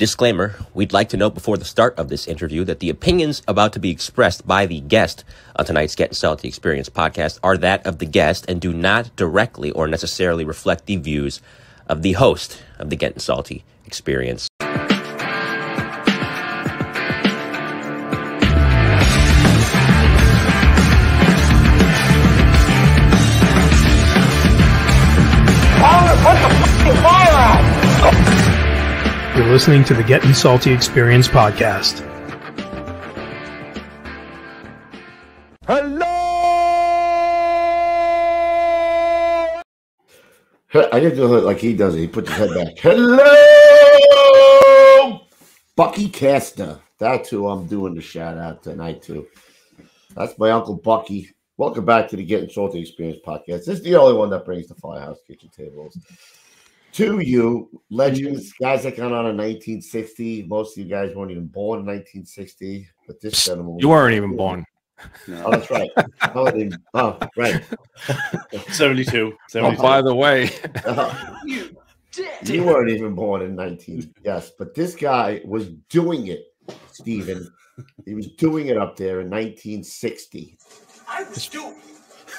Disclaimer We'd like to note before the start of this interview that the opinions about to be expressed by the guest on tonight's get Getting Salty Experience podcast are that of the guest and do not directly or necessarily reflect the views of the host of the Getting Salty Experience. Listening to the Getting Salty Experience podcast. Hello! I didn't do it like he does it. He puts his head back. Hello, Bucky Castor. That's who I'm doing the shout out tonight to. That's my uncle Bucky. Welcome back to the Getting Salty Experience podcast. This is the only one that brings the Firehouse Kitchen tables to you, legends, guys that got on in 1960. Most of you guys weren't even born in 1960, but this gentleman. You weren't even born. Oh, that's right. Oh, I oh, right. 72. Oh, by the way, Uh, you weren't even born in 19. Yes, but this guy was doing it, Stephen. He was doing it up there in 1960. I was doing.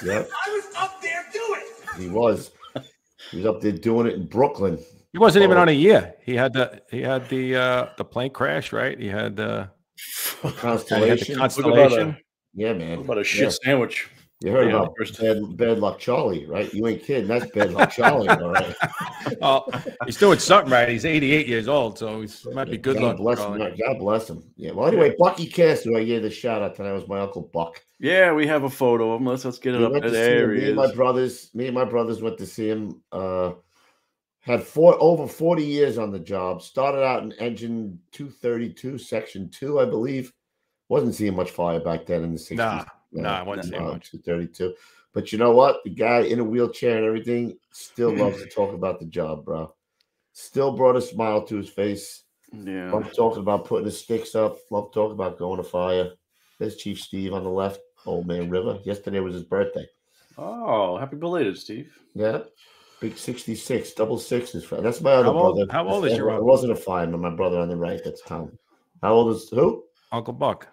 Yep, I was up there doing. he was. He was up there doing it in Brooklyn. he wasn't even Oh. on a year. He had the he had the uh the plane crash, right? He had uh he had the Constellation. constellation. Yeah, man. What about a shit Yeah. sandwich? You heard Yeah, about first- bad, bad luck Charlie, right? You ain't kidding. That's bad luck Charlie, all right. Oh, he's doing something right. He's 88 years old, so he's might be good God luck. bless him. Charlie. God bless him. Yeah. Well, anyway, Bucky Cast, who I gave the shout out tonight, was my uncle Buck. Yeah, we have a photo of him. Let's let's get it We up went to see there. him. he Me and my brothers, me and my brothers went to see him. Uh, had four over forty years on the job. Started out in engine two thirty two, section two, I believe. Wasn't seeing much fire back then in the sixties. Nah, nah, I wasn't seeing uh, much. Two thirty two. But you know what? The guy in a wheelchair and everything still hmm. loves to talk about the job, bro. Still brought a smile to his face. Yeah. Love talking about putting his sticks up. Love talking about going to fire. There's Chief Steve on the left, Old Man River. Yesterday was his birthday. Oh, happy belated, Steve. Yeah. Big 66, double sixes. That's my other How old- brother. how old is your It wasn't a fireman, my brother on the right. That's Tom. How old is who? Uncle Buck.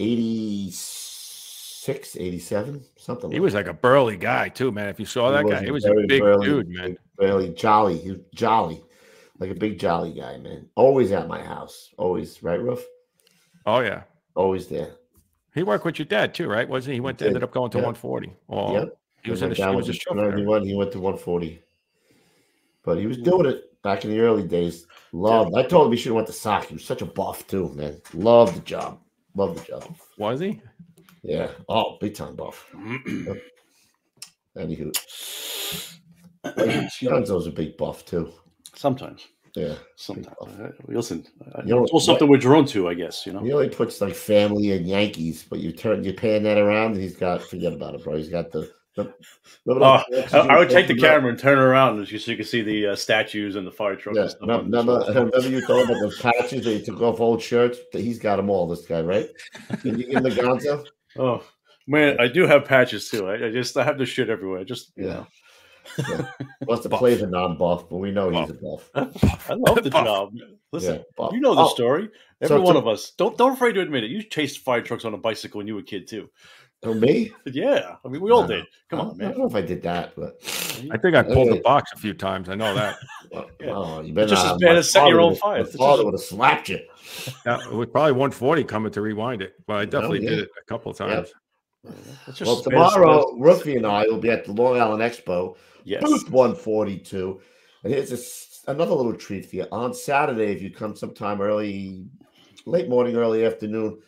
86, 87, something He was like a burly guy too, man. If you saw that guy, he was a big burly, dude, man. Burly, jolly. He was jolly. Like a big jolly guy, man. Always at my house. Always, right, Roof? Oh yeah. Always there. He worked with your dad too, right? Wasn't he? He went to, ended up going to yeah. 140. Oh, Yep. he was in the he was a chauffeur. He went to 140. But he was doing it back in the early days. Loved. I told him he should have went to sock. He was such a buff too, man. Loved the job. Loved the job. Was he? Yeah. Oh, big time buff. Anywho, Gonzo's a big buff too. Sometimes. Yeah. Sometimes. Uh, Listen, uh, You know, it's all something we're drawn to, I guess. You know. He only puts like family and Yankees, but you turn you pan that around, and he's got forget about it, bro. He's got the. The Oh, I, I would take the camera and turn it around so you can see the uh, statues and the fire trucks. Yeah, and stuff remember, remember, you told about those patches that you took off old shirts? He's got them all. This guy, right? Can you give him the Gonzo? Oh man, I do have patches too. I, I just I have this shit everywhere. Just you Yeah. know, Wants to play the non-buff, but we know he's a buff. I love the Buff. job. Listen, Yeah, you know the Oh, story. Every so one to- of us. Don't don't afraid to admit it. You chased fire trucks on a bicycle when you were a kid too. Oh, me? Yeah, I mean we all did. Come on, man. I don't know if I did that, but I think I pulled the box a few times. I know that. Yeah. oh, you better Just not. as bad as setting your father own fire. My It's father just- would have slapped you. Yeah, it was probably 140 coming to rewind it. But I definitely yeah. did it a couple of times. It's just Well, as bad as- tomorrow, Ruffy and I will be at the Long Island Expo, Yes. booth 142. And here's a s another little treat for you. On Saturday, if you come sometime early, late morning, early afternoon,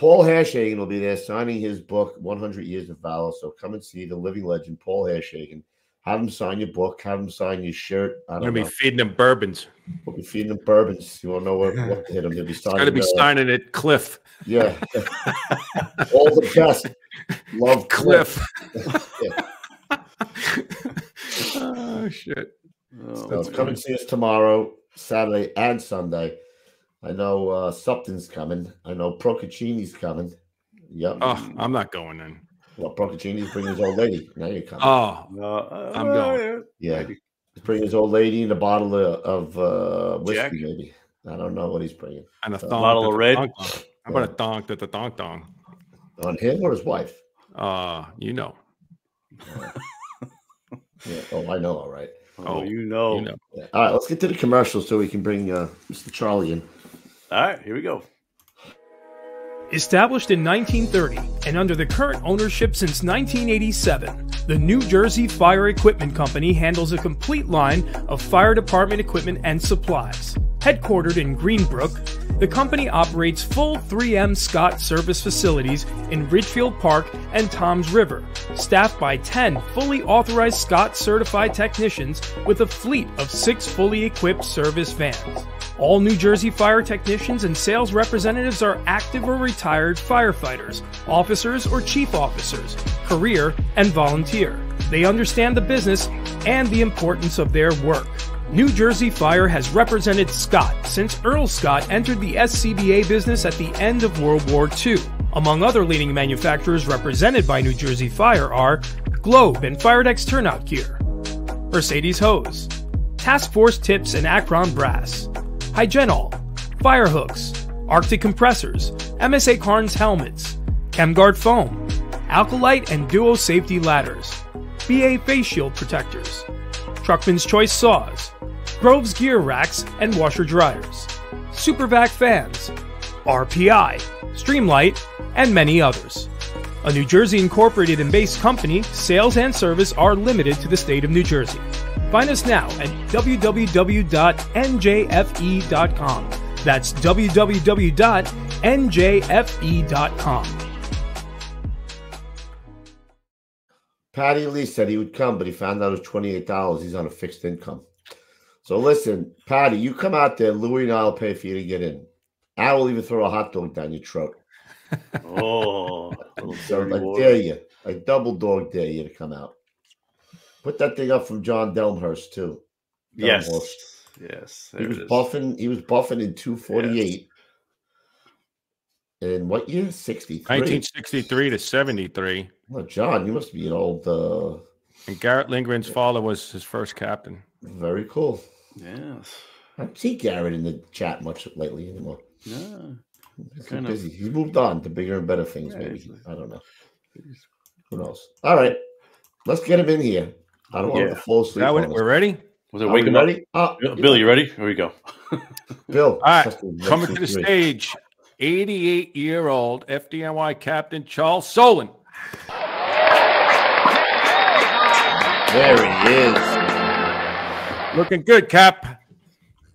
Paul Hashagen will be there signing his book, 100 Years of Valor. So come and see the living legend, Paul Hashagen. Have him sign your book, have him sign your shirt. I'm gonna know. be feeding them bourbons. We'll be feeding him bourbons. You want to know what, what to hit him? He'll be signing. Gonna be uh, signing it, Cliff. Yeah. All the best. Love Cliff. Yeah. oh shit. Oh, So come and see us tomorrow, Saturday and Sunday. I know uh, something's coming. I know Procaccini's coming. Yep. Oh, I'm not going in. Well, Procaccini's bringing his old lady. Now you're coming. Oh, Uh, I'm going. yeah. maybe. He's bringing his old lady and a bottle of, of uh, whiskey, Jack? maybe. I don't know what he's bringing. And a A thong. bottle of the red? thong thong. How about a thong at the thong thong? On him or his wife? Uh, you know. Yeah. Oh, I know. All right. Oh, Oh, you know. You know. Yeah. All right. Let's get to the commercial so we can bring uh, Mr. Charlie in. All right, here we go. Established in 1930 and under the current ownership since 1987, the New Jersey Fire Equipment Company handles a complete line of fire department equipment and supplies. Headquartered in Greenbrook, the company operates full 3M Scott service facilities in Ridgefield Park and Toms River, staffed by 10 fully authorized Scott certified technicians with a fleet of six fully equipped service vans. All New Jersey fire technicians and sales representatives are active or retired firefighters, officers or chief officers, career and volunteer. They understand the business and the importance of their work. New Jersey Fire has represented Scott since Earl Scott entered the SCBA business at the end of World War II. Among other leading manufacturers represented by New Jersey Fire are Globe and Firedex turnout gear, Mercedes hose, Task Force tips and Akron brass, Hygenall, fire hooks, Arctic compressors, MSA Cairns helmets, ChemGuard foam, Alco-Lite and Duo safety ladders, BA face shield protectors, Truckman's Choice saws, Grove's gear racks and washer dryers, Supervac fans, RPI, Streamlight, and many others. A New Jersey incorporated and based company, sales and service are limited to the state of New Jersey. Find us now at www.njfe.com. That's www.njfe.com. Patty Lee said he would come, but he found out it was twenty-eight dollars. He's on a fixed income. So listen, Patty, you come out there. Louis and I'll pay for you to get in. I will even throw a hot dog down your throat. Oh, So I water. dare you. I double dog dare you to come out. Put that thing up from John Delmhurst too. Yes, Delmhurst. yes. He was buffing. He was buffing in two forty-eight. In what year? Sixty-three. 1963 to 73. Well, John, you must be an old. uh And Garrett Lindgren's father was his first captain. Very cool. Yes. I don't see Garrett in the chat much lately anymore. Yeah. He's Kind too of- busy. He's moved on to bigger and better things. Yeah, maybe like- I don't know. Who knows? All right, let's get him in here. I don't want him Yeah. to fall Is asleep. that what, we're ready? Was it Are wake we him up? ready? Oh, Bill, Bill, you ready? Here we go. Bill. All right, Justin, coming to the stage, 88 year old FDNY Captain Charles Sollin. There he is. Looking good, Cap.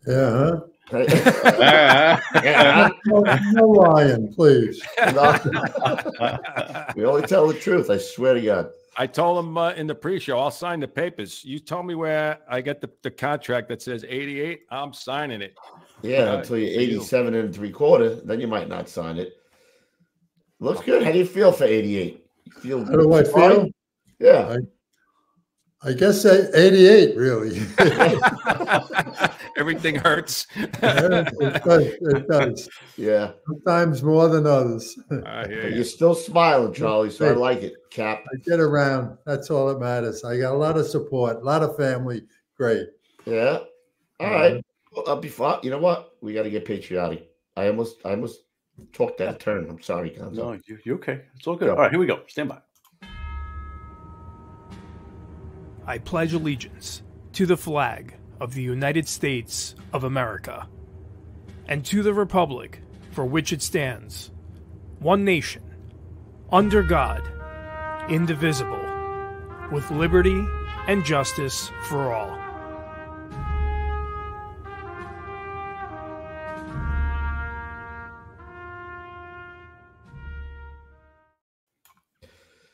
Yeah, Yeah. huh? No, no lying, please. We only tell the truth. I swear to God. I told him uh, in the pre-show, I'll sign the papers. You tell me where I get the, the contract that says 88. I'm signing it. Yeah, Uh, until you're for you. 87 and three quarter, then you might not sign it. Looks good. How do you feel for 88? You feel How do I fine? feel? Yeah. I guess a- 88, really. Everything hurts. it, does, it does. Yeah. Sometimes more than others. I hear you. you're still smiling, Charlie, so I like it. Cap. I get around. That's all that matters. I got a lot of support, a lot of family. Great. Yeah. All right. Well, uh, before you know what, we got to get patriotic. I almost, I almost talked that turn. I'm sorry, Gonzo. No, you, you okay? It's all good. Yeah. All right, here we go. Stand by. I pledge allegiance to the flag of the United States of America and to the republic for which it stands, one nation, under God, indivisible, with liberty and justice for all.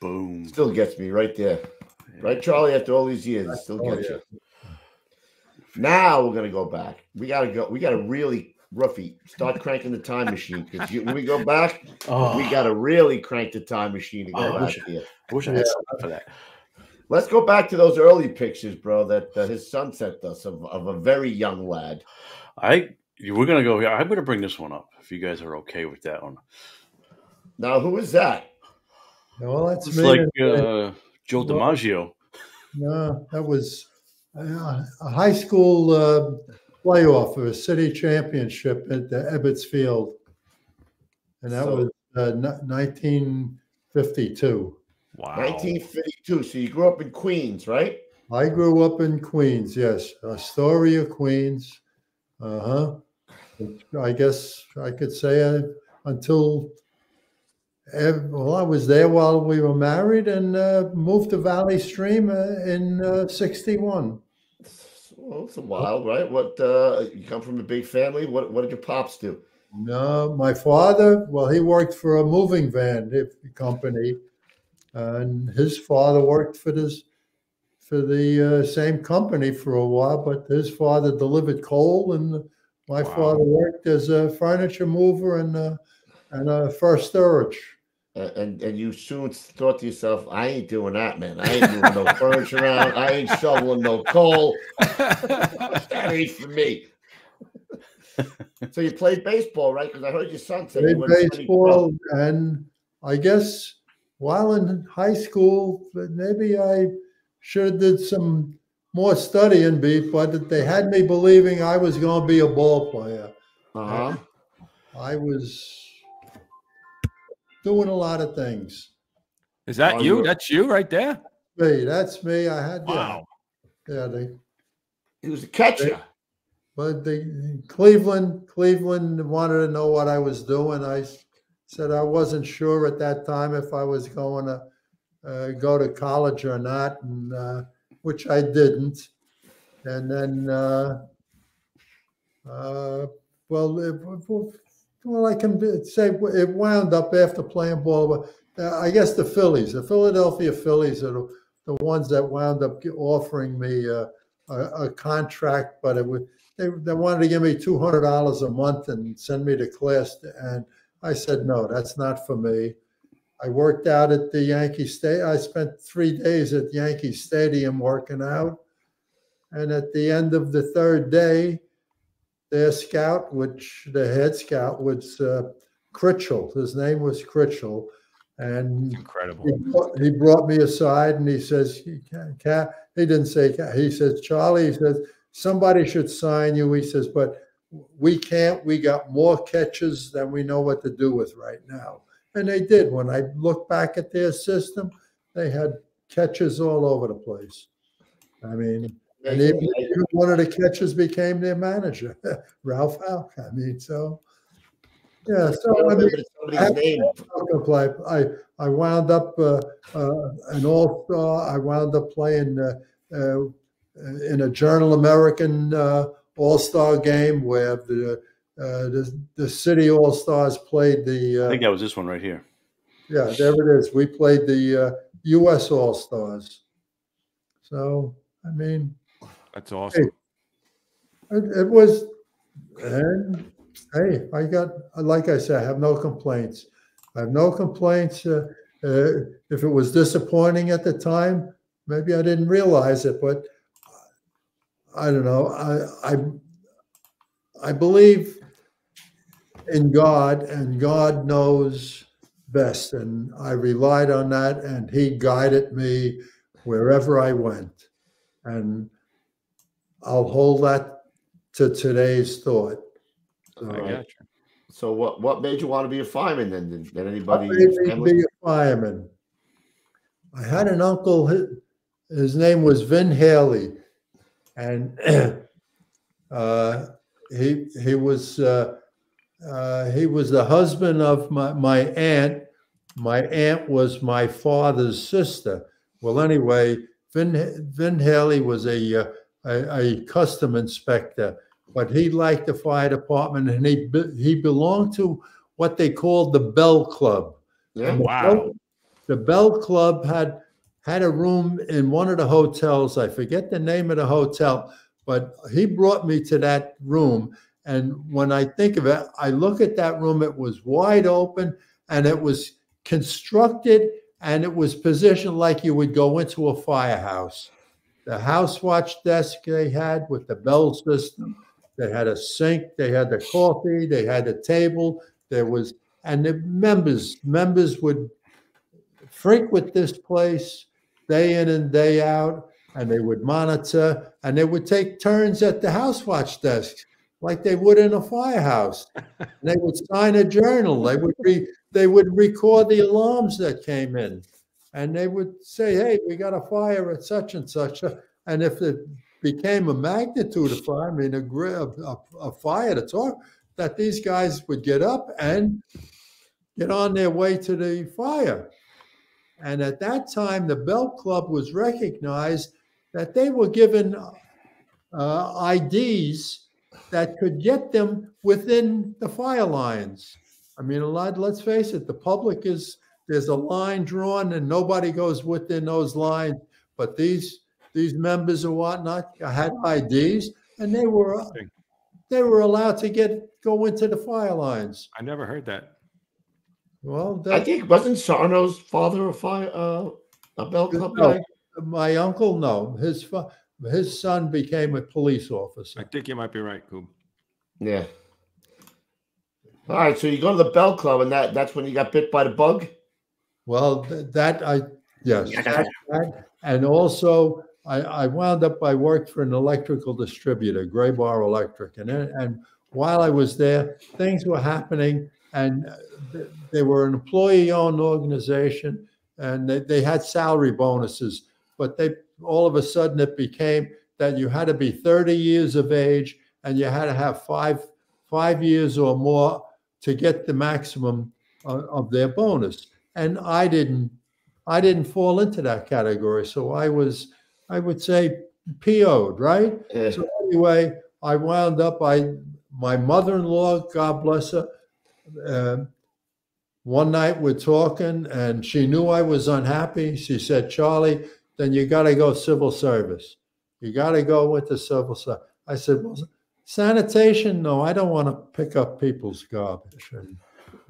Boom. Still gets me right there. Right, Charlie? After all these years, it still Oh, gets yeah. you. Now we're gonna go back. We gotta go. We gotta really, Ruffy, start cranking the time machine because when we go back, Oh, we gotta really crank the time machine to go Oh, I back wish- here. I wish I had something for that. Let's go back to those early pictures, bro. That, that his son sent us of, of a very young lad. I we're gonna go here. I'm gonna bring this one up if you guys are okay with that one. Now, who is that? Well, that's It's like uh, Joe DiMaggio. no, that was uh, a high school uh, playoff for a city championship at the Ebbets Field, and that So- was uh, ni- 1952. Wow. 1952. So you grew up in Queens, right? I grew up in Queens, yes, Astoria, Queens. Uh huh. I guess I could say uh, until ev- well, I was there while we were married and uh, moved to Valley Stream uh, in uh, '61. Well, it's a while, right? What uh you come from a big family? What what did your pops do? No, my father, well, he worked for a moving van company, and his father worked for this for the uh, same company for a while. But his father delivered coal, and my Wow. father worked as a furniture mover and uh, and a first storage. And and you soon thought to yourself, I ain't doing that, man. I ain't moving no furniture around. I ain't shoveling no coal. that ain't for me. so you played baseball, right? Because I heard your son say Played you went to Sunny baseball, and I guess while in high school, maybe I should have did some more studying, be- but they had me believing I was going to be a ball player. Uh huh. I was doing a lot of things. Is that Oh, you? you- That's you right there? Me, that's me. I had yeah, Wow. yeah. They, He was a catcher. but the Cleveland, Cleveland wanted to know what I was doing. I said I wasn't sure at that time if I was going to uh, go to college or not, and uh, which I didn't. And then, uh, uh, well, it, well, I can say it wound up after playing ball. But uh, I guess the Phillies, the Philadelphia Phillies, are the, ones that wound up offering me uh, a, a contract, but it would they, they wanted to give me two hundred dollars a month and send me to class, and I said no, that's not for me. I worked out at the Yankee State. I spent three days at Yankee Stadium working out, and at the end of the third day, their scout, which the head scout was uh, Krichell. His name was Krichell, and Incredible. he brought, he brought me aside and he says, "Ca- he didn't say, he says, Charlie, he says, somebody should sign you. He says, but we can't, we got more catches than we know what to do with right now. And they did. When I look back at their system, they had catches all over the place. I mean, and even, even one of the catchers became their manager, Ralph Houk. I mean, so, yeah, I so I mean, remember somebody's name. soccer play. I I wound up uh, uh, an all star. I wound up playing uh, uh, in a Journal American uh, All Star game where the uh, the, the city All Stars played the. I think that was this one right here. yeah, there it is. We played the uh, U.S. All Stars. So I mean, That's awesome. it, it was, and hey, I got like I said, I have no complaints. I have no complaints. Uh, uh, if it was disappointing at the time, maybe I didn't realize it, but I don't know. I I, I believe in God, and God knows best, and I relied on that, and He guided me wherever I went, and I'll hold that to today's thought. So, I got you. So what what made you want to be a fireman then? Did, did anybody in made me be a fireman. I had an uncle. His, his name was Vin Haley, and uh, he he was uh, uh, he was the husband of my my aunt. My aunt was my father's sister. Well, anyway, Vin Vin Haley was a uh, a, a custom inspector, but he liked the fire department, and he be- he belonged to what they called the Bell Club. Yeah. And the Wow. Bell- The Bell Club had had a room in one of the hotels. I forget the name of the hotel, but he brought me to that room. And when I think of it, I look at that room. It was wide open, and it was constructed, and it was positioned like you would go into a firehouse. The house watch desk they had with the bell system. They had a sink. They had the coffee. They had a table. There was, and the members members would frequent this place day in and day out. and they would monitor, and they would take turns at the house watch desk, like they would in a firehouse. And they would sign a journal. They would re, they would record the alarms that came in, and they would say, "Hey, we got a fire at such and such." And if it became a magnitude of fire, I mean, a, a, a, fire to talk, that these guys would get up and get on their way to the fire. And at that time, the Bell Club was recognized that they were given uh, IDs that could get them within the fire lines. I mean, a lot, let's face it, the public is, there's a line drawn and nobody goes within those lines. But these, these members or whatnot had IDs and they were, they were allowed to get, go into the fire lines. I never heard that. Well, I that, think wasn't Sarno's father a fire uh, a bell club No. my uncle, no, his, his son became a police officer. I think you might be right, Coob. Yeah. All right, so you go to the bell club, and that that's when you got bit by the bug. Well, th- that I, yes, that- that- and also I, I wound up, I worked for an electrical distributor, Graybar Electric, and, and while I was there, things were happening, and uh, they were an employee-owned organization, and they, they had salary bonuses, but they, all of a sudden, it became that you had to be 30 years of age, and you had to have five, five years or more to get the maximum of, of their bonus. And I didn't, I didn't fall into that category. So I was, I would say PO'd, right? Yeah. So anyway, I wound up, I, my mother-in-law, God bless her, um, one night we're talking and she knew I was unhappy. She said, Charlie, then you got to go civil service. You got to go with the civil service. I said, well, sanitation? No, I don't want to pick up people's garbage. And,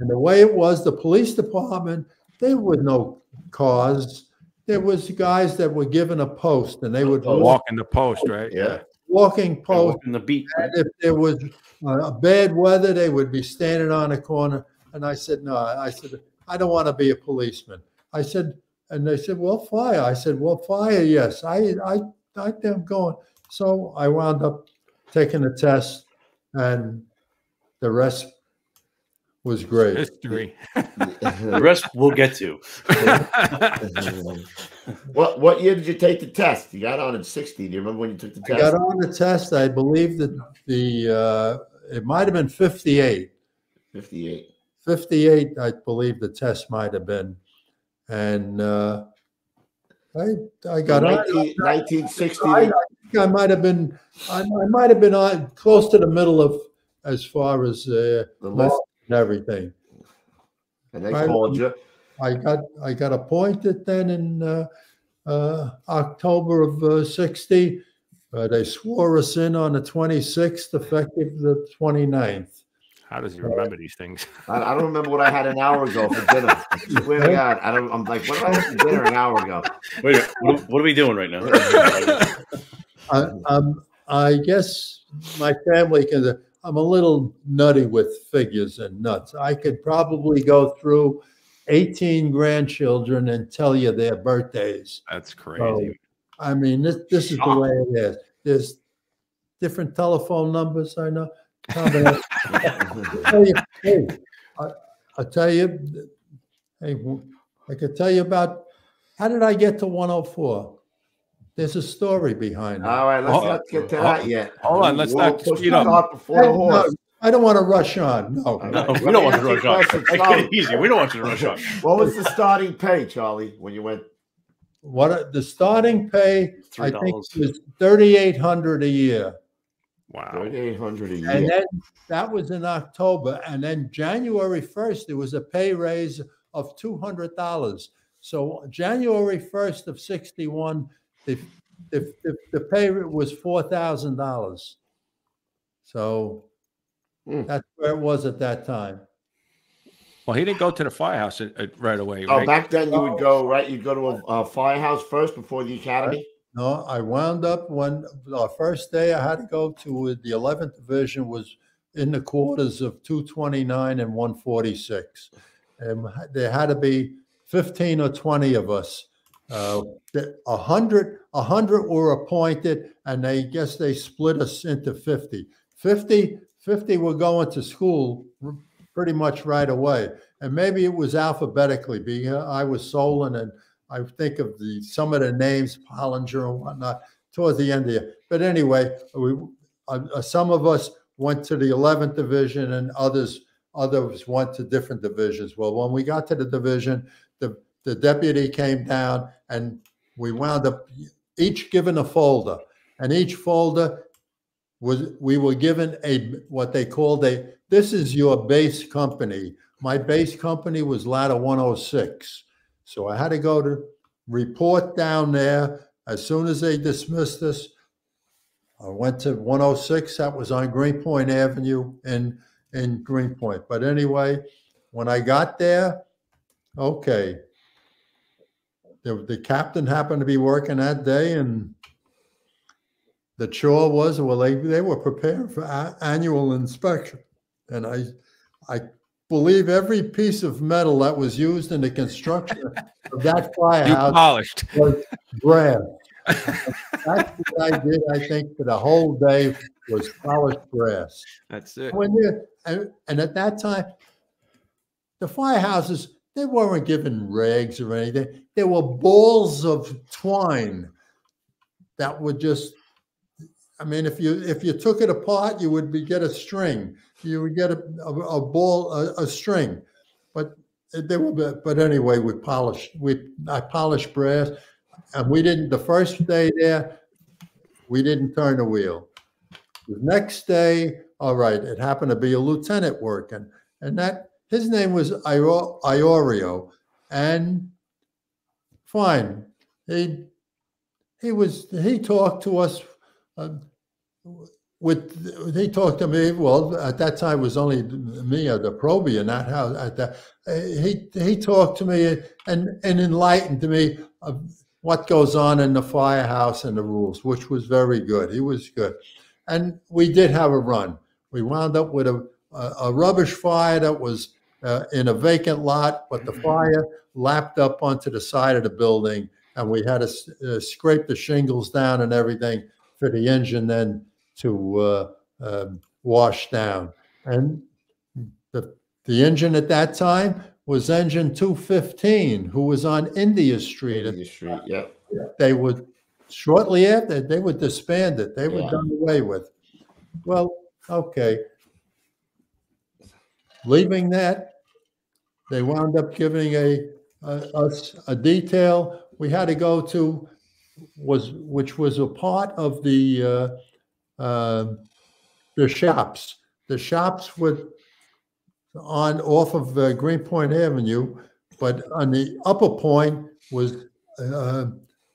and the way it was, the police department, they would no cause. There was guys that were given a post and they would walk, in the post, right? Yeah. walking post. in the beat. And if there was uh, bad weather, they would be standing on a corner. And I said, no, I said, I don't want to be a policeman. I said, and they said, well, fire. I said, well, fire, yes. I, I, I think I'm going. So I wound up taking the test and the rest was great. History. The rest we'll get to. what what year did you take the test? You got on in sixty. Do you remember when you took the test? I got on the test. I believe that the, uh, it might have been 58. Fifty-eight. 58, I believe the test might have been. And uh, I, I got on. 1960. I, I think I might have been, I, I might have been on close to the middle of as far as uh, the list, and everything. and they I- called you. I got I got appointed then in uh, uh, October of uh, 60. Uh, they swore us in on the 26th, effective the 29th. How does he remember these things? I, I don't remember what I had an hour ago for dinner. I swear to God, I don't. I'm like, what did I have for dinner an hour ago? Wait, what, what are we doing right now? I, um, I guess my family can. I'm a little nutty with figures and nuts. I could probably go through 18 grandchildren and tell you their birthdays. That's crazy. I mean, this this is the way it is. There's different telephone numbers. I know. combination. I tell you, hey, I, I tell you, hey, I could tell you about how did I get to 104? There's a story behind it. All right, let's Hold- not get to hold- that yet. hold on, let's We'll not push speed up. cart before the No, horse. I don't want to rush on. No, All No, right, we don't want to rush on. question, Make it easy. We don't want you to rush on. What was the starting pay, Charlie, when you went? what uh, the starting pay? I think $3. was 3,800 a year. Wow. Thirty-eight hundred a year. And then that was in October. And then January 1st, there was a pay raise of $200. So January 1st of 61, the, the, the, the pay was $4,000. So Hmm. that's where it was at that time. Well, he didn't go to the firehouse uh, uh, right away, Oh, right? back then you would go right. You'd go to a, a firehouse first before the academy. No, I wound up when our first day I had to go to the 11th division was in the quarters of 229 and 146. And there had to be 15 or 20 of us. Uh, hundred, a hundred were appointed, and they guess they split us into 50. 50, 50 were going to school pretty much right away, and maybe it was alphabetically. Being uh, I was Sollin, and I think of the some of the names, Pollinger and whatnot, towards the end of the year. But anyway, we uh, uh, some of us went to the 11th division, and others others went to different divisions. Well, when we got to the division, the the deputy came down, and we wound up each given a folder, and each folder was we were given a what they called a this is your base company. My base company was ladder 106. So I had to go to report down there as soon as they dismissed us. I went to 106. That was on Greenpoint Avenue in in Greenpoint. But anyway, when I got there, okay, the, the captain happened to be working that day, and the chore was well, they they were preparing for a- annual inspection, and I I believe every piece of metal that was used in the construction of that firehouse polished. was brass. That's what I did, I think, for the whole day was polished brass. That's it. When you, and, and at that time, the firehouses, they weren't given rags or anything. There were balls of twine that would just, I mean, if you if you took it apart, you would be get a string. You would get a, a, a ball, a, a string. But they were, but anyway, we polished, we, I polished brass. And we didn't, the first day there, we didn't turn the wheel. The next day, all right, it happened to be a lieutenant working, and that his name was Iorio, and fine, he he was he talked to us uh, with he talked to me. Well, at that time it was only me or the probie in that house. At that, he he talked to me and and enlightened to me what goes on in the firehouse and the rules, which was very good. He was good, and we did have a run. We wound up with a a, a rubbish fire that was uh, in a vacant lot, but the fire lapped up onto the side of the building, and we had to uh, scrape the shingles down and everything for the engine then to uh, um, wash down. And the the engine at that time was engine 215, who was on India Street. In the street, yep. They would shortly after they were disbanded. They were Yeah. done away with. Well, okay. Leaving that, they wound up giving a, us a detail. We had to go to was which was a part of the uh, uh, the shops. The shops were on off of uh, Greenpoint Avenue, but on the upper point was uh,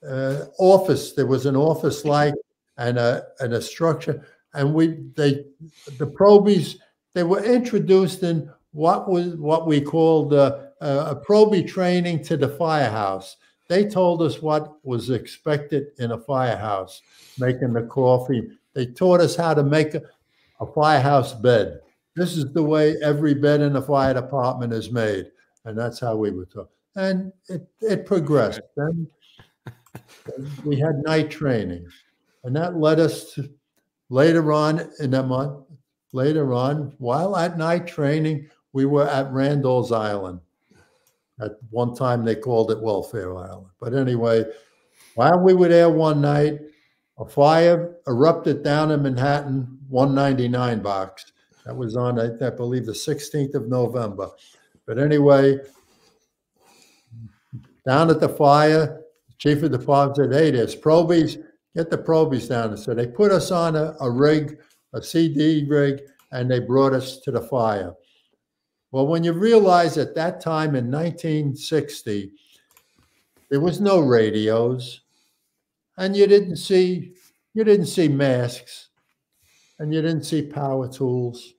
uh, office. There was an office like and a and a structure, and we they the probies they were introduced in what was what we called uh, uh, a probie training to the firehouse. They told us what was expected in a firehouse, making the coffee. They taught us how to make a, a firehouse bed. This is the way every bed in the fire department is made, and that's how we were taught. And it it progressed. Then we had night training, and that led us to later on in that month. Later on, while at night training, we were at Randall's Island. At one time, they called it Welfare Island. But anyway, while we were there one night, a fire erupted down in Manhattan 199 box. That was on, I I believe, the 16th of November. But anyway, down at the fire, chief of the department said, hey, there's probies, get the probies down. And so they put us on a, a rig, a CD rig, and they brought us to the fire. Well, when you realize at that time in 1960, there was no radios, and you didn't see you didn't see masks, and you didn't see power tools.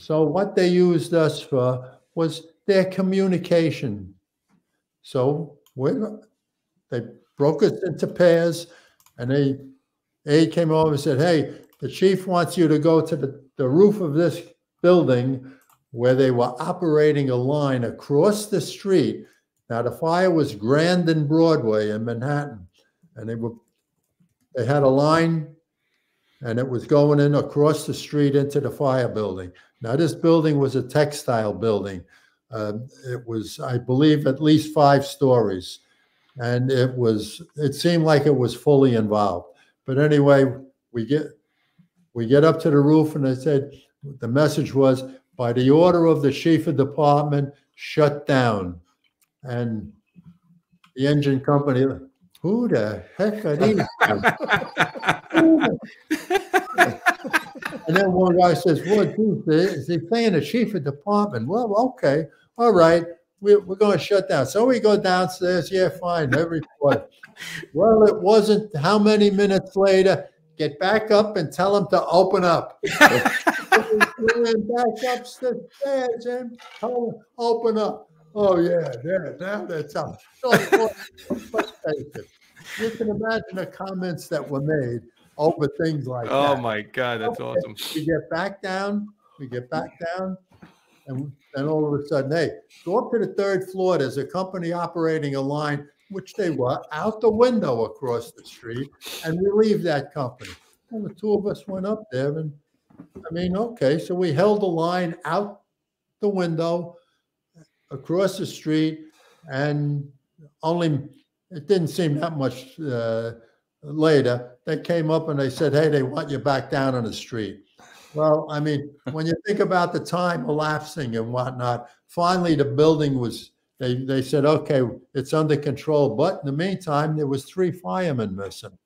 So what they used us for was their communication. So they broke us into pairs, and they A came over and said, "Hey, the chief wants you to go to the, the roof of this building where they were operating a line across the street. Now the fire was Grand and Broadway in Manhattan, and they were they had a line, and it was going in across the street into the fire building. Now this building was a textile building. Uh, it was, I believe, at least five stories, and it was. It seemed like it was fully involved. But anyway, we get we get up to the roof, and I said the message was by the order of the chief of department, shut down. And the engine company, who the heck are these? and then one guy says, "What? Dude, is he saying the chief of department?" Well, okay, all right, we're, we're going to shut down. So we go downstairs. Yeah, fine. Every well, it wasn't. How many minutes later? Get back up and tell him to open up. Back upstairs and tell him, open up. Oh yeah, yeah. Now that's up. So, you can imagine the comments that were made over things like Oh that. my God, that's Okay. awesome. We get back down, we get back down, and then all of a sudden, hey, go up to the third floor. There's a company operating a line, which they were, out the window across the street, and relieve that company. And the two of us went up there, and I mean, okay, so we held the line out the window across the street, and only it didn't seem that much uh, later. They came up and they said, "Hey, they want you back down on the street." Well, I mean, when you think about the time elapsing and whatnot, finally the building was. They they said, "Okay, it's under control." But in the meantime, there was three firemen missing,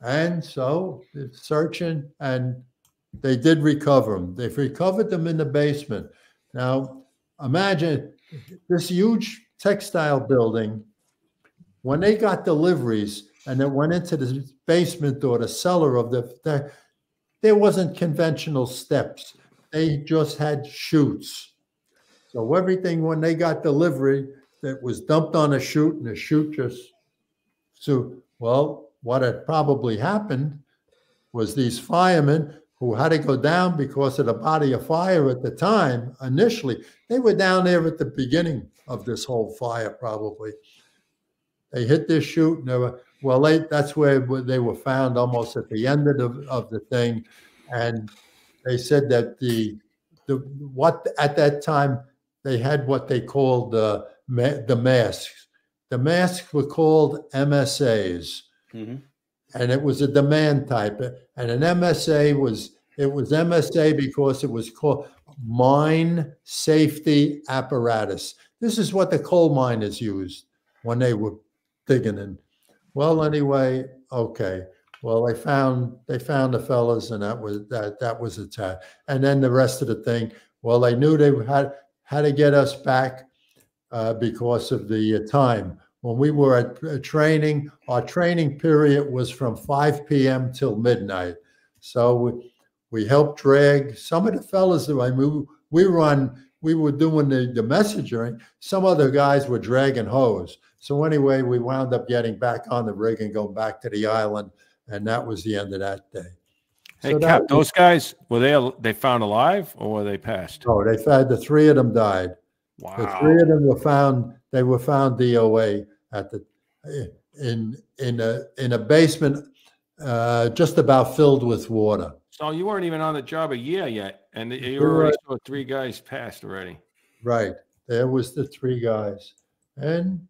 and so they're searching, and they did recover them. They've recovered them in the basement. Now, imagine this huge textile building. When they got deliveries and it went into the basement or the cellar of the, the there wasn't conventional steps. They just had chutes. So everything when they got delivery that was dumped on a chute and the chute just so well, what had probably happened was these firemen who had to go down because of the body of fire at the time initially they were down there at the beginning of this whole fire probably. They hit this chute and they were well they, that's where they were found almost at the end of the, of the thing. And they said that the the what at that time they had what they called the ma- the masks the masks were called msas Mhm. and it was a demand type. And an MSA was it was MSA because it was called mine safety apparatus. This is what the coal miners used when they were digging in. Well, anyway, okay. Well, they found they found the fellas, and that was that that was a tag. And then the rest of the thing. Well, they knew they had had to get us back uh, because of the uh, time when we were at uh, training, our training period was from 5 p.m. till midnight. So we, we helped drag some of the fellas that I mean, we were we were doing the, the messaging. Some other guys were dragging hose. So anyway, we wound up getting back on the rig and going back to the island. And that was the end of that day. Hey, So Cap, those guys were they they found alive or were they passed? Oh, they found the three of them died. Wow. The three of them were found. They were found DOA at the in in a in a basement, uh, just about filled with water. So you weren't even on the job a year yet, and you already saw three guys passed already. Right there was the three guys, and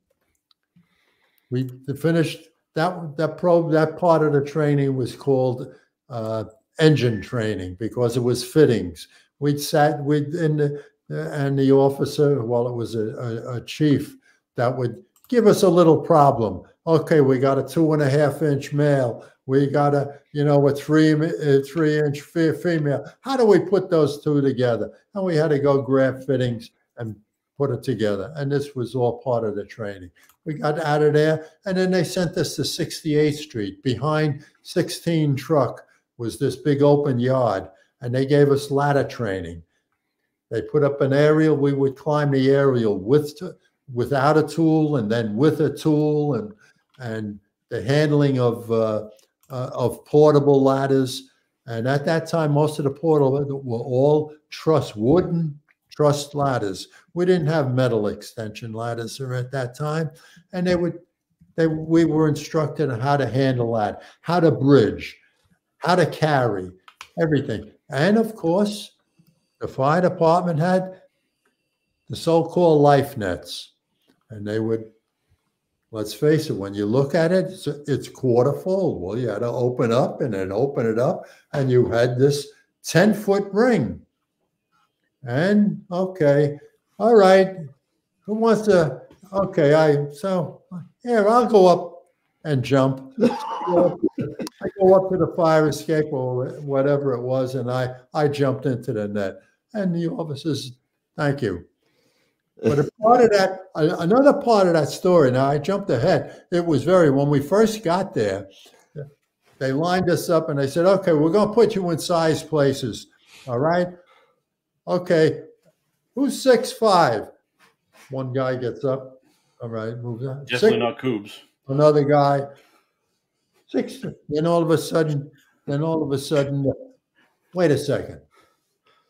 we finished that that probe. That part of the training was called uh, engine training because it was fittings. We'd sat with in the and the officer, well, it was a, a, a chief that would give us a little problem. Okay, we got a two and a half inch male. We got a, you know, a three a three inch female. How do we put those two together? And we had to go grab fittings and put it together. And this was all part of the training. We got out of there, and then they sent us to 68th Street. Behind 16 truck was this big open yard, and they gave us ladder training. They put up an aerial. We would climb the aerial with without a tool, and then with a tool, and and the handling of uh, uh, of portable ladders. And at that time, most of the portable were all truss wooden truss ladders. We didn't have metal extension ladders at that time, and they would they we were instructed on how to handle that, how to bridge, how to carry, everything. And of course, the fire department had the so-called life nets, and they would. Let's face it. When you look at it, it's, it's quarter full. Well, you had to open up and then open it up, and you had this ten-foot ring. And okay, all right. Who wants to? Okay, I so here I'll go up and jump. I go up to the fire escape or whatever it was, and I I jumped into the net. And the officer says, "Thank you." But a part of that, another part of that story. Now I jumped ahead. It was very when we first got there. They lined us up and they said, "Okay, we're going to put you in size places. All right, okay. Who's six five? One guy gets up. All right, moves on. Definitely Six- not Coobs. Another guy, six. Then all of a sudden, then all of a sudden, wait a second.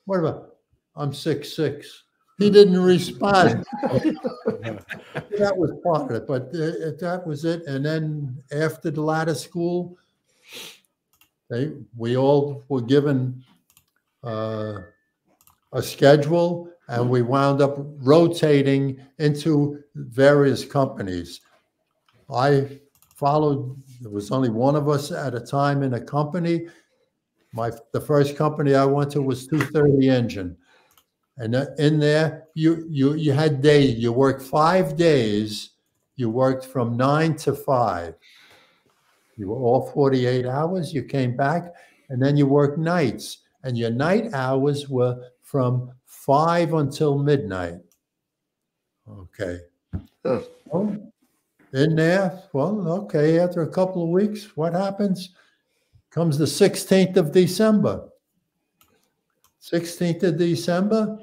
What about? I'm six six. He didn't respond. that was part of it, but uh, that was it. And then after the ladder school, they we all were given uh, a schedule, and we wound up rotating into various companies. I followed. There was only one of us at a time in a company. My the first company I went to was 230 Engine, and uh, in there you you you had days. You worked five days. You worked from nine to five. You were all 48 hours. You came back, and then you worked nights, and your night hours were from five until midnight. Okay. Huh. In there, well, okay, after a couple of weeks, what happens? Comes the 16th of December. 16th of December,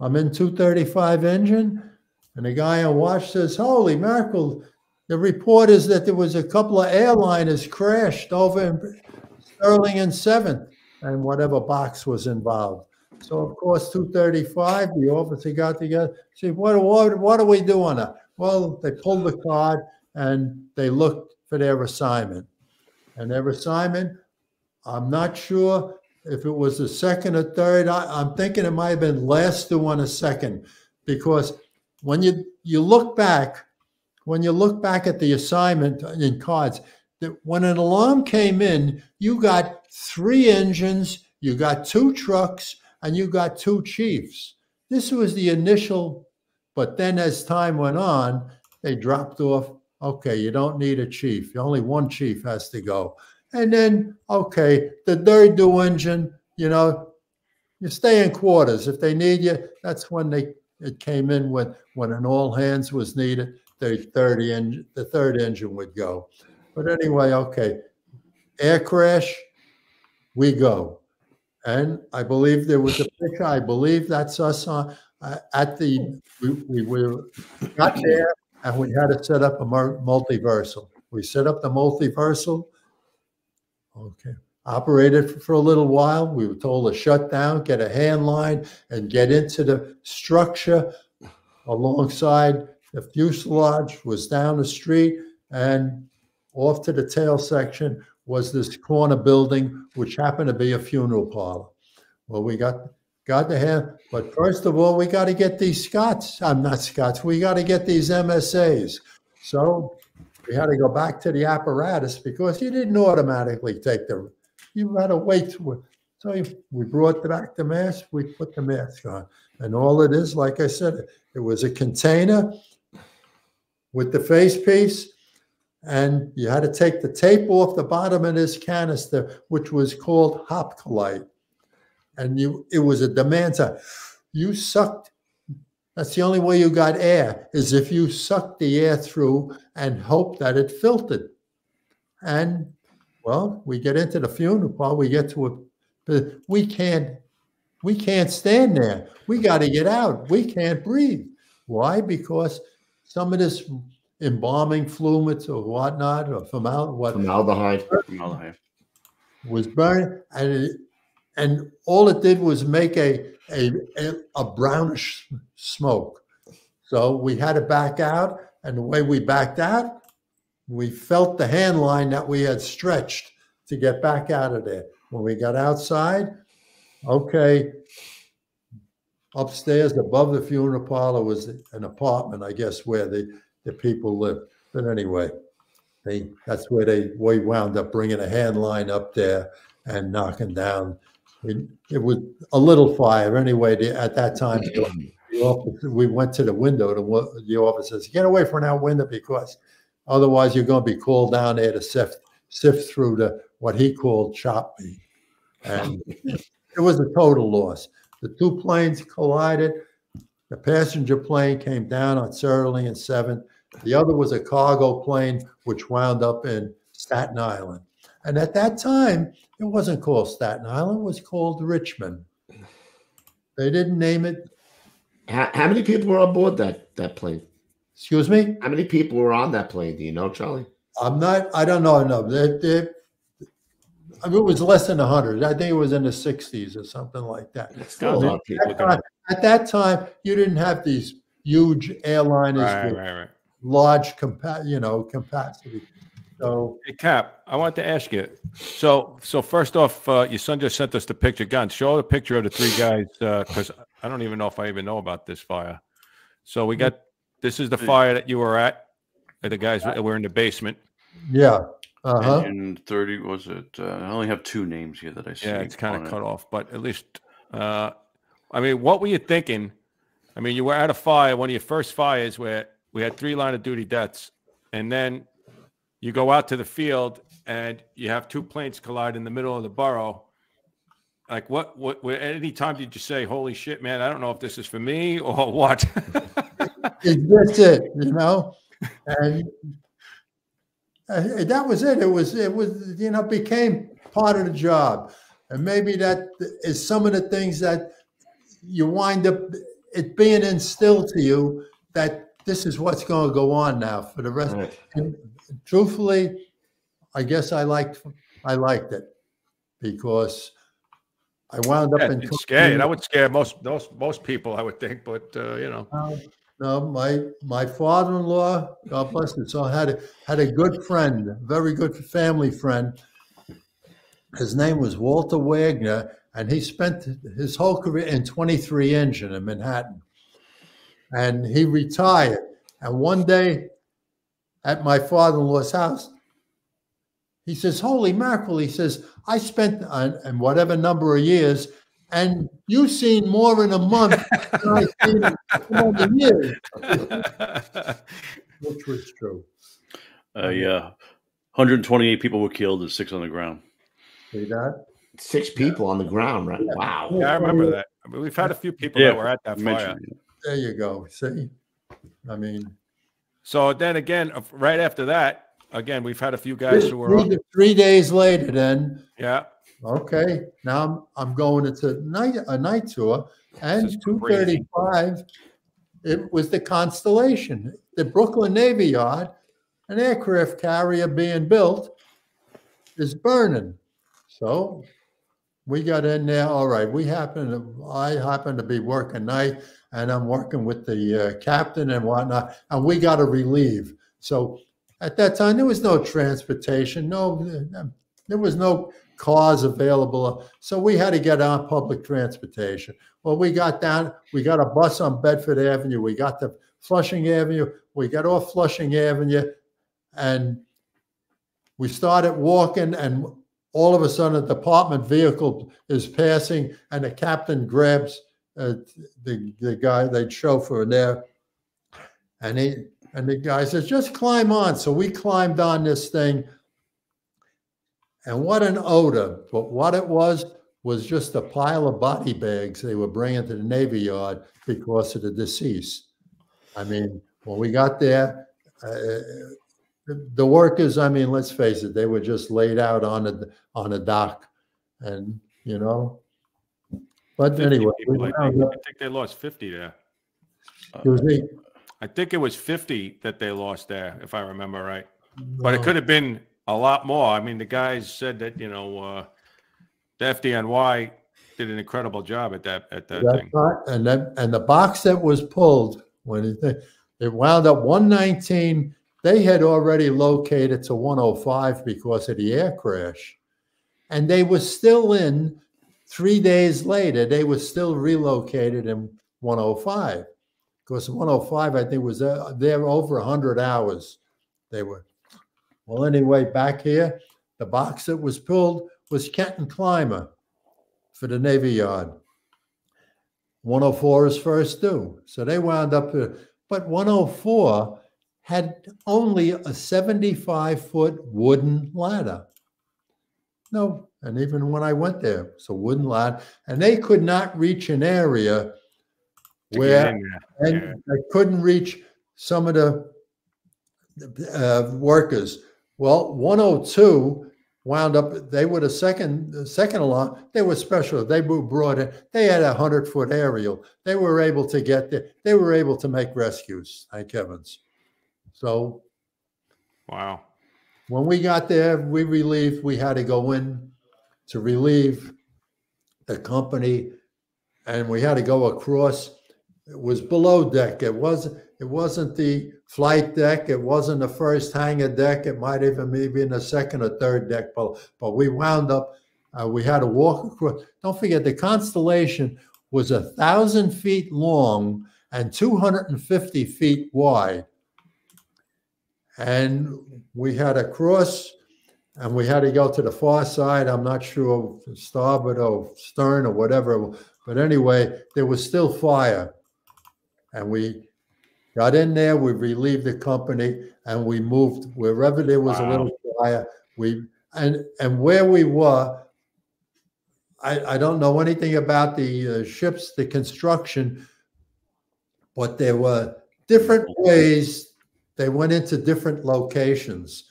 I'm in 235 engine, and the guy on watch says, Holy mackerel, the report is that there was a couple of airliners crashed over in Sterling and 7th, and whatever box was involved. So, of course, 235, the officer got together, said, What, what, what are we doing? now?" Well, they pulled the card and they looked for their assignment. And their assignment, I'm not sure if it was the second or third. I, I'm thinking it might have been last to one a second, because when you you look back, when you look back at the assignment in cards, that when an alarm came in, you got three engines, you got two trucks, and you got two chiefs. This was the initial, but then as time went on, they dropped off. Okay, you don't need a chief. Only one chief has to go. And then, okay, the third engine, you know, you stay in quarters. If they need you, that's when they it came in when when an all hands was needed. The third engine, the third engine would go. But anyway, okay, air crash, we go. And I believe there was a picture. I believe that's us on uh, at the we, we got there and we had to set up a mul- multiversal. We set up the multiversal. Okay. Operated for, for a little while. We were told to shut down, get a hand line, and get into the structure alongside the fuselage was down the street and off to the tail section was this corner building, which happened to be a funeral parlor. Well, we got got to have, but first of all, we got to get these Scots. I'm not Scots. We got to get these MSAs. So we had to go back to the apparatus because you didn't automatically take the. You had to wait. So we brought back the mask. We put the mask on, and all it is, like I said, it was a container with the face piece and you had to take the tape off the bottom of this canister, which was called Hopcalite. And you, it was a demand side. You sucked. That's the only way you got air is if you sucked the air through and hope that it filtered. And well, we get into the funeral part. We get to a. but We can't. We can't stand there. We got to get out. We can't breathe. Why? Because some of this embalming fluids or whatnot or formal what Formaldehyde. Formaldehyde. was burning and it, and all it did was make a a, a, brownish smoke. So we had to back out, and the way we backed out, we felt the hand line that we had stretched to get back out of there. When we got outside, okay, upstairs above the funeral parlor was an apartment, I guess, where the, the people lived. But anyway, they that's where they we wound up bringing a hand line up there and knocking down. It, it was a little fire anyway. The, at that time, mm-hmm. the office, we went to the window. The, the office says, "Get away from that window because otherwise you're going to be called down there to sift sift through the what he called chop meat." And it was a total loss. The two planes collided. The passenger plane came down on Surly and 7th. The other was a cargo plane, which wound up in Staten Island. And at that time, it wasn't called Staten Island, it was called Richmond. They didn't name it. How, how many people were on board that that plane? Excuse me? How many people were on that plane? Do you know, Charlie? I'm not, I don't know. No, they, they, I mean, it was less than 100. I think it was in the 60s or something like that. Still a lot of people. At that time- at that time, you didn't have these huge airliners Right, with right, right. large compa- you know, capacity. So Hey, Cap, I want to ask you. So, so first off, uh, your son just sent us the picture. Gun, show the picture of the three guys because I don't even know if I even know about this fire. So we got this is the fire that you were at. uh, The guys that were in the basement. yeah, uh huh. Engine 30 was it? Uh, I only have two names here that I see. Yeah, it's kind on of it. cut off, but at least, uh, I mean, what were you thinking? I mean, you were at a fire, one of your first fires where we had three line of duty deaths, and then you go out to the field and you have two planes collide in the middle of the borough. Like, what, what, what, at any time did you say, holy shit, man, I don't know if this is for me or what? That's it, you know, and uh, that was it. It was it was you know became part of the job, and maybe that is some of the things that you wind up it being instilled to you that this is what's going to go on now for the rest. Right. And truthfully, I guess I liked I liked it because I wound up Yeah, in scary. That would scare most, most, most people, I would think, but, uh, you know. No, no, my my father-in-law, God bless his soul, had a had a good friend, a very good family friend. His name was Walter Wagner, and he spent his whole career in 23 engine in Manhattan. And he retired. And one day at my father-in-law's house, he says, Holy mackerel, he says, I spent uh, and whatever number of years, and you've seen more in a month than I've seen in 20 years, which was true. Uh, yeah. 128 people were killed and six on the ground. See that? Six people on the ground, right? Wow. Yeah, I remember that. I mean, we've had a few people Yeah, that were at that fire. There you go. See? I mean, So then again, uh, right after that, again, we've had a few guys who were, three, three days later, then, yeah, okay, now I'm, I'm going into night, a night tour, and is crazy. 235, it was the Constellation, the Brooklyn Navy Yard, an aircraft carrier being built is burning. So we got in there. All right, we happen to, I happen to be working night and I'm working with the uh, captain and whatnot, and we got to relieve. So at that time, there was no transportation, no, there was no cars available. So we had to get on public transportation. Well, we got down, we got a bus on Bedford Avenue, we got to Flushing Avenue, we got off Flushing Avenue, and we started walking, and all of a sudden, a department vehicle is passing, and the captain grabs uh, the the guy, the chauffeur there, and he and the guy says, "Just climb on." So we climbed on this thing, and what an odor! But what it was was just a pile of body bags they were bringing to the Navy Yard because of the deceased. I mean, when we got there, uh, the, the workers, I mean, let's face it, they were just laid out on a on the dock, and you know. But anyway, people, I think. I think they lost 50 there. excuse me. I think it was 50 that they lost there, if I remember right. But it could have been a lot more. I mean, the guys said that, you know, uh, the FDNY did an incredible job at that at that That's thing. right. And then and the box that was pulled when it, it wound up 119. They had already located to 105 because of the air crash, and they were still in. Three days later, they were still relocated in 105 because 105, I think, was uh, there over 100 hours. They were. Well, anyway, back here, the box that was pulled was Kenton Climber for the Navy Yard. 104 is first due. So they wound up, uh, but 104 had only a 75 foot wooden ladder. No, and even when I went there, it's a wooden lot, and they could not reach an area where in there. and I couldn't reach some of the uh, workers. Well, 102 wound up. They were the second, the second alarm. They were special. They were brought in. They had a hundred foot aerial. They were able to get there. They were able to make rescues. Thank heavens. So Wow. when we got there, we relieved. We had to go in to relieve the company, and we had to go across. It was below deck. It wasn't. It wasn't the flight deck. It wasn't the first hangar deck. It might even maybe in the second or third deck. But but we wound up. Uh, we had to walk across. Don't forget the Constellation was a thousand feet long and 250 feet wide. And we had to cross and we had to go to the far side. I'm not sure starboard or stern or whatever. But anyway, there was still fire. And we got in there, we relieved the company, and we moved wherever there was a little fire. We and and where we were, I, I don't know anything about the uh, ships, the construction, but there were different ways they went into different locations.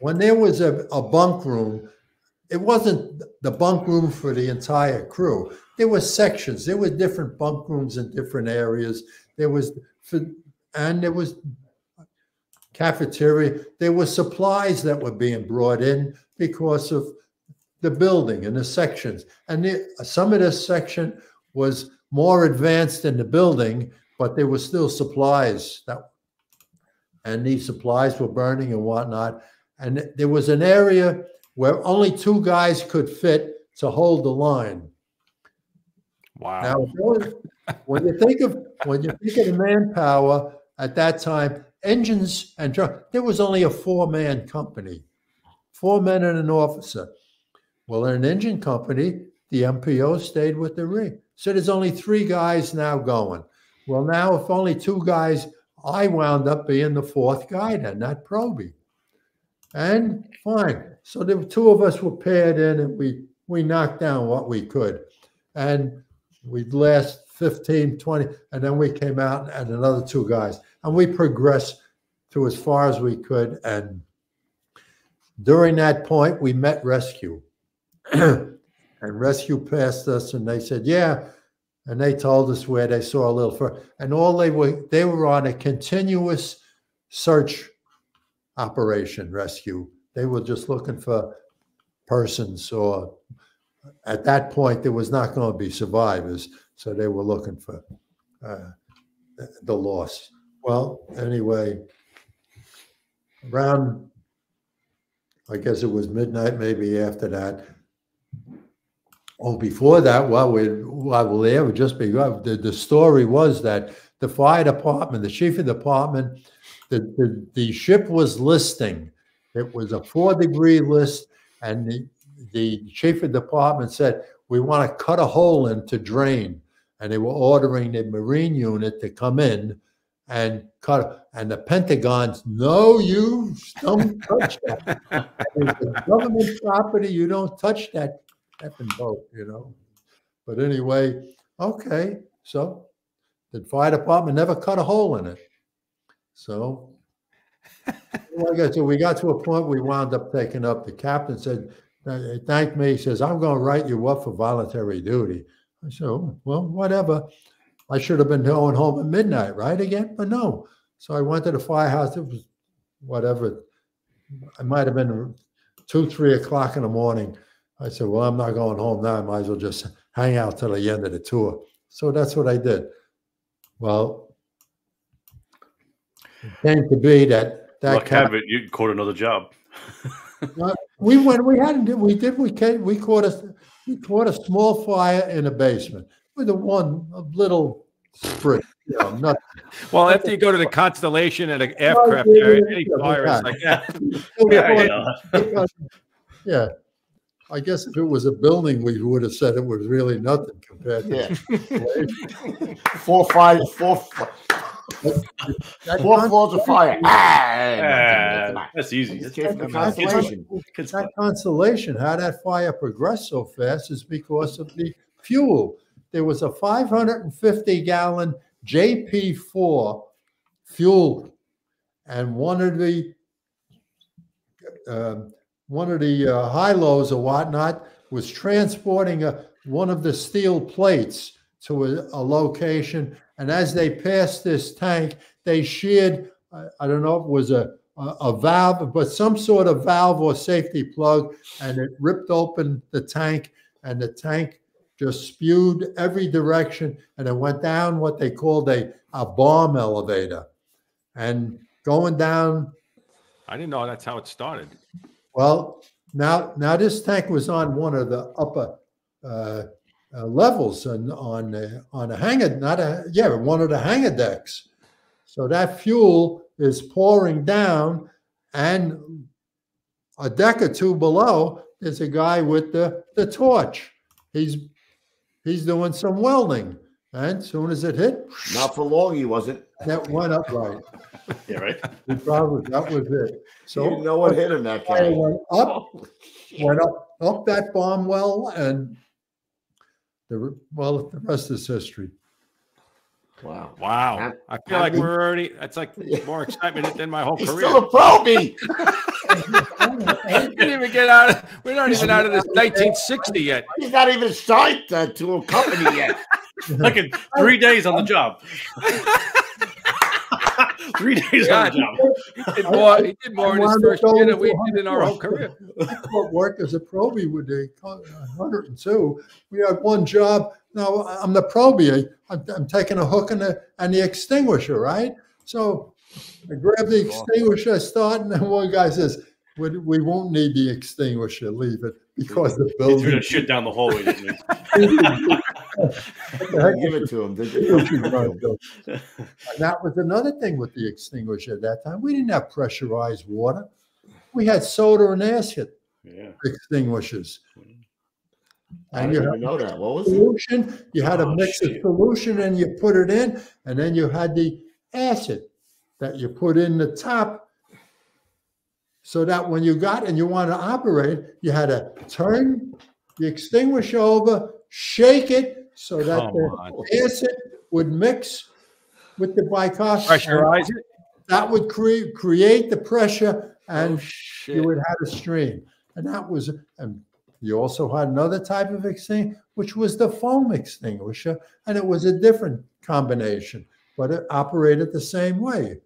When there was a, a bunk room, it wasn't the bunk room for the entire crew. There were sections. There were different bunk rooms in different areas. There was, for, and there was cafeteria. There were supplies that were being brought in because of the building and the sections. And the, some of this section was more advanced in the building, but there were still supplies that, and these supplies were burning and whatnot. And there was an area where only two guys could fit to hold the line. Wow. Now, when you think of when you think of the manpower at that time, engines and truck, there was only a four-man company, four men and an officer. Well, in an engine company, the MPO stayed with the rig. So there's only three guys now going. Well, now if only two guys, I wound up being the fourth guy then, not Proby. And fine. So the two of us were paired in and we we knocked down what we could. And we'd last 15, 20, and then we came out and another two guys. And we progressed to as far as we could. And during that point, we met rescue. and rescue passed us and they said, Yeah. And they told us where they saw a little further. And all they were, they were on a continuous search operation rescue. They were just looking for persons or at that point there was not going to be survivors so they were looking for uh, the loss well anyway around i guess it was midnight maybe after that oh before that while we while we were there we just begun the, the story was that the fire department the chief of the department the, the, the ship was listing it was a four degree list and the the chief of department said, we want to cut a hole in to drain. And they were ordering the Marine unit to come in and cut. And the Pentagon's, no, you don't touch that. It's government property. You don't touch that effing boat, you know. But anyway, okay. So the fire department never cut a hole in it. So, like I said, we got to a point we wound up taking up. The captain said, he thanked me. He says, I'm going to write you up for voluntary duty. I said, oh, well, whatever. I should have been going home at midnight, right? Again, but no. So I went to the firehouse. It was whatever. I might have been two, three o'clock in the morning. I said, well, I'm not going home now. I might as well just hang out till the end of the tour. So that's what I did. Well, it came to be that that Luck have it, you caught another job. uh, we went. We hadn't. We did. We came, we caught a we caught a small fire in a basement with a one a little sprit. You know, nothing. Well, after you go to the Constellation and an aircraft yeah, yeah, any yeah, fire is like that. Yeah, yeah. I guess if it was a building, we would have said it was really nothing compared to. Yeah. four, five, four, That four con- floors of fire. Ah, Ah, that's easy. This came from That's Constellation. Kids that constellation, how that fire progressed so fast is because of the fuel. There was a 550 gallon JP4 fuel, and one of the um one of the uh, high lows or whatnot was transporting a, one of the steel plates to a, a location. And as they passed this tank, they sheared, I, I don't know if it was a, a, a valve, but some sort of valve or safety plug, and it ripped open the tank, and the tank just spewed every direction, and it went down what they called a, a bomb elevator. And going down I didn't know that's how it started. well, now now this tank was on one of the upper uh, uh, levels and on uh, on a hangar, not a yeah, one of the hangar decks. So that fuel is pouring down, and a deck or two below is a guy with the the torch. He's he's doing some welding, and as soon as it hit, Not for long, he wasn't. that went up right. Yeah, right. He probably that was it. So So you know what hit him that guy. went up, went up up that bomb well, and the well, the rest is history. Wow. Wow. I feel like we're already, that's like more excitement than my whole He's career. still a probie. We didn't even get out of, we're not even out of this 1960 yet. He's not even signed uh, to a company yet. Look at three days on the job. Three days on God. the job. He did more, he did more in his first year than we did in our whole career. I quit work as a probie would the co- 102. We had one job. Now I'm the probie. I'm, I'm taking a hook and the and the extinguisher, right? So I grab the extinguisher, I start, and then one guy says, "We, we won't need the extinguisher. Leave it because the He threw building." that shit down the hallway, didn't Give it to him. And that was another thing with the extinguisher at that time. We didn't have pressurized water. We had soda and acid? Yeah. extinguishers. I And you had know that. What was it? solution, you had a Oh, mix of solution and you put it in, and then you had the acid that you put in the top. So that when you got and you want to operate, you had to turn the extinguisher over, shake it so that Come the on. acid would mix with the bicarb. Pressurize it. That would create create the pressure and Oh, you would have a stream. And that was, and you also had another type of extinguisher, which was the foam extinguisher, and it was a different combination, but it operated the same way.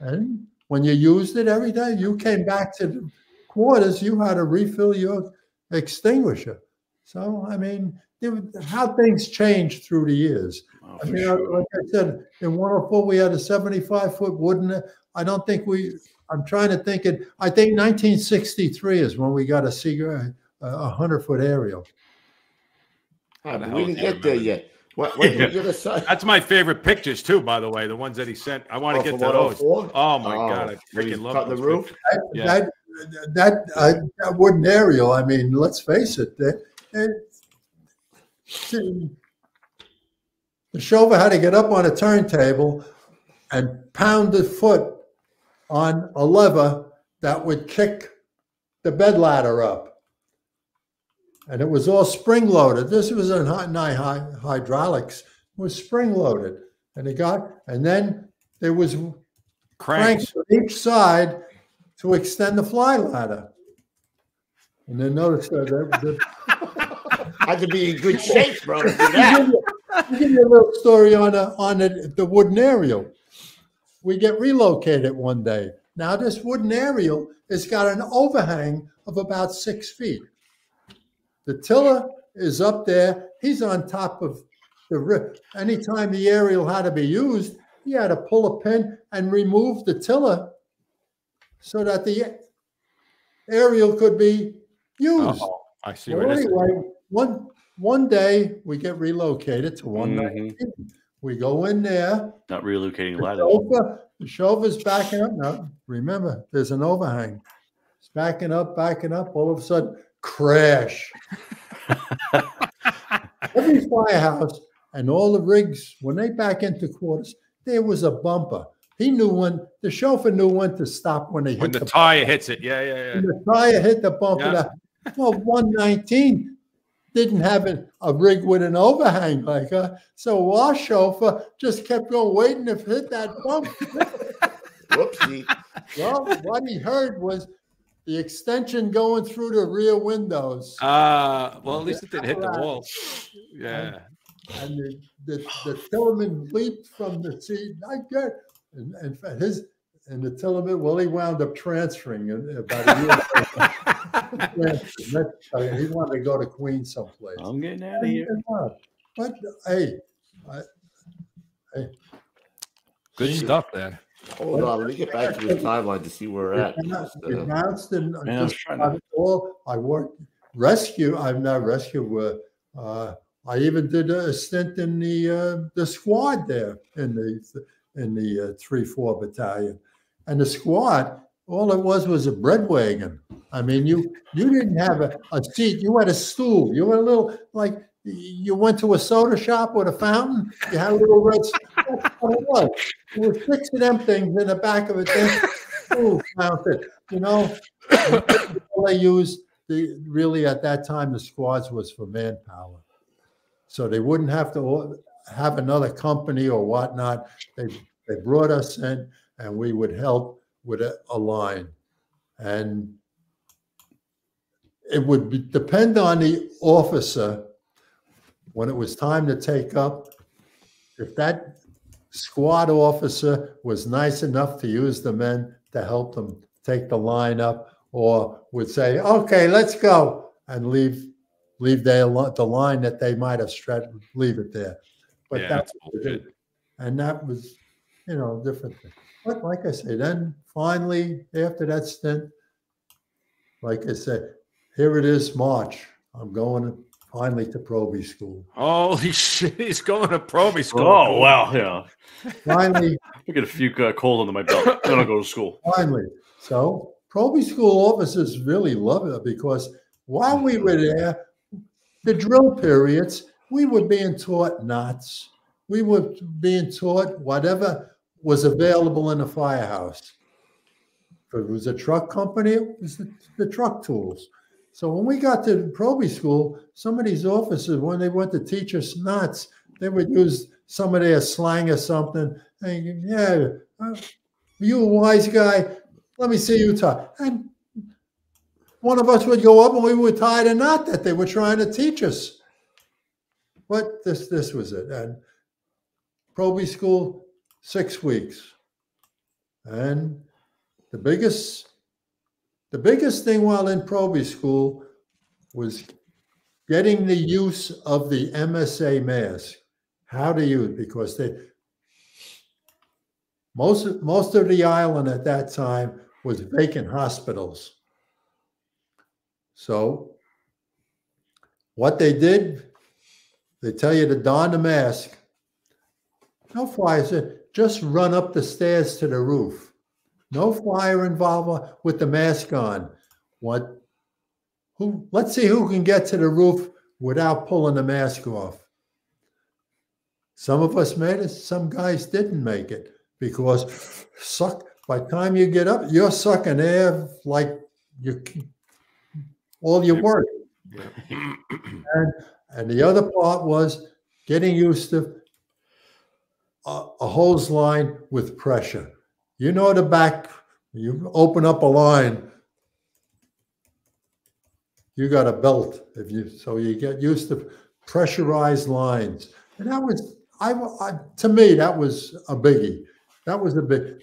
And when you used it every day, you came back to the quarters, you had to refill your extinguisher. So, I mean, how things changed through the years. Oh, I mean, sure. like I said, in 104, we had a 75 foot wooden. I don't think we, I'm trying to think it, I think 1963 is when we got a Seagrave, a 100 foot aerial. Ah, we didn't get there yet. What, what did you get? That's my favorite pictures too, by the way. The ones that he sent. I want Oh, to get from to those. Oh my Oh, god, I freaking love cutting the roof? That, Yeah. that, that, uh, that wooden aerial, I mean, let's face it, that, it, see, the chauffeur had to get up on a turntable and pound the foot on a lever that would kick the bed ladder up. And it was all spring loaded. This was in hy- ny- hy- hydraulics, it was spring loaded. And it got, and then there was Cranks. cranks on each side to extend the fly ladder. And then notice that, that, that Had to be in good shape, bro, to do that. give, you, give you a little story on a, on the, the wooden aerial. We get relocated one day. Now this wooden aerial has got an overhang of about six feet. The tiller is up there. He's on top of the rip. Anytime the aerial had to be used, he had to pull a pin and remove the tiller so that the aerial could be used. Oh, I see Well, where this is. anyway, one one day we get relocated to one Mhm. We go in there. Not relocating The ladder. chauffeur, the chauffeur's backing up. Now, remember, there's an overhang. It's backing up, backing up. All of a sudden, crash. Every firehouse and all the rigs, when they back into quarters, there was a bumper. He knew when the chauffeur knew when to stop when they hit the the tire hits it. Yeah, yeah, yeah. when the tire hit the bumper. Yeah. that- Well, 119 didn't have a rig with an overhang like that. So our chauffeur just kept going, waiting to hit that bump. Whoopsie. well, what he heard was the extension going through the rear windows. Uh, well, at least it didn't hit the wall. Yeah. and the, the, the Tillerman leaped from the seat. I get, and, and fa- his, and the Tillerman, well, he wound up transferring in about a year. That- he wanted to go to Queens someplace. I'm getting out of here. But hey, Good stuff, man. Hold on, let me get back to the timeline to see where we're at. Just, we uh, bounced in. Man, I was to- all- I worked rescue. I'm not rescue. Uh, uh, I even did a stint in the uh, the squad there in the in the uh, three four battalion, and the squad. All it was was a bread wagon. I mean, you you didn't have a, a seat. You had a stool. You were a little like you went to a soda shop with a fountain. You had a little red. That's what it was. There were of them things in the back of. Then stool mounted. You know, all they used the really at that time the squads was for manpower, so they wouldn't have to have another company or whatnot. They they brought us in, and we would help with a, a line, and it would be, depend on the officer when it was time to take up. If that squad officer was nice enough to use the men to help them take the line up, or would say, "Okay, let's go," and leave leave their the line that they might have stretched, leave it there. But Yeah, that that's was and that was, you know, different. thing. But like I say, then finally after that stint, like I said, here it is, March. I'm going to, finally to Proby school. Holy shit, he's going to Proby school. Oh wow, yeah. Finally, I get a few uh, cold under my belt. Then I'll go to school. finally. So Proby school officers really love it because while we were there, the drill periods, we were being taught knots. We were being taught whatever was available in the firehouse. If it was a truck company, it was the, the truck tools. So when we got to Proby school, some of these officers, when they went to teach us knots, they would use some of their slang or something. And yeah, uh, you a wise guy? Let me see you tie. And one of us would go up and we would tie a knot that they were trying to teach us. But this this was it. And Proby school, six weeks. And the biggest the biggest thing while in Proby school was getting the use of the MSA mask. How to use because they most of- most of the island at that time was vacant hospitals. So what they did, they tell you to don the mask. No said, just run up the stairs to the roof. No fire involved with the mask on. What? Who? Let's see who can get to the roof without pulling the mask off. Some of us made it. Some guys didn't make it because suck. By the time you get up, you're sucking air like you all your work. and and the other part was getting used to a, a hose line with pressure. You know the back. You open up a line. You got a belt if you so you get used to pressurized lines, and that was I, I to me that was a biggie. That was a big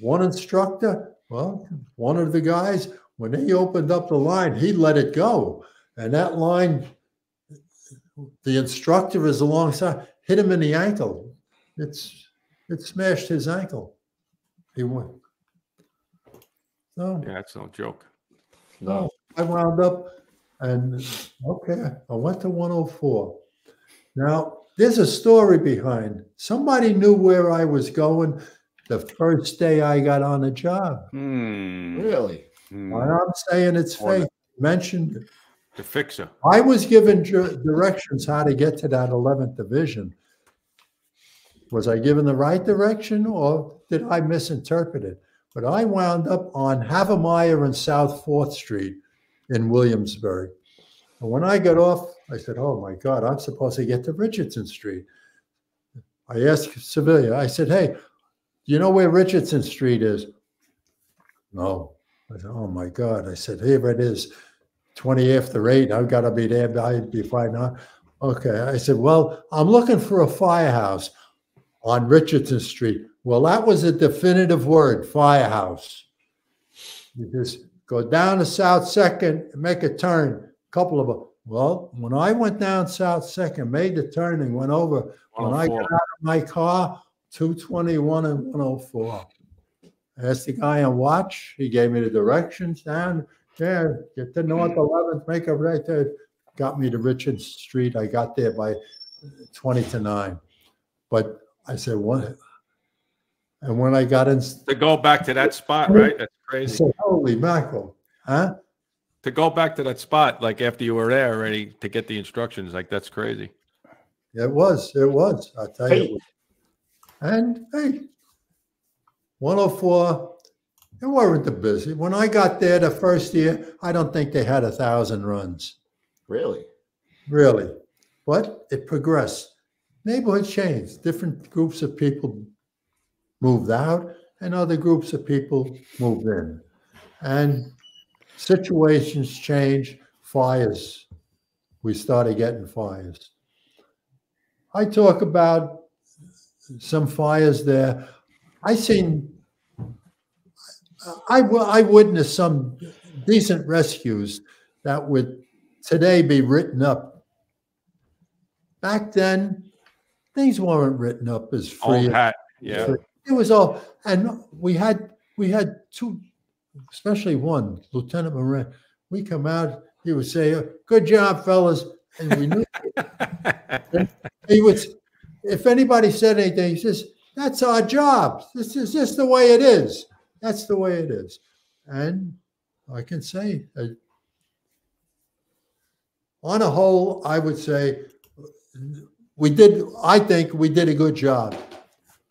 one instructor. Well, one of the guys when he opened up the line, he let it go, and that line the instructor is alongside, hit him in the ankle. It's it smashed his ankle. He went. So Yeah, that's no joke. No. I wound up and okay, I went to 104. Now, there's a story behind. Somebody knew where I was going the first day I got on the job. Hmm. Really? And I'm saying it's Or the- fake. Mentioned it. The fixer. I was given dir- directions how to get to that 11th division. Was I given the right direction or did I misinterpret it? But I wound up on Havemeyer and South 4th Street in Williamsburg. And when I got off, I said, Oh my God, I'm supposed to get to Richardson Street. I asked Sevilla, I said, Hey, do you know where Richardson Street is? No. I said, Oh my God. I said, Here it is. 20 after eight. I've got to be there by before I know. Okay. I said, Well, I'm looking for a firehouse on Richardson Street. Well, that was a definitive word, firehouse. You just go down to South Second, make a turn, a couple of them. Well, when I went down South Second, made the turn and went over, when I got 104. out of my car, 221 and 104. I asked the guy on watch. He gave me the directions down there. Get to North hmm. 11th, make a right there. Got me to Richard Street. I got there by 20 to 9. But I said, what? And when I got in, To go back to that spot, right? That's I crazy. said, holy mackerel. Huh? To go back to that spot, like after you were there already to get the instructions, like that's crazy. It was. It was. I tell Hey. you. And hey, 104, it weren't the busy. When I got there the first year, I don't think they had a thousand runs. Really? really. But it progressed. Neighborhood changed. Different groups of people moved out, and other groups of people moved in. And situations change. Fires. We started getting fires. I talk about some fires there. I seen. I, I witnessed some decent rescues that would today be written up. Back then, things weren't written up as free. Old hat. Yeah. It was all, and we had we had two, especially one Lieutenant Moran. We come out, he would say, "Good job, fellas," and we knew he would. If anybody said anything, he says, "That's our job. This is just the way it is. That's the way it is." And I can say, uh, on a whole, I would say we did. I think we did a good job.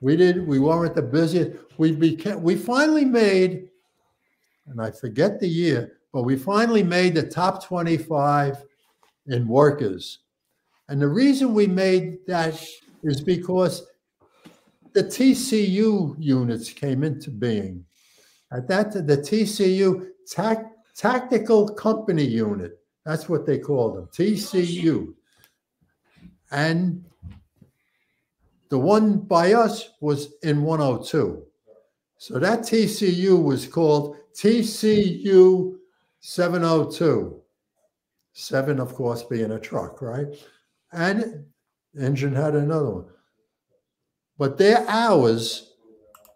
We did. We weren't the busiest. We became. We finally made, and I forget the year, but we finally made the top twenty-five in workers. And the reason we made that is because the TCU units came into being. At that, the TCU tac, Tactical Company Unit. That's what they called them, TCU. And the one by us was in 102. So that TCU was called TCU 702. Seven, of course, being a truck, right? And engine had another one. But their hours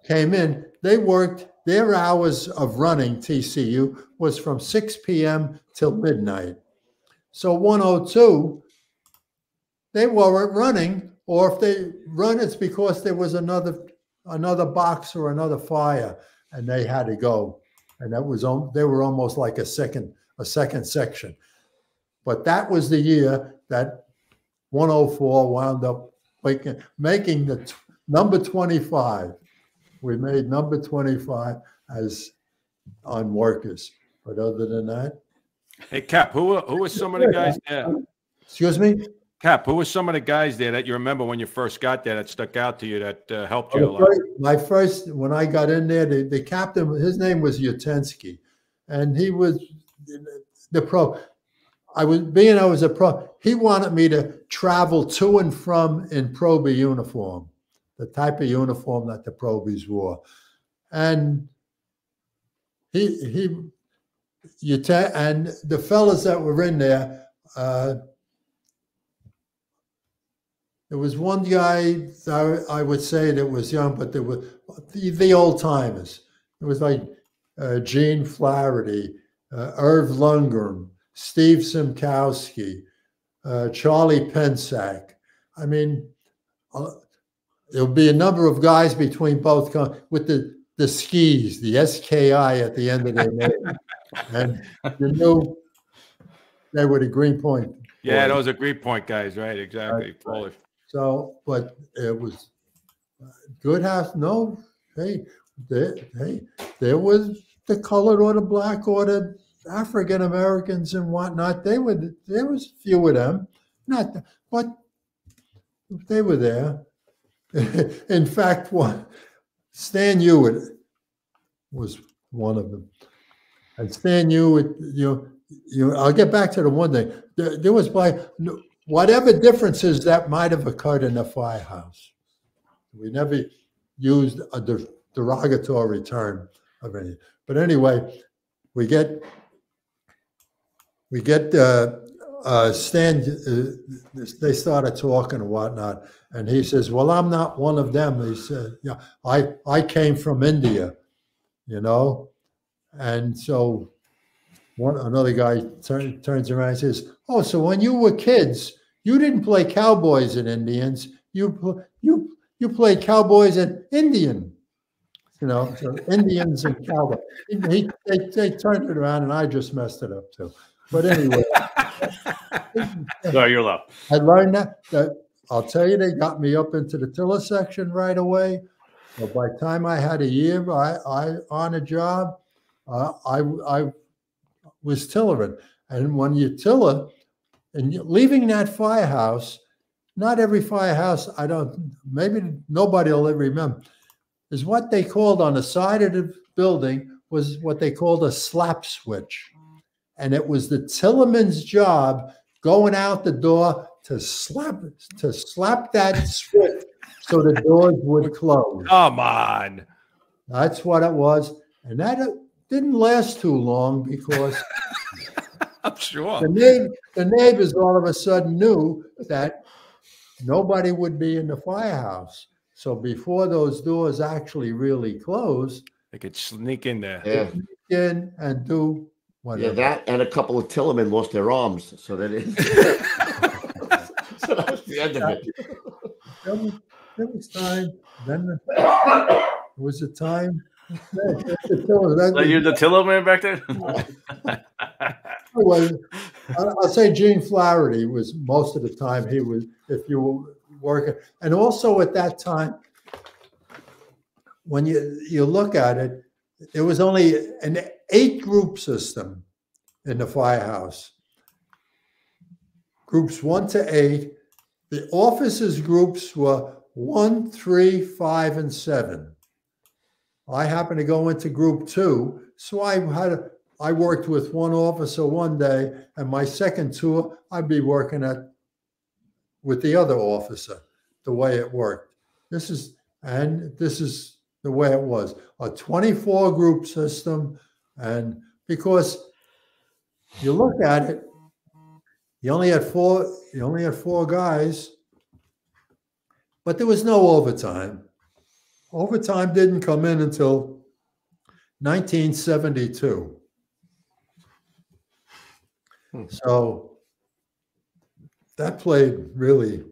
came in, they worked, their hours of running TCU was from 6 p.m. till midnight. So 102, they weren't running, or if they run, it's because there was another another box or another fire, and they had to go. And that was on. They were almost like a second a second section. But that was the year that 104 wound up making making the t- number 25. We made number 25 as on workers. But other than that, Hey Cap, who were who were some of the guys there? excuse me. Cap, who were some of the guys there that you remember when you first got there that stuck out to you that uh, helped you a lot? first- My first, when I got in there, the, the captain, his name was Yutensky, and he was the pro. I was being I was a pro. He wanted me to travel to and from in Proby uniform, the type of uniform that the Probies wore, and he he you and the fellas that were in there. Uh, there was one guy I, I would say that was young, but there were the, the old timers. It was like uh, Gene Flaherty, uh, Irv Lundgren, Steve Simkowski, uh, Charlie Pensack. I mean, uh, there'll be a number of guys between both com- with the the skis, the SKI at the end of their name, and you knew they were the Greenpoint. Yeah, boys. those are Greenpoint guys, right? Exactly. Right, Polish. So, but it was uh, good house. No, hey, there, hey, there was the colored or the black or the African Americans and whatnot. They would there was few of them, not but they were there. In fact, one Stan Hewitt was one of them, and Stan Hewitt, you know, you. I'll get back to the one thing. There, there was by whatever differences that might have occurred in the firehouse. We never used a de- derogatory term of any. But anyway, we get we get uh, uh, Stan. Uh, they started talking and whatnot, and he says, "Well, I'm not one of them." He said, "Yeah, I I came from India, you know," and so one another guy turn, turns around and says, "Oh, so when you were kids, you didn't play cowboys and Indians. You you you played cowboys and Indian." You know, so Indians and cowboys. He, he- they, they turned it around, and I just messed it up too. But anyway, No, you're low. I learned that, that I'll tell you, they got me up into the tiller section right away. But by the time I had a year I, I on a job, uh, I I was tillering. And when you tiller and leaving that firehouse, not every firehouse, I don't, maybe nobody will ever remember, is what they called on the side of the building was what they called a slap switch. And it was the tillerman's job going out the door to slap to slap that switch so the doors would close. Come on. That's what it was, and that didn't last too long because I'm sure. the neighbor, the neighbors all of a sudden knew that nobody would be in the firehouse. So before those doors actually really closed, They could sneak in there. Yeah, in and do yeah, that and a couple of Tillermen lost their arms, so that is. so that was the end of it. There was, there was time. Then the- there was a time. So you're the Tillo man back there? Anyway, I'll say Gene Flaherty was most of the time he was, if you were working, and also at that time, when you, you look at it, there was only an eight group system in the firehouse. Groups one to eight. The officers' groups were one, three, five, and seven. I happened to go into group two, so I had I worked with one officer one day, and my second tour, I'd be working at with the other officer, the way it worked. This is, and this is the way it was a 24 group system. And because you look at it, you only had four, you only had four guys, but there was no overtime. Overtime didn't come in until 1972. Hmm. So that played really,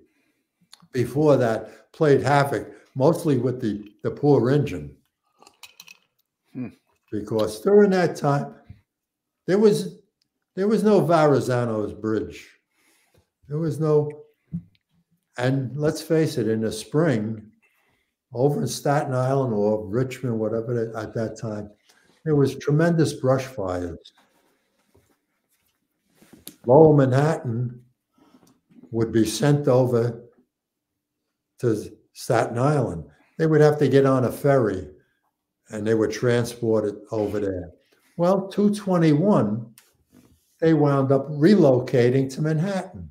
before that, played havoc, mostly with the, the poor engine. Hmm. Because during that time, there was there was no Verrazano's Bridge. There was no, and let's face it, in the spring, over in Staten Island or Richmond, whatever at that time, there was tremendous brush fires. Lower Manhattan would be sent over to Staten Island. They would have to get on a ferry and they were transported over there. Well, 221, they wound up relocating to Manhattan.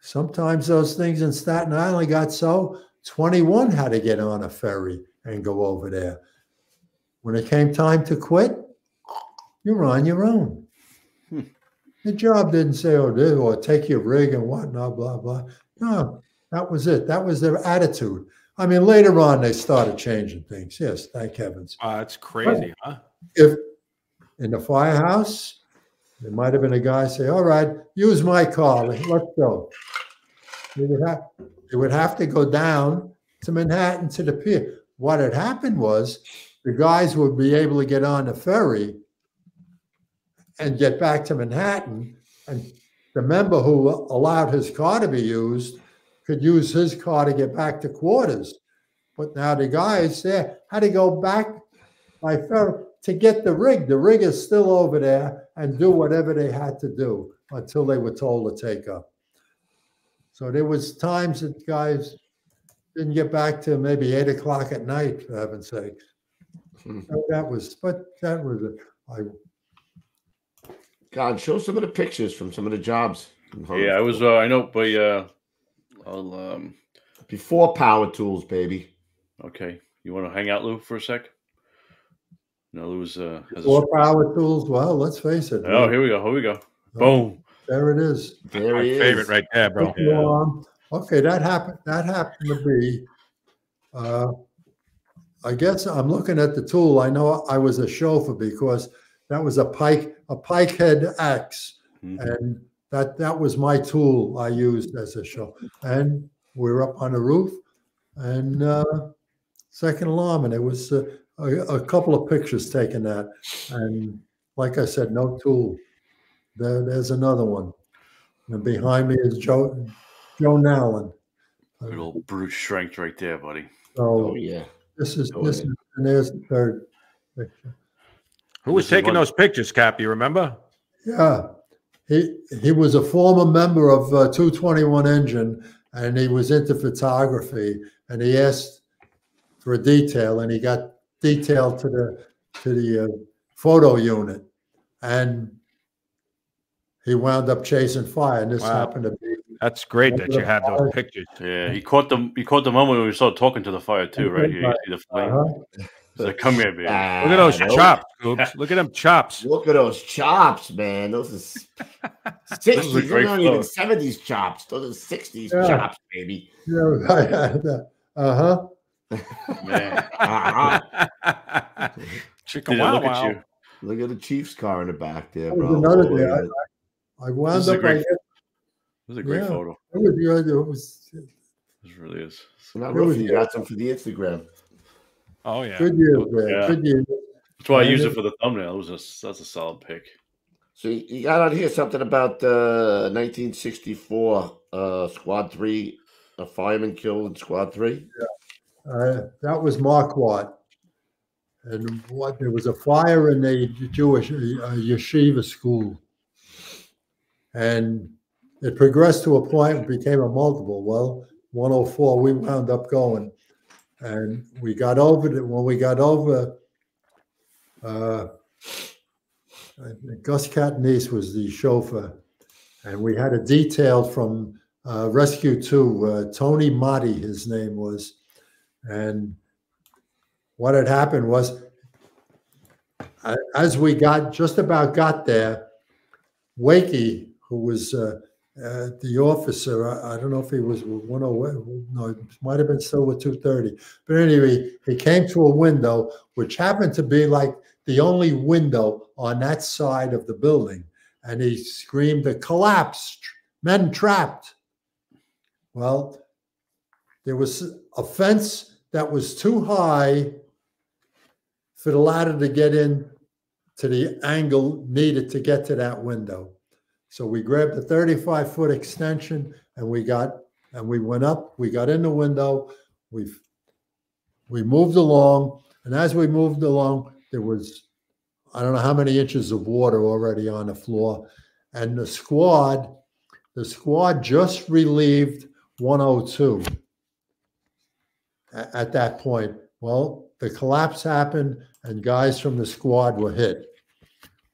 Sometimes those things in Staten Island got so 21 had to get on a ferry and go over there. When it came time to quit, you're on your own. The job didn't say, oh, this, or take your rig and whatnot, blah, blah. No, that was it. That was their attitude. I mean, later on they started changing things. Yes, thank heavens. Uh, that's crazy, huh? If in the firehouse, there might have been a guy say, "All right, use my car. Let's go." They would have, to go down to Manhattan to the pier. What had happened was the guys would be able to get on the ferry and get back to Manhattan, and the member who allowed his car to be used could use his car to get back to quarters. But now the guys there had to go back by ferry to get the rig. The rig is still over there and do whatever they had to do until they were told to take up. So there was times that guys didn't get back to maybe eight o'clock at night, for heaven's sakes. Hmm. So That was, but that was, I, God, show some of the pictures from some of the jobs. Yeah, I was. Uh, I know, but uh, I'll. Um, before power tools, baby. okay, you want to hang out, Lou, for a sec? No, Lou's. Uh, has a, power tools, well, let's face it. oh, here we go. Here we go. Boom. There it is. There My he is. favorite right there, bro. Put you on. Okay, that happened, that happened to be, uh, I guess I'm looking at the tool. I know I was a chauffeur because that was a pike, a pike head axe. Mhm. And that, that was my tool I used as a show. And we were up on the roof and, uh, second alarm and it was uh, a, a couple of pictures taken that. And like I said, no tool. There, there's another one. And behind me is Joe, Joe Nallen. Good old brute strength right there, buddy. Oh yeah. this is, Oh, this yeah. is, and there's the third picture. Who was This taking those pictures, Cap? You remember? Yeah, he he was a former member of uh, 221 Engine, and he was into photography. And he asked for a detail, and he got detailed to the to the uh, photo unit, and he wound up chasing fire. And this Wow. happened to be That's great that you have those pictures. Yeah, he caught them. He caught the moment when we started talking to the fire too, right? Here, you see the flame. uh-huh. He's like, "Come here, baby." Look at those Ah, nope. chops, Scoops. Look at them chops. Look at those chops, man. Those are This sixties. Those aren't even seventies chops. Those are sixties Yeah. chops, baby. Yeah, uh huh. Man, Uh-huh. Chicken wow look at you. Look at the Chiefs car in the back there, bro. another Oh, day. Yeah. I wound This is a up. I great- guess, This is a great Yeah. photo. it was good. It was This really is. We're not It was. You got some for the Instagram. Oh yeah. good years, man. Yeah. Good years. That's why I Yeah, used it- it for the thumbnail. It was a, that's a solid pick. So you you got on here something about uh, 1964 uh, Squad Three, a fireman killed in Squad Three. Uh, that was Marquardt. And what there was a fire in a Jewish uh, yeshiva school. And it progressed to a point, it became a multiple. Well, 104, we wound up going. And we got over it when we got over. Uh, Gus Catanese was the chauffeur, and we had a detail from uh, Rescue 2, uh, Tony Motti, his name was. And what had happened was, as we got just about got there, Wakey, who was uh, uh, the officer, I, I don't know if he was with 101, no, it might have been still with 230. But anyway, he came to a window, which happened to be like the only window on that side of the building. And he screamed, "A collapse! Men trapped!" Well, there was a fence that was too high for the ladder to get in to the angle needed to get to that window. So we grabbed a 35 foot extension and we got and we went up, we got in the window, we we moved along, and as we moved along, there was I don't know how many inches of water already on the floor. And the squad, the squad just relieved 102 at that point. Well, the collapse happened and guys from the squad were hit.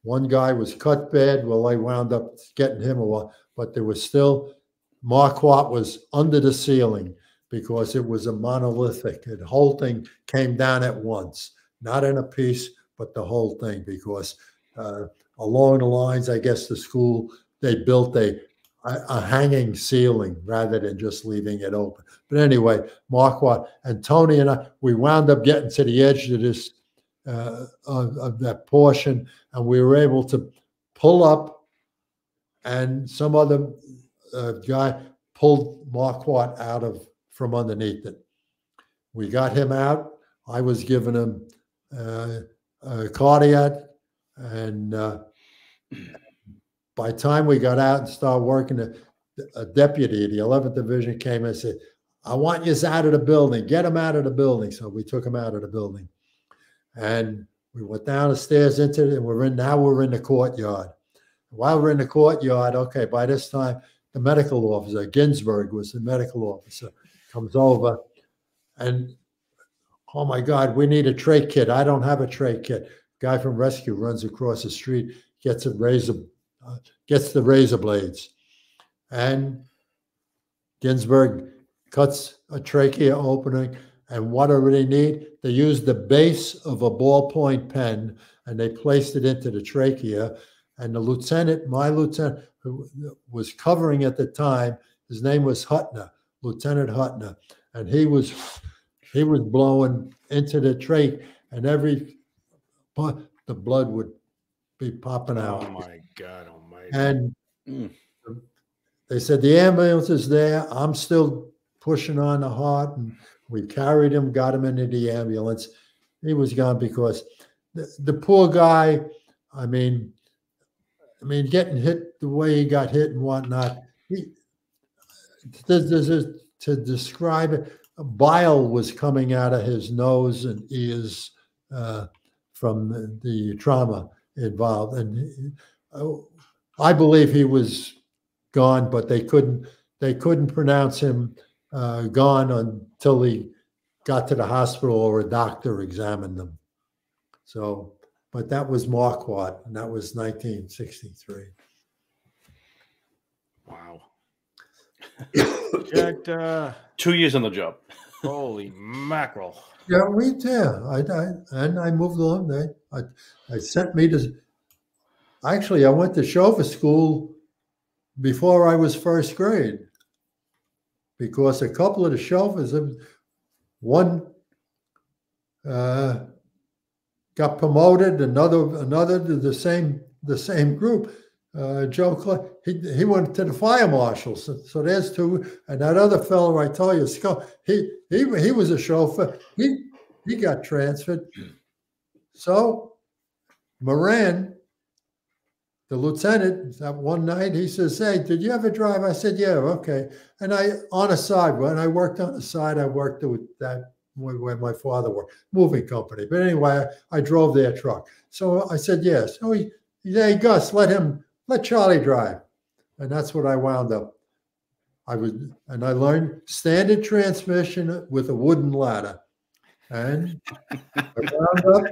One guy was cut bad. Well, they wound up getting him a while, but there was still, Marquardt was under the ceiling because it was a monolithic. The whole thing came down at once, not in a piece, but the whole thing because uh, along the lines, I guess the school, they built a, a, a hanging ceiling rather than just leaving it open. But anyway, Marquardt and Tony and I, we wound up getting to the edge of this uh, of, of that portion, and we were able to pull up, and some other uh, guy pulled Marquardt out of from underneath it. We got him out. I was giving him uh, a cardiac, and uh, by time we got out and started working, a, a deputy, the 11th Division came and said, I want you out of the building. Get him out of the building. So we took him out of the building. And we went down the stairs into it, and we're in now we're in the courtyard. While we're in the courtyard, okay, by this time, the medical officer, Ginsburg was the medical officer, comes over and oh my God, we need a tray kit. I don't have a tray kit. Guy from rescue runs across the street, gets a razor, uh, gets the razor blades. And Ginsburg cuts a trachea opening. And what do they need? They used the base of a ballpoint pen and they placed it into the trachea. And the lieutenant, my lieutenant, who was covering at the time, his name was Hutner, Lieutenant Hutner, and he was he was blowing into the trach, and every the blood would be popping out. Oh my God Almighty! And Mm. they said the ambulance is there. I'm still pushing on the heart, and we carried him, got him into the ambulance. He was gone because the, the poor guy. I mean, I mean, getting hit the way he got hit and whatnot. He, there's, there's a, to describe it, bile was coming out of his nose and ears uh, from the, the trauma involved, and uh, I believe he was gone, but they couldn't they couldn't pronounce him uh, gone until he got to the hospital or a doctor examined them. So, but that was Marquardt, and that was 1963. Wow. Jack, uh, Two years on the job. holy mackerel! Yeah, we yeah, I, I and I moved on. They I, I sent me to. Actually, I went to chauffeur school before I was first grade because a couple of the chauffeurs, one uh, got promoted, another another to the same the same group. Uh, Joe, Cl- he he went to the fire marshal. So, so there's two, and that other fellow I tell you, Scott, he he he was a chauffeur. He he got transferred. So Moran, the lieutenant, that one night he says, "Hey, did you ever drive?" I said, "Yeah, okay." And I on a side when I worked on the side, I worked with that where my father worked, moving company. But anyway, I, I drove their truck. So I said, "Yes." So he, hey, Gus, let him let Charlie drive, and that's what I wound up. I was, and I learned standard transmission with a wooden ladder, and I wound up.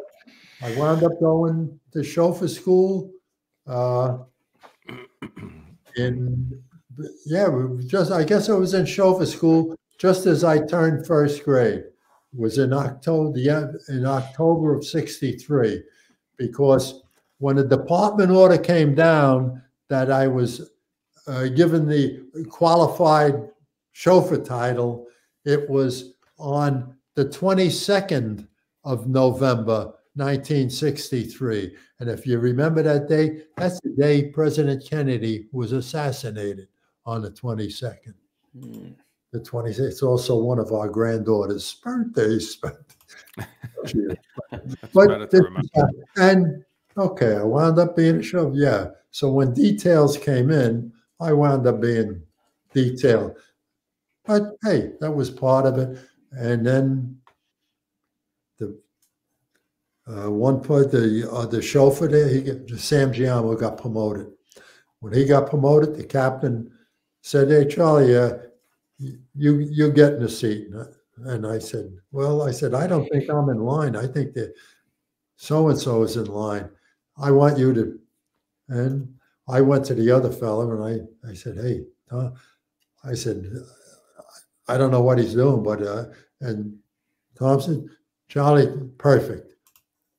I wound up going to chauffeur school. Uh, in yeah, just I guess I was in chauffeur school just as I turned first grade. It was in October the in October of '63, because when the department order came down that I was uh, given the qualified chauffeur title, it was on the 22nd of November 1963. And if you remember that day, that's the day President Kennedy was assassinated on the 22nd. Mm. The 26th. It's also one of our granddaughter's birthdays. But better this- remember. and okay, I wound up being a chauffeur. Yeah. So when details came in, I wound up being detail. But hey, that was part of it. And then the uh, one point, the uh, the chauffeur there, he Sam Giamo got promoted. When he got promoted, the captain said, "Hey, Charlie, uh, you you get in the seat." And I- said, "Well, I said I don't think I'm in line. I think that so and so is in line. I want you to." And I went to the other fellow and I I said, "Hey, Tom," I said, "I don't know what he's doing, but uh, and said, Charlie, perfect.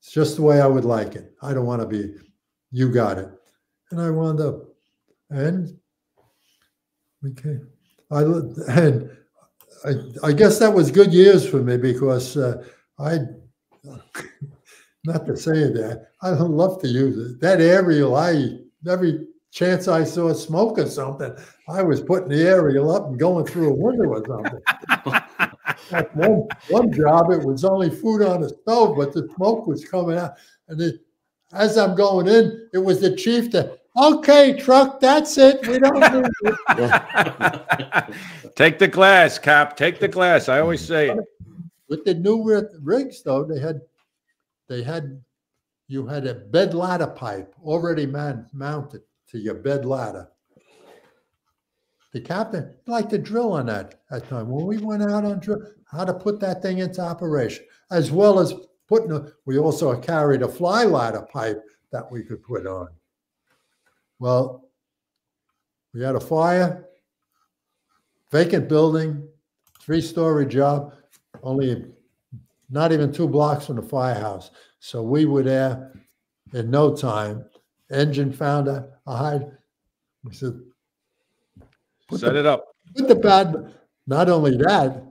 It's just the way I would like it. I don't want to be, you got it. And I wound up, and Okay. I and I, I guess that was good years for me because uh, I, not to say that, I love to use it. That aerial, I every chance I saw smoke or something, I was putting the aerial up and going through a window or something. One, one job, it was only food on the stove, but the smoke was coming out. And it, as I'm going in, it was the chief that, okay, truck, that's it. We don't need it." Take the glass, Cap. Take the glass. I always say it. With the new rigs, though, they had, they had, you had a bed ladder pipe already man, mounted to your bed ladder. The captain liked to drill on that at time when we went out on drill, how to put that thing into operation, as well as putting. A, we also carried a fly ladder pipe that we could put on. Well, we had a fire, vacant building, three-story job, only not even two blocks from the firehouse. So we were there in no time. Engine found a, a hide. We said, put Set the, it up. put the bad. Not only that,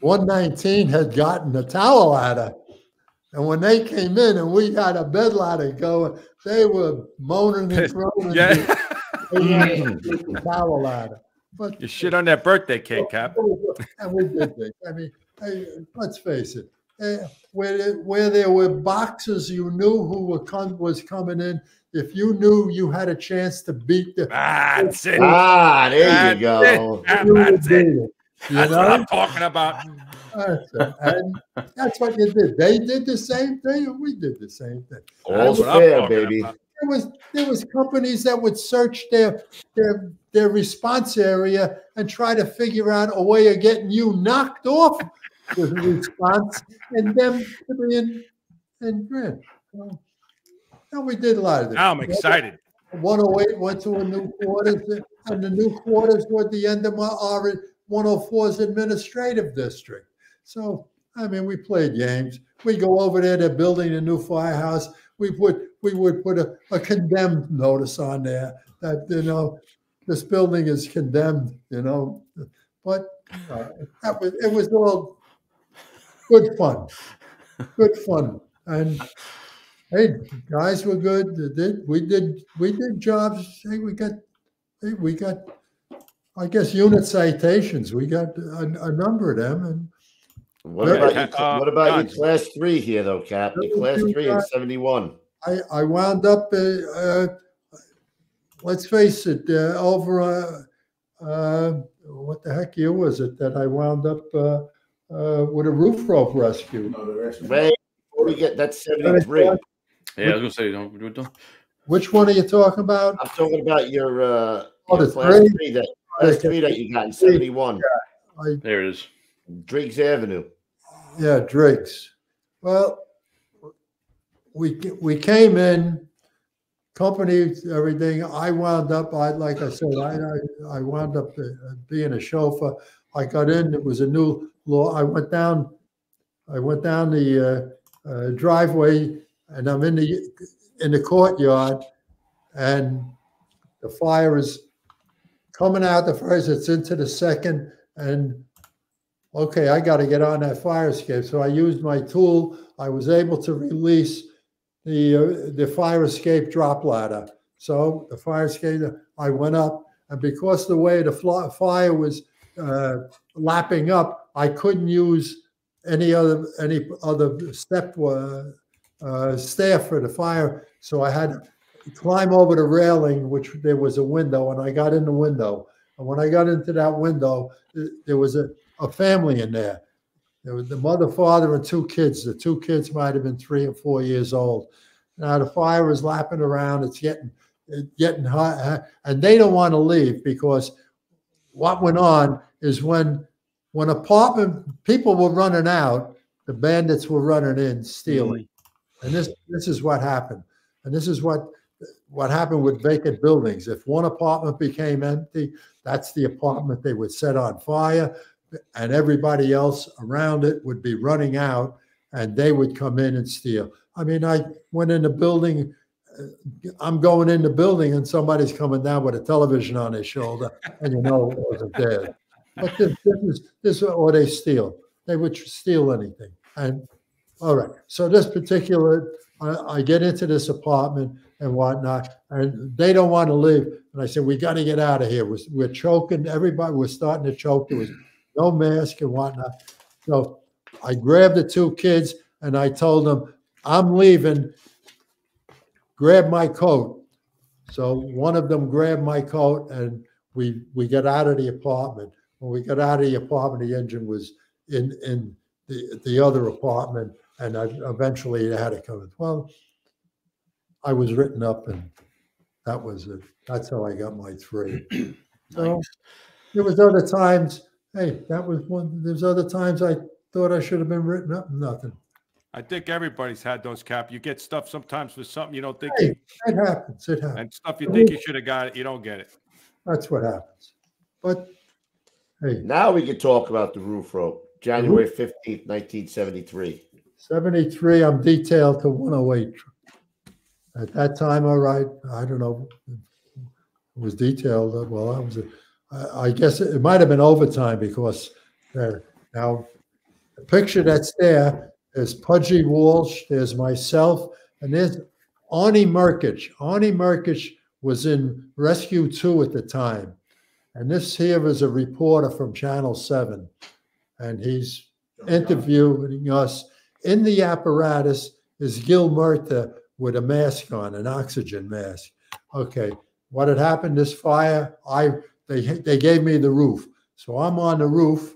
119 had gotten a tower ladder. And when they came in and we had a bed ladder going, they were moaning and groaning. Yeah. They wanted to get the tower ladder. But You shit on that birthday cake, Cap. and we did things. I mean, hey, let's face it. Eh, where there, where there were boxes, you knew who were com- was coming in. If you knew you had a chance to beat the, That's it. Ah, there you go. it. Ah, you That's it. it. You That's what know, I'm talking about. That's and that's what you did. They did the same thing, and we did the same thing. All That's what fair, baby. about. There was there was companies that would search their their their response area and try to figure out a way of getting you knocked off the response and them in and grin. So, we did a lot of this. Now I'm excited. 108 went to a new quarters, and the new quarters were at the end of my our 104's administrative district. So, I mean, we played games. We go over there, they're building a new firehouse. We put we would put a, a condemned notice on there that you know this building is condemned, you know. But uh, that was it was all good fun. Good fun. And hey, guys were good. They did we did we did jobs. Hey, we got hey, we got I guess unit citations. We got a, a number of them, and What Yeah, about your, uh, what about your class three here, though, Cap? Your class three in seventy-one. I I wound up. Uh, uh, let's face it, uh, over. Uh, uh, what the heck year was it that I wound up uh, with a roof rope rescue? Wait, before we get that's seventy-three. I'm Yeah, I was gonna say, don't do it. Don't. Which one are you talking about? I'm talking about your uh, Oh, your the class three? three that class three that you got in seventy-one, I There it is. Driggs Avenue. Yeah, Driggs. Well, we we came in, company, everything. I wound up. I like I said, I I, I wound up uh, being a chauffeur. I got in. It was a new law. I went down. I went down the uh, uh, driveway, and I'm in the in the courtyard, and the fire is coming out the first. It's into the second, and okay, I got to get on that fire escape. So I used my tool. I was able to release the uh, the fire escape drop ladder. So the fire escape, I went up, and because the way the fire was uh, lapping up, I couldn't use any other any other step uh, uh, stair for the fire. So I had to climb over the railing, which there was a window, and I got in the window. And when I got into that window, th- there was a a family in there. There was the mother, father, and two kids. The two kids might have been three and four years old. Now the fire is lapping around. It's getting it's getting hot, and they don't want to leave because what went on is when when apartment people were running out, the bandits were running in stealing, mm. and this this is what happened, and this is what what happened with vacant buildings. If one apartment became empty, that's the apartment they would set on fire and everybody else around it would be running out and they would come in and steal. I mean, I went in the building uh, I'm going in the building and somebody's coming down with a television on their shoulder, and you know it wasn't there. But this, this is this, is- or they steal. They would steal anything. And all right, so this particular, I, I get into this apartment and whatnot, and they don't want to leave. And I said, we got to get out of here. We're, we're choking. Everybody was starting to choke. There was no mask and whatnot. So I grabbed the two kids and I told them, I'm leaving. Grab my coat. So one of them grabbed my coat and we we got out of the apartment. When we got out of the apartment, the engine was in in the the other apartment, and I eventually it had to come. in. Well, I was written up, and that was it. That's how I got my three. So there was other times. Hey, that was one. There's other times I thought I should have been written up. Nothing. I think everybody's had those cap. You get stuff sometimes for something you don't think, Hey, it happens. It happens. and stuff you think you should have got it, you don't get it. That's what happens. But hey, Now we can talk about the roof rope. January 15th, 1973. 73, I'm detailed to 108. At that time, all right, I don't know, it was detailed, uh, well, I was, I, guess it might have been overtime because there, now, the picture that's there is Pudgy Walsh, there's myself, and there's Arnie Merkich. Arnie Merkich was in Rescue 2 at the time. And this here is a reporter from Channel 7. And he's interviewing us. In the apparatus is Gil Murtha with a mask on, an oxygen mask. Okay, what had happened? This fire, I they they gave me the roof, so I'm on the roof,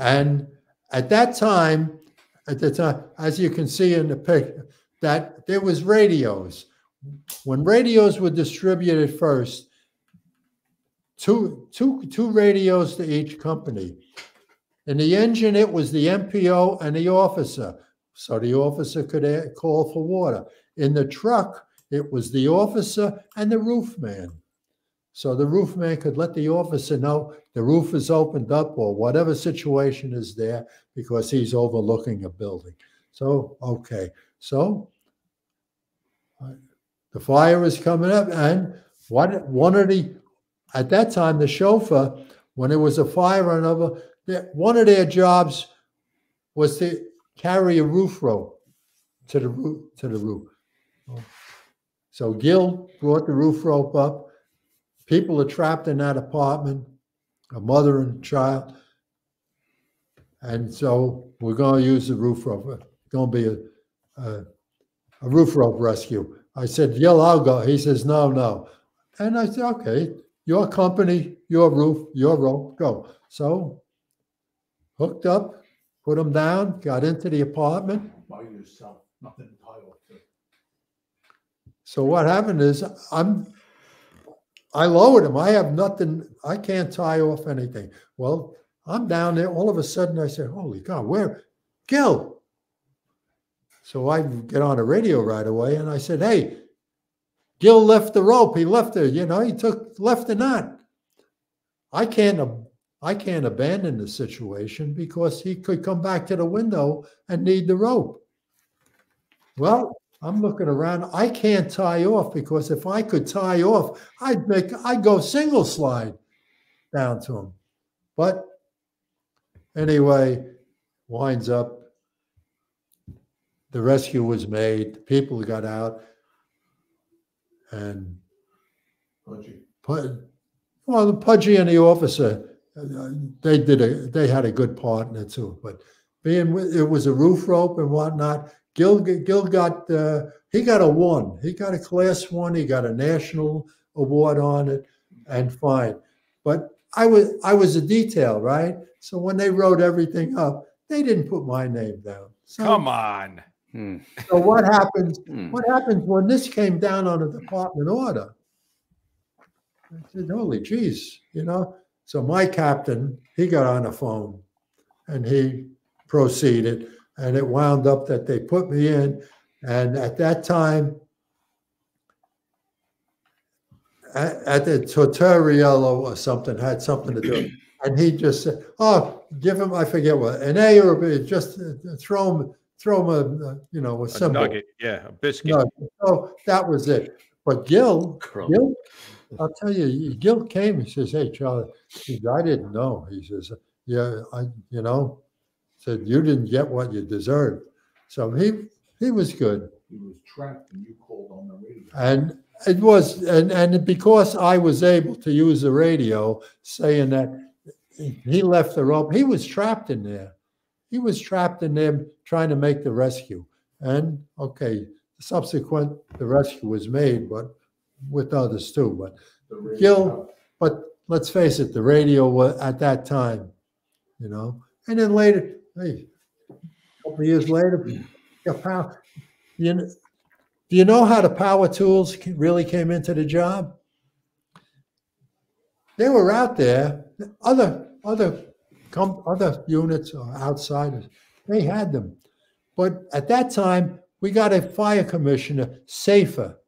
and at that time, at the time, as you can see in the picture, that there was radios. When radios were distributed first, two two two radios to each company. In the engine, it was the MPO and the officer, so the officer could call for water. In the truck, it was the officer and the roof man. So the roof man could let the officer know the roof is opened up or whatever situation is there because he's overlooking a building. So, okay, so uh, the fire was coming up and one, one of the, at that time, the chauffeur, when there was a fire another, that one of their jobs was to carry a roof rope to the roof to the roof. So Gil brought the roof rope up. People are trapped in that apartment, a mother and child. And so we're going to use the roof rope. It's going to be a, a, a roof rope rescue. I said, Gil, I'll go. He says, no, no. And I said, okay, your company, your roof, your rope, go. So hooked up, put them down, got into the apartment. By yourself, nothing entitled to. So what happened is I'm I lowered him. I have nothing, I can't tie off anything. Well, I'm down there. All of a sudden I said, Holy God, where Gil? So I get on the radio right away and I said, Hey, Gil left the rope. He left it, you know, he took left the knot. I can't I can't abandon the situation because he could come back to the window and need the rope. Well, I'm looking around. I can't tie off because if I could tie off, I'd make I'd go single slide down to him. But anyway, winds up. The rescue was made. The people got out, and Pudgy. Pu- well, the Pudgy and the officer, uh, they did a they had a good part in it too. But being with- it was a roof rope and whatnot. Gil Gil got uh, he got a one. He got a class one. He got a national award on it, and fine. But I was I was a detail, right? So when they wrote everything up, they didn't put my name down. So, Come on. Hmm. so what happens? Hmm. What happens when this came down on a department order? I said, holy jeez, you know. So my captain, he got on the phone and he proceeded. And it wound up that they put me in. And at that time, at, at the Tortoriello or something had something to do. And he just said, "Oh, give him I forget what an A or a B, just uh, throw him throw him a, a you know a A symbol. nugget, yeah, a biscuit. No, so that was it. But Gil, Crumb. Gil, I'll tell you, Gil came. He says, "Hey, Charlie," he says, I didn't know. He says, "Yeah, I, you know," said you didn't get what you deserved. So he he was good, He was trapped and you called on the radio. and it was, and and because I was able to use the radio, saying that he left the rope, he was trapped in there. He was trapped in there trying to make the rescue. And okay, subsequent the rescue was made, but with others too. But Gil, but let's face it, the radio was at that time, you know. And then later, hey, a couple of years later, the power, you know, do you know how the power tools really came into the job? They were out there. Other other com- other units or outsiders, they had them. But at that time, we got a fire commissioner, Safer.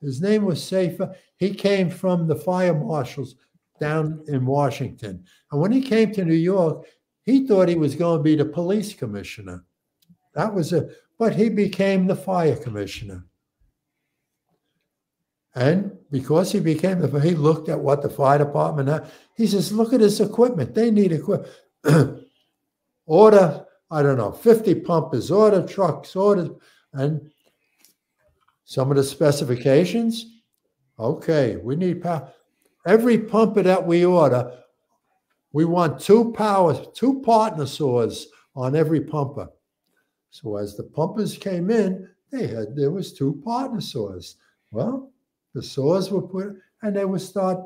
His name was Safer. He came from the fire marshals down in Washington. And when he came to New York, he thought he was going to be the police commissioner. That was a, but he became the fire commissioner. And because he became the, he looked at what the fire department had. He says, look at this equipment. They need equipment. order, I don't know, 50 pumpers, order trucks, order, and some of the specifications. Okay, we need power. Every pumper that we order, we want two power, two partner saws on every pumper. So as the pumpers came in, they had there was two partner saws. Well, the saws were put, and they would start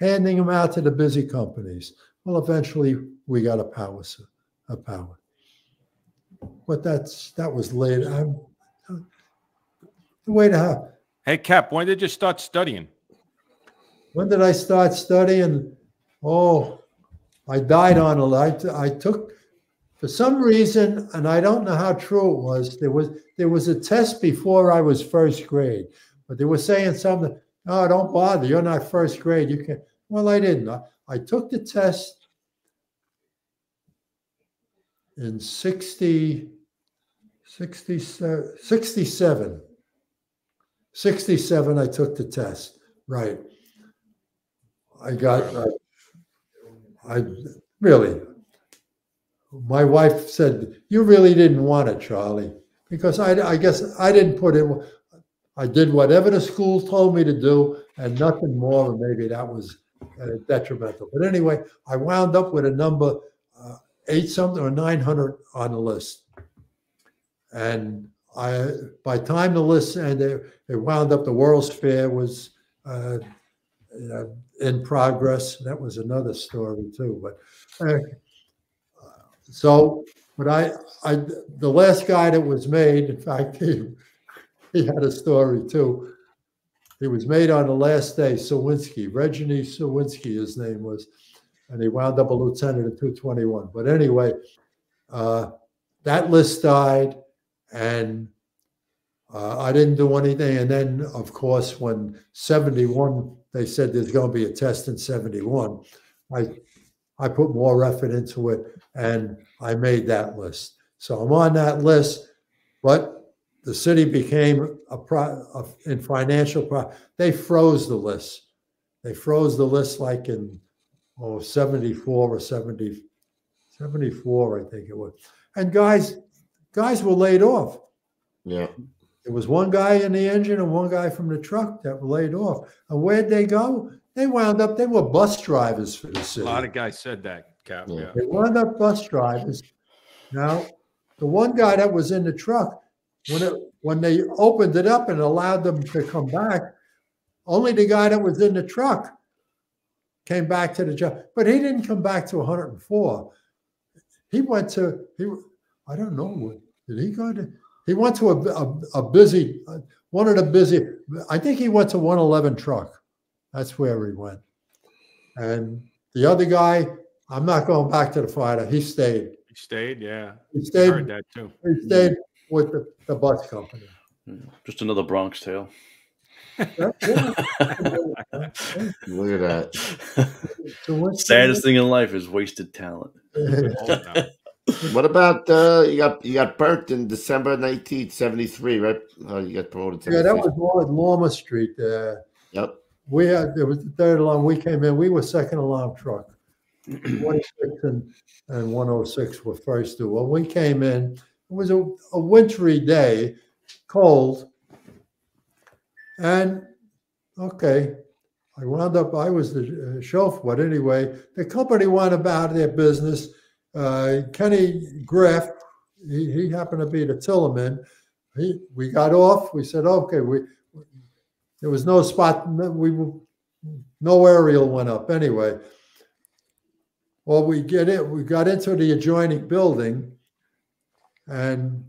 handing them out to the busy companies. Well, eventually we got a power, a power. But that's that was later. I'm, the way to have. Hey, Cap, when did you start studying? When did I start studying? Oh, I died on a light. I took, for some reason, and I don't know how true it was. There was there was a test before I was first grade, but they were saying something. Oh, don't bother. You're not first grade. You can. Well, I didn't. I, I took the test in 60, 67, 67. 67, I took the test. Right. I got, I, I really, my wife said, You really didn't want it, Charlie, because I, I guess I didn't put in, I did whatever the school told me to do and nothing more, and maybe that was uh, detrimental. But anyway, I wound up with a number uh, eight something or 900 on the list. And I, by time the list ended, it wound up the World's Fair was uh, uh, in progress. That was another story too. But uh, so, but I, I, the last guy that was made, in fact, he, he had a story too. He was made on the last day, Sawinski, Reggie Sawinski, his name was, and he wound up a lieutenant in 221. But anyway, uh, that list died, and uh, I didn't do anything. And then, of course, when 71, they said there's going to be a test in 71, I, I put more effort into it and I made that list. So I'm on that list, but the city became a pro a, in financial pro. They froze the list. They froze the list like in oh 74 or 70, 74, I think it was. And guys, guys were laid off. Yeah. There was one guy in the engine and one guy from the truck that were laid off. And where'd they go? They wound up, they were bus drivers for the city A lot of guys said that, Cap. Yeah. Yeah. They wound up bus drivers. Now, the one guy that was in the truck, when it when they opened it up and allowed them to come back, only the guy that was in the truck came back to the job. But he didn't come back to 104. He went to he. I don't know what did he go to. He went to a, a, a busy one of the busy. I think he went to 111 truck. That's where he went. And the other guy, I'm not going back to the fighter. He stayed. He stayed, yeah. He I heard that too. He stayed mm-hmm. With the, the bus company. Just another Bronx tale. Yeah, yeah. Look at that. So what's Saddest thing in life is wasted talent. All the time. What about uh, you got you got burnt in December nineteen seventy three, right? Uh, you got promoted. Yeah, that was all at Lorimer Street. Uh, Yep. we had, there was the third alarm. We came in, we were second alarm truck. 26 and, and 106 were first due. When we came in, it was a, a wintry day, cold. And okay, I wound up, I was the uh, chauffeur, but anyway, the company went about their business. Uh, Kenny Graff, he, he happened to be the Tillerman. He, we got off. We said, okay, we, there was no spot, we, no aerial went up anyway. Well, we get it, we got into the adjoining building and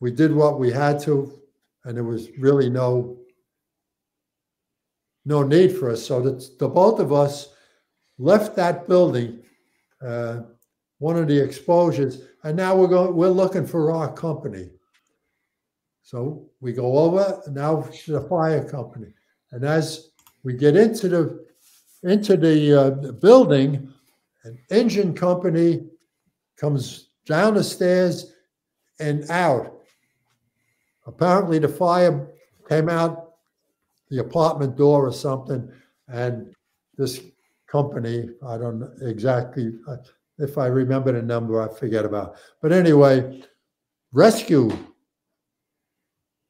we did what we had to, and there was really no no need for us. So that the both of us left that building, uh, one of the exposures, and now we're going, we're looking for our company. So we go over now to the fire company, and as we get into the into the uh, building, an engine company comes down the stairs and out. Apparently, the fire came out the apartment door or something, and this company, I don't know exactly uh, if I remember the number, I forget about. But anyway, rescue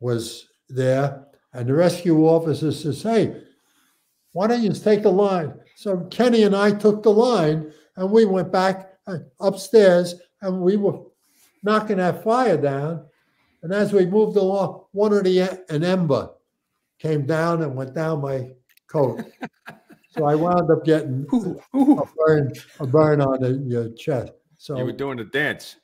was there, and the rescue officer says, "Hey, why don't you take the line?" So Kenny and I took the line, and we went back uh, upstairs, and we were knocking that fire down. And as we moved along, one of the an ember came down and went down my coat. so I wound up getting Ooh, ooh. a burn, a burn on the your chest. So you were doing the dance.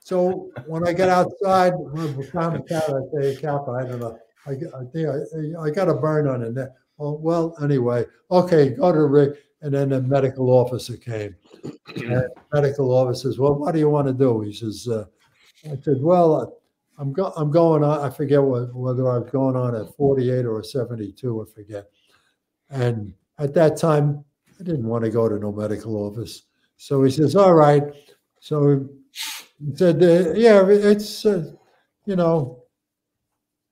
so when I get outside, when we found the cat, I say, Kappa, I don't know. I, I think I, I got a burn on it. neck. Oh, well, anyway, okay, go to Rick. And then the medical officer came. And medical officer says, well, what do you want to do? He says, uh, I said, well, uh, I'm go, I'm going on, I forget what, whether I was going on at 48 or 72, I forget. And at that time, I didn't want to go to no medical office. So he says, all right. So he said, uh, yeah, it's, uh, you know,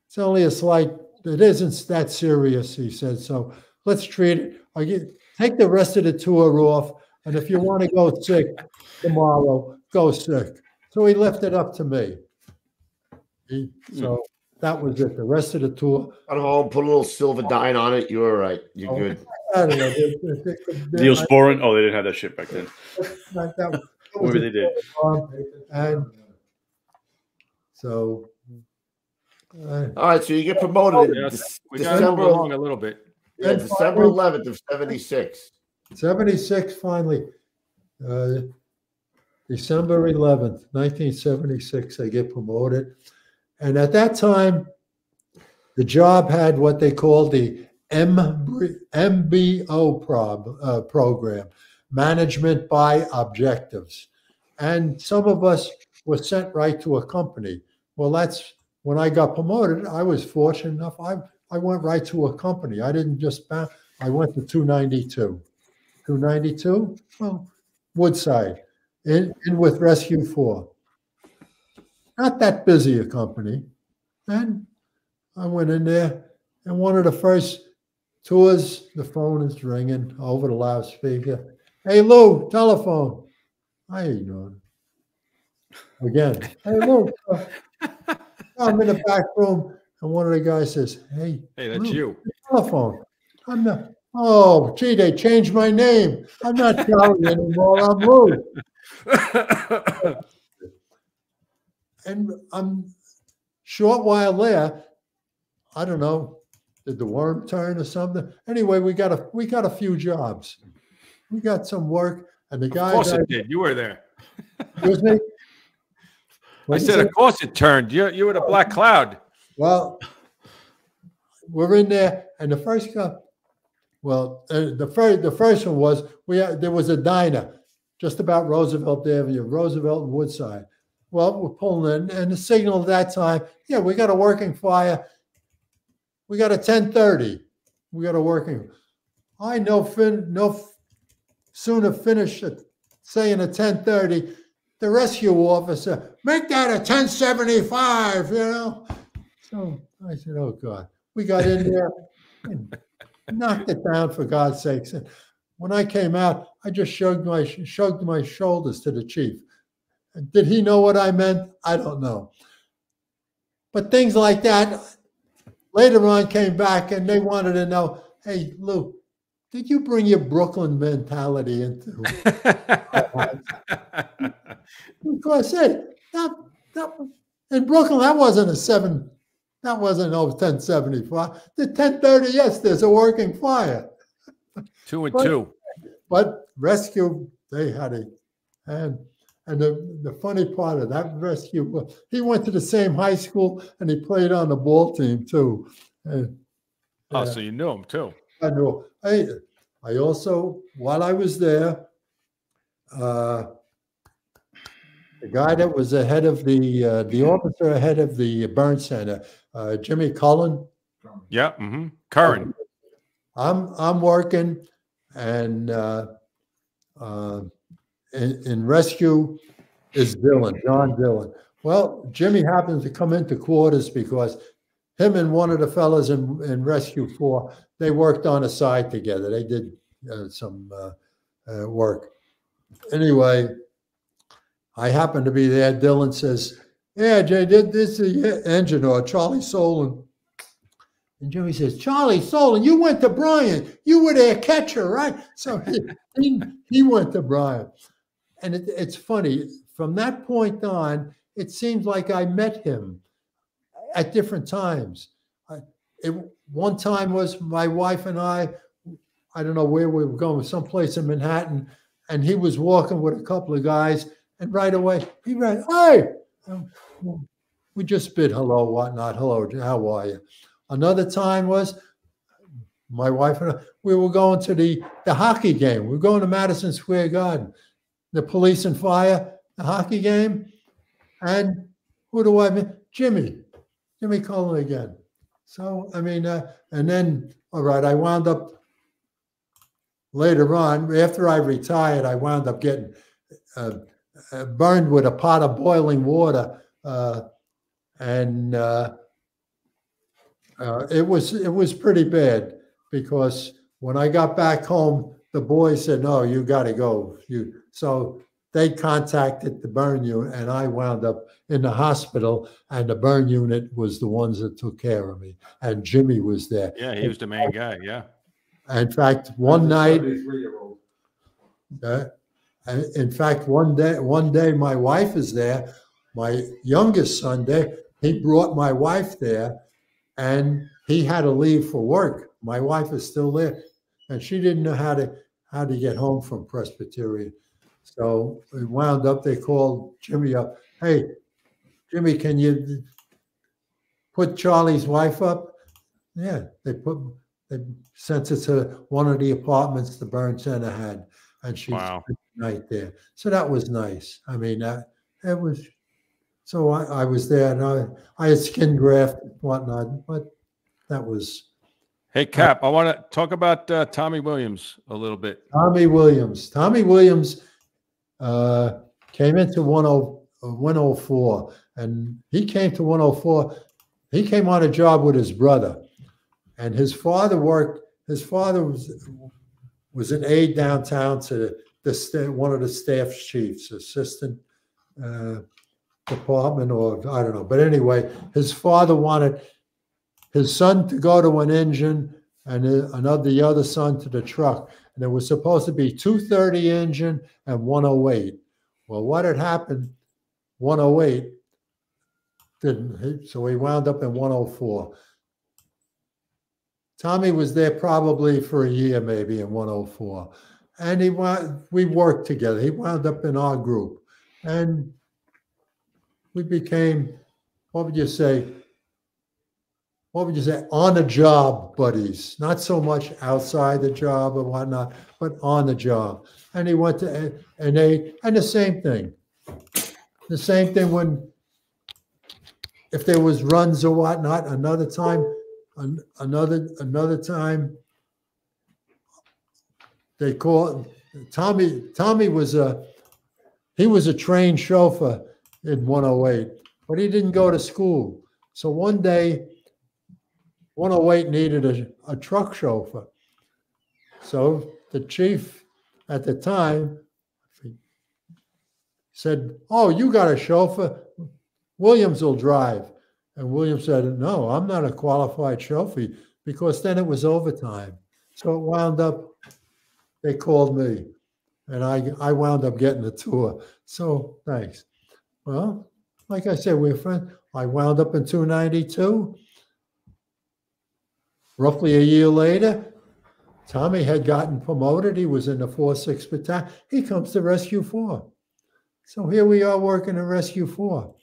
it's only a slight, it isn't that serious, he said. So let's treat it. I get, take the rest of the tour off. And if you want to go sick tomorrow, go sick. So he left it up to me. He, so that was it. The rest of the tour. Got home, put a little Silvadene on it. You're all right. You're Oh. good. I don't know. Neosporin. Oh, they didn't have that shit back then. that- that- that was Maybe they did. And so. uh, All right, so you get promoted in Yes, we got to move December, along a little bit. Yeah, December 11th of 76. 76 finally. Uh, December 11th, 1976, I get promoted. And at that time, the job had what they called the M- MBO prob, uh, program, Management by Objectives. And some of us were sent right to a company. Well, that's when I got promoted, I was fortunate enough. I, I went right to a company. I didn't just, ba- I went to 292. 292, well, Woodside, in, in with Rescue 4. Not that busy a company. And I went in there, and one of the first tours, the phone is ringing over the loudspeaker. Hey, Lou, telephone. How you doing? Again, hey, Lou. I'm in the back room, and one of the guys says, Hey, Hey, that's you. telephone. I'm not. Oh, gee, they changed my name. I'm not Charlie anymore. I'm Lou. And I'm short while there. I don't know. Did the worm turn or something? Anyway, we got a we got a few jobs. We got some work, and the Of guy. course it did. You were there. Excuse me. I What'd you said, of course it turned. You, you were the oh. black cloud. Well, we're in there, and the first guy, well, uh, the first the first one was we had, there was a diner just about Roosevelt Avenue, Roosevelt and Woodside. Well, we're pulling in, and the signal at that time, yeah, we got a working fire. We got a ten thirty. We got a working. I no fin no sooner finish at saying a 1030, the rescue officer, make that a 1075, you know? So I said, oh God. We got in there and knocked it down for God's sakes. And when I came out, I just shrugged my shrugged my shoulders to the chief. And did he know what I meant? I don't know. But things like that later on came back and they wanted to know, hey, Lou, did you bring your Brooklyn mentality into Because hey, that, that in Brooklyn, that wasn't a seven, that wasn't no 1075. The 1030, yes, there's a working fire. Two and But- two. But rescue, they had it. And and the, the funny part of that rescue, he went to the same high school and he played on the ball team too. And Oh, Yeah. so you knew him too. I know. I I also, while I was there, uh, the guy that was ahead of the uh, the officer ahead of the burn center, uh, Jimmy Cullen. Yeah. Mm-hmm. Curran. I'm I'm working, and uh, uh, in, in rescue is Dillon, John Dillon. Well, Jimmy happens to come into quarters because him and one of the fellas in, in Rescue Four they worked on a side together. They did uh, some uh, uh, work. Anyway, I happen to be there. Dillon says, "Yeah, Jay, did this is the engine or Charlie Sollin." And Jimmy says, Charlie Sollin, you went to Bryant. You were their catcher, right? So he, he, he went to Bryant. And it, it's funny, from that point on, it seems like I met him at different times. I, it, one time was my wife and I, I don't know where we were going, someplace in Manhattan, and he was walking with a couple of guys, and right away he ran, hey, Um, we just bid hello, whatnot, hello, how are you? Another time was my wife and I, we were going to the, the hockey game. We were going to Madison Square Garden, the police and fire, the hockey game. And who do I meet? Jimmy, Jimmy Cullen again. So, I mean, uh, and then, all right, I wound up later on, after I retired, I wound up getting uh, uh, burned with a pot of boiling water. Uh, and uh, uh, it was it was pretty bad because when I got back home, the boys said, "No, you got to go." You so they contacted the burn unit, and I wound up in the hospital. And the burn unit was the ones that took care of me, and Jimmy was there. Yeah, he was the main guy. Yeah. In fact, one night, Seventy-three-year-old. uh, in fact, one day, one day, my wife is there. My youngest son there. He brought my wife there, and he had to leave for work. My wife is still there, and she didn't know how to how to get home from Presbyterian. So we wound up. They called Jimmy up. Hey, Jimmy, can you put Charlie's wife up? Yeah, they put they sent her to one of the apartments the burn center had, and she Wow. spent the night there. So that was nice. I mean, uh, it was. So I, I was there, and I, I had skin graft and whatnot, but that was Hey, Cap, I want to talk about uh, Tommy Williams a little bit. Tommy Williams. Tommy Williams uh, came into 10, uh, 104, and he came to 104. He came on a job with his brother, and his father worked. His father was was an aide downtown to the, the one of the staff chiefs, assistant uh, department, or I don't know. But anyway, his father wanted his son to go to an engine and another the other son to the truck. And it was supposed to be 230 engine and 108 well what had happened 108 didn't hit, so he wound up in 104 tommy was there probably for a year maybe in 104 and he we worked together. He wound up in our group. And we became what would you say what would you say, on the job buddies, not so much outside the job and whatnot, but on the job. And he went to and they and the same thing. The same thing when if there was runs or whatnot, another time, an, another another time they called Tommy. Tommy was a he was a trained chauffeur in 108, but he didn't go to school. So one day, 108 needed a, a truck chauffeur. So the chief at the time said, Oh, you got a chauffeur? Williams will drive. And Williams said, No, I'm not a qualified chauffeur because then it was overtime. So it wound up, they called me and I, I wound up getting the tour. So thanks. Well, like I said, we're friends. I wound up in 292. Roughly a year later, Tommy had gotten promoted. He was in the 4 6 battalion. He comes to Rescue 4. So here we are working in Rescue 4.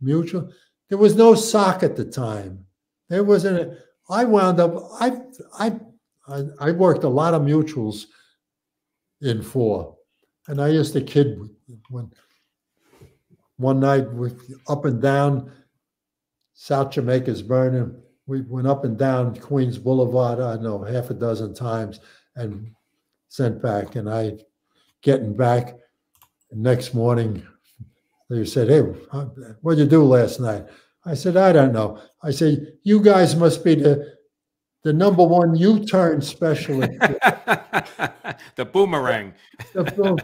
Mutual. There was no SOC at the time. There wasn't. A, I wound up. I I I, I worked a lot of mutuals in four, and I used to kid when one night we up and down South Jamaica's burning. We went up and down Queens Boulevard. I know half a dozen times, and sent back. And I getting back next morning, they said, "Hey, what did you do last night?" I said, "I don't know." I said, "You guys must be the the number one U-turn specialist." the boomerang. The boom.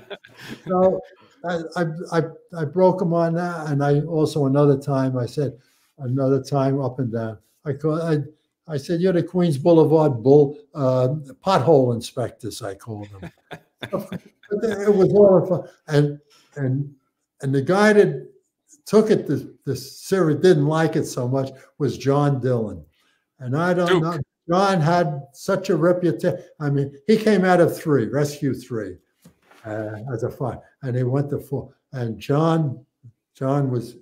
so I, I I broke him on that, and I also another time I said another time up and down. I call I I said you're the Queens Boulevard bull uh, pothole inspectors. I called them. it was all fun, and and and the guy that took it the the series didn't like it so much was John Dillon, and I don't Duke. know. John had such a reputation. I mean, he came out of three, Rescue Three, uh, as a five, and he went to four. And John, John was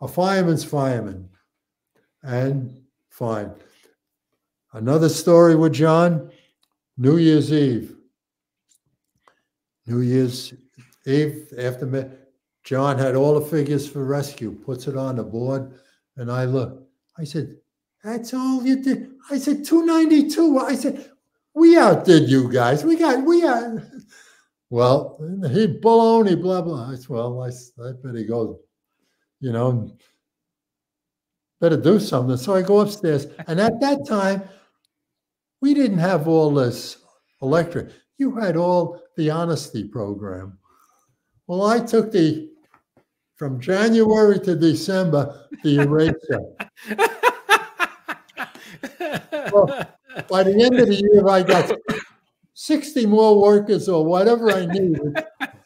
a fireman's fireman, and fine. Another story with John, New Year's Eve. New Year's Eve, after John had all the figures for rescue, puts it on the board, and I look. I said, "That's all you did." I said, "292." I said, "We outdid you guys. We got we got." Well, he baloney, blah blah. I said, "Well, I, I better go you know, better do something. So I go upstairs. And at that time, we didn't have all this electric. You had all the honesty program. Well, I took the from January to December, the eraser. well, by the end of the year, I got 60 more workers or whatever I needed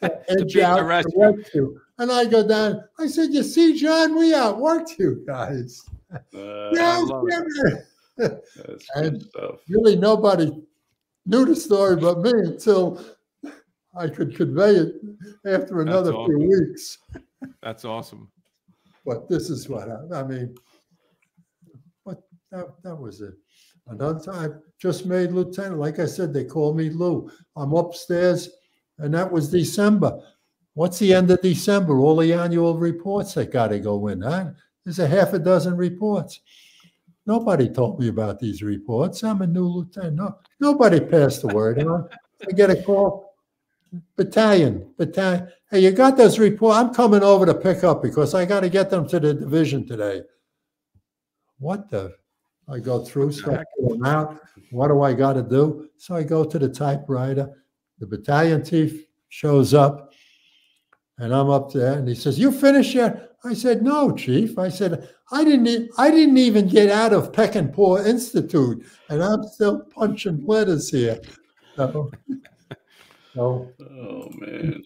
to edge out the rescue. And I go down. I said, "You see, John, we outworked you guys." Uh, yes, and. Really, nobody knew the story but me until I could convey it after another few weeks. That's awesome. But this is what I, I mean. What that, that was it. Another time, just made lieutenant. Like I said, they call me Lou. I'm upstairs, and that was December. What's the end of December? All the annual reports that got to go in. Huh? There's a half a dozen reports. Nobody told me about these reports. I'm a new lieutenant. No, nobody passed the word. I get a call. Battalion, battalion. Hey, you got those reports? I'm coming over to pick up because I got to get them to the division today. What the? I go through, start them out. What do I got to do? So I go to the typewriter. The battalion chief shows up. And I'm up there, and he says, "You finished yet?" I said, "No, Chief." I said, "I didn't. E- I didn't even get out of Peckinpah Institute, and I'm still punching letters here." So, so oh man.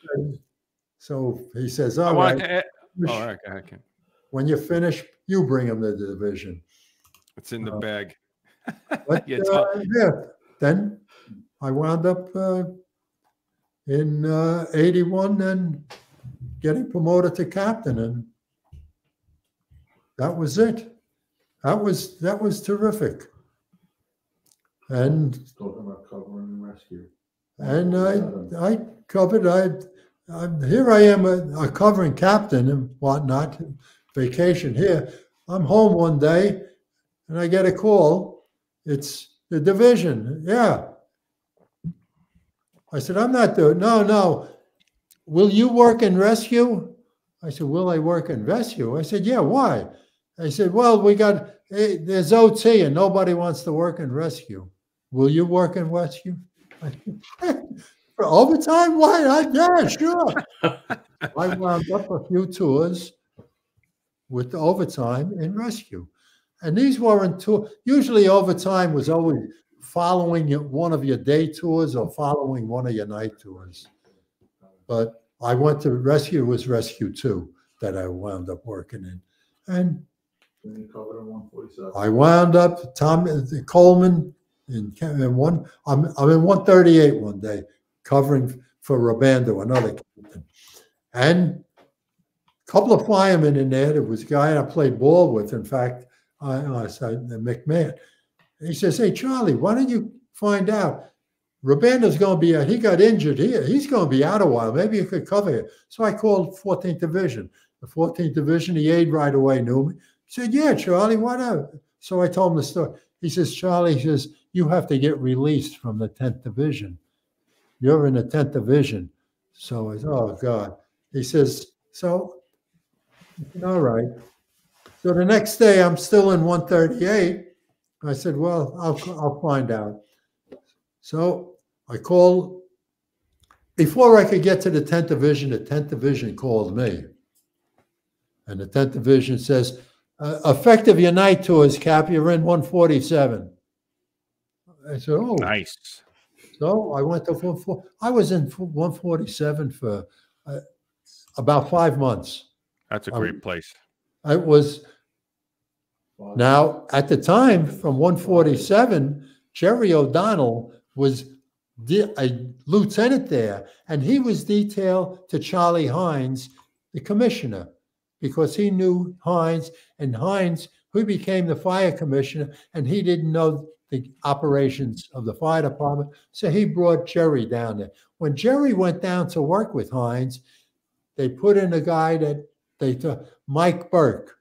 So he says, "All right, to, oh, all right, okay. When you finish, you bring him to the division." It's in the uh, bag. but, yeah, uh, yeah, Then I wound up uh, in uh, '81 and getting promoted to captain, and that was it. That was that was terrific. And talking about covering and rescue. And I I covered I. I'm, here I am, a, a covering captain and whatnot, vacation here. I'm home one day, and I get a call. It's the division. Yeah. I said, I'm not doing. No, no. will you work in rescue? I said, will I work in rescue? I said, yeah, why? I said, well, we got, eh, there's OT and nobody wants to work in rescue. Will you work in rescue? For overtime? Why? I, yeah, sure. I wound up a few tours with the overtime in rescue. And these weren't tour. Usually, overtime was always following one of your day tours or following one of your night tours. But I went to rescue was rescue two that I wound up working in, and Then you covered on one forty-seven. I wound up Tom Coleman in, in one. I'm I'm in one thirty eight one day covering for Rabando, another captain, and a couple of firemen in there. There was a guy I played ball with. In fact, I, I said McMahon. He says, "Hey Charlie, why don't you find out?" Rabando's going to be, out. he got injured here. He's going to be out a while. Maybe you could cover it. So I called 14th Division. The 14th Division, the aide right away knew me. He said, Yeah, Charlie, why not?" So I told him the story. He says, Charlie, he says, you have to get released from the 10th Division. You're in the 10th Division. So I said, Oh, God. He says, So, all right. So the next day, I'm still in 138. I said, Well, I'll, I'll find out. So I called, before I could get to the 10th Division, the 10th Division called me. And the 10th Division says, uh, effective your night tours, Cap, you're in 147. I said, oh. Nice. So I went to 140. I was in 147 for uh, about five months. That's a great place. I was now at the time from 147, Jerry O'Donnell was a lieutenant there, and he was detailed to Charlie Hynes, the commissioner, because he knew Hynes, and Hynes, who became the fire commissioner, and he didn't know the operations of the fire department, so he brought Jerry down there. When Jerry went down to work with Hynes, they put in a guy that they took, Mike Burke.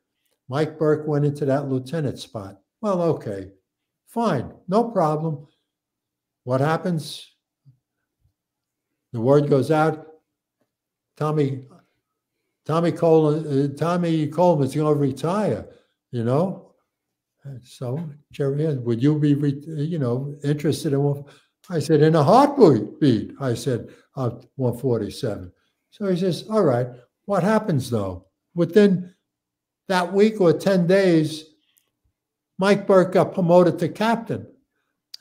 Mike Burke went into that lieutenant spot. Well, okay, fine, no problem. What happens? The word goes out. Tommy, Tommy Coleman, uh, Tommy Coleman's going to retire. You know, so Jerry, would you be, you know, interested in one? I said, in a heartbeat. Beat, I said, uh, 147. So he says, all right. What happens though? Within that week or 10 days, Mike Burke got promoted to captain.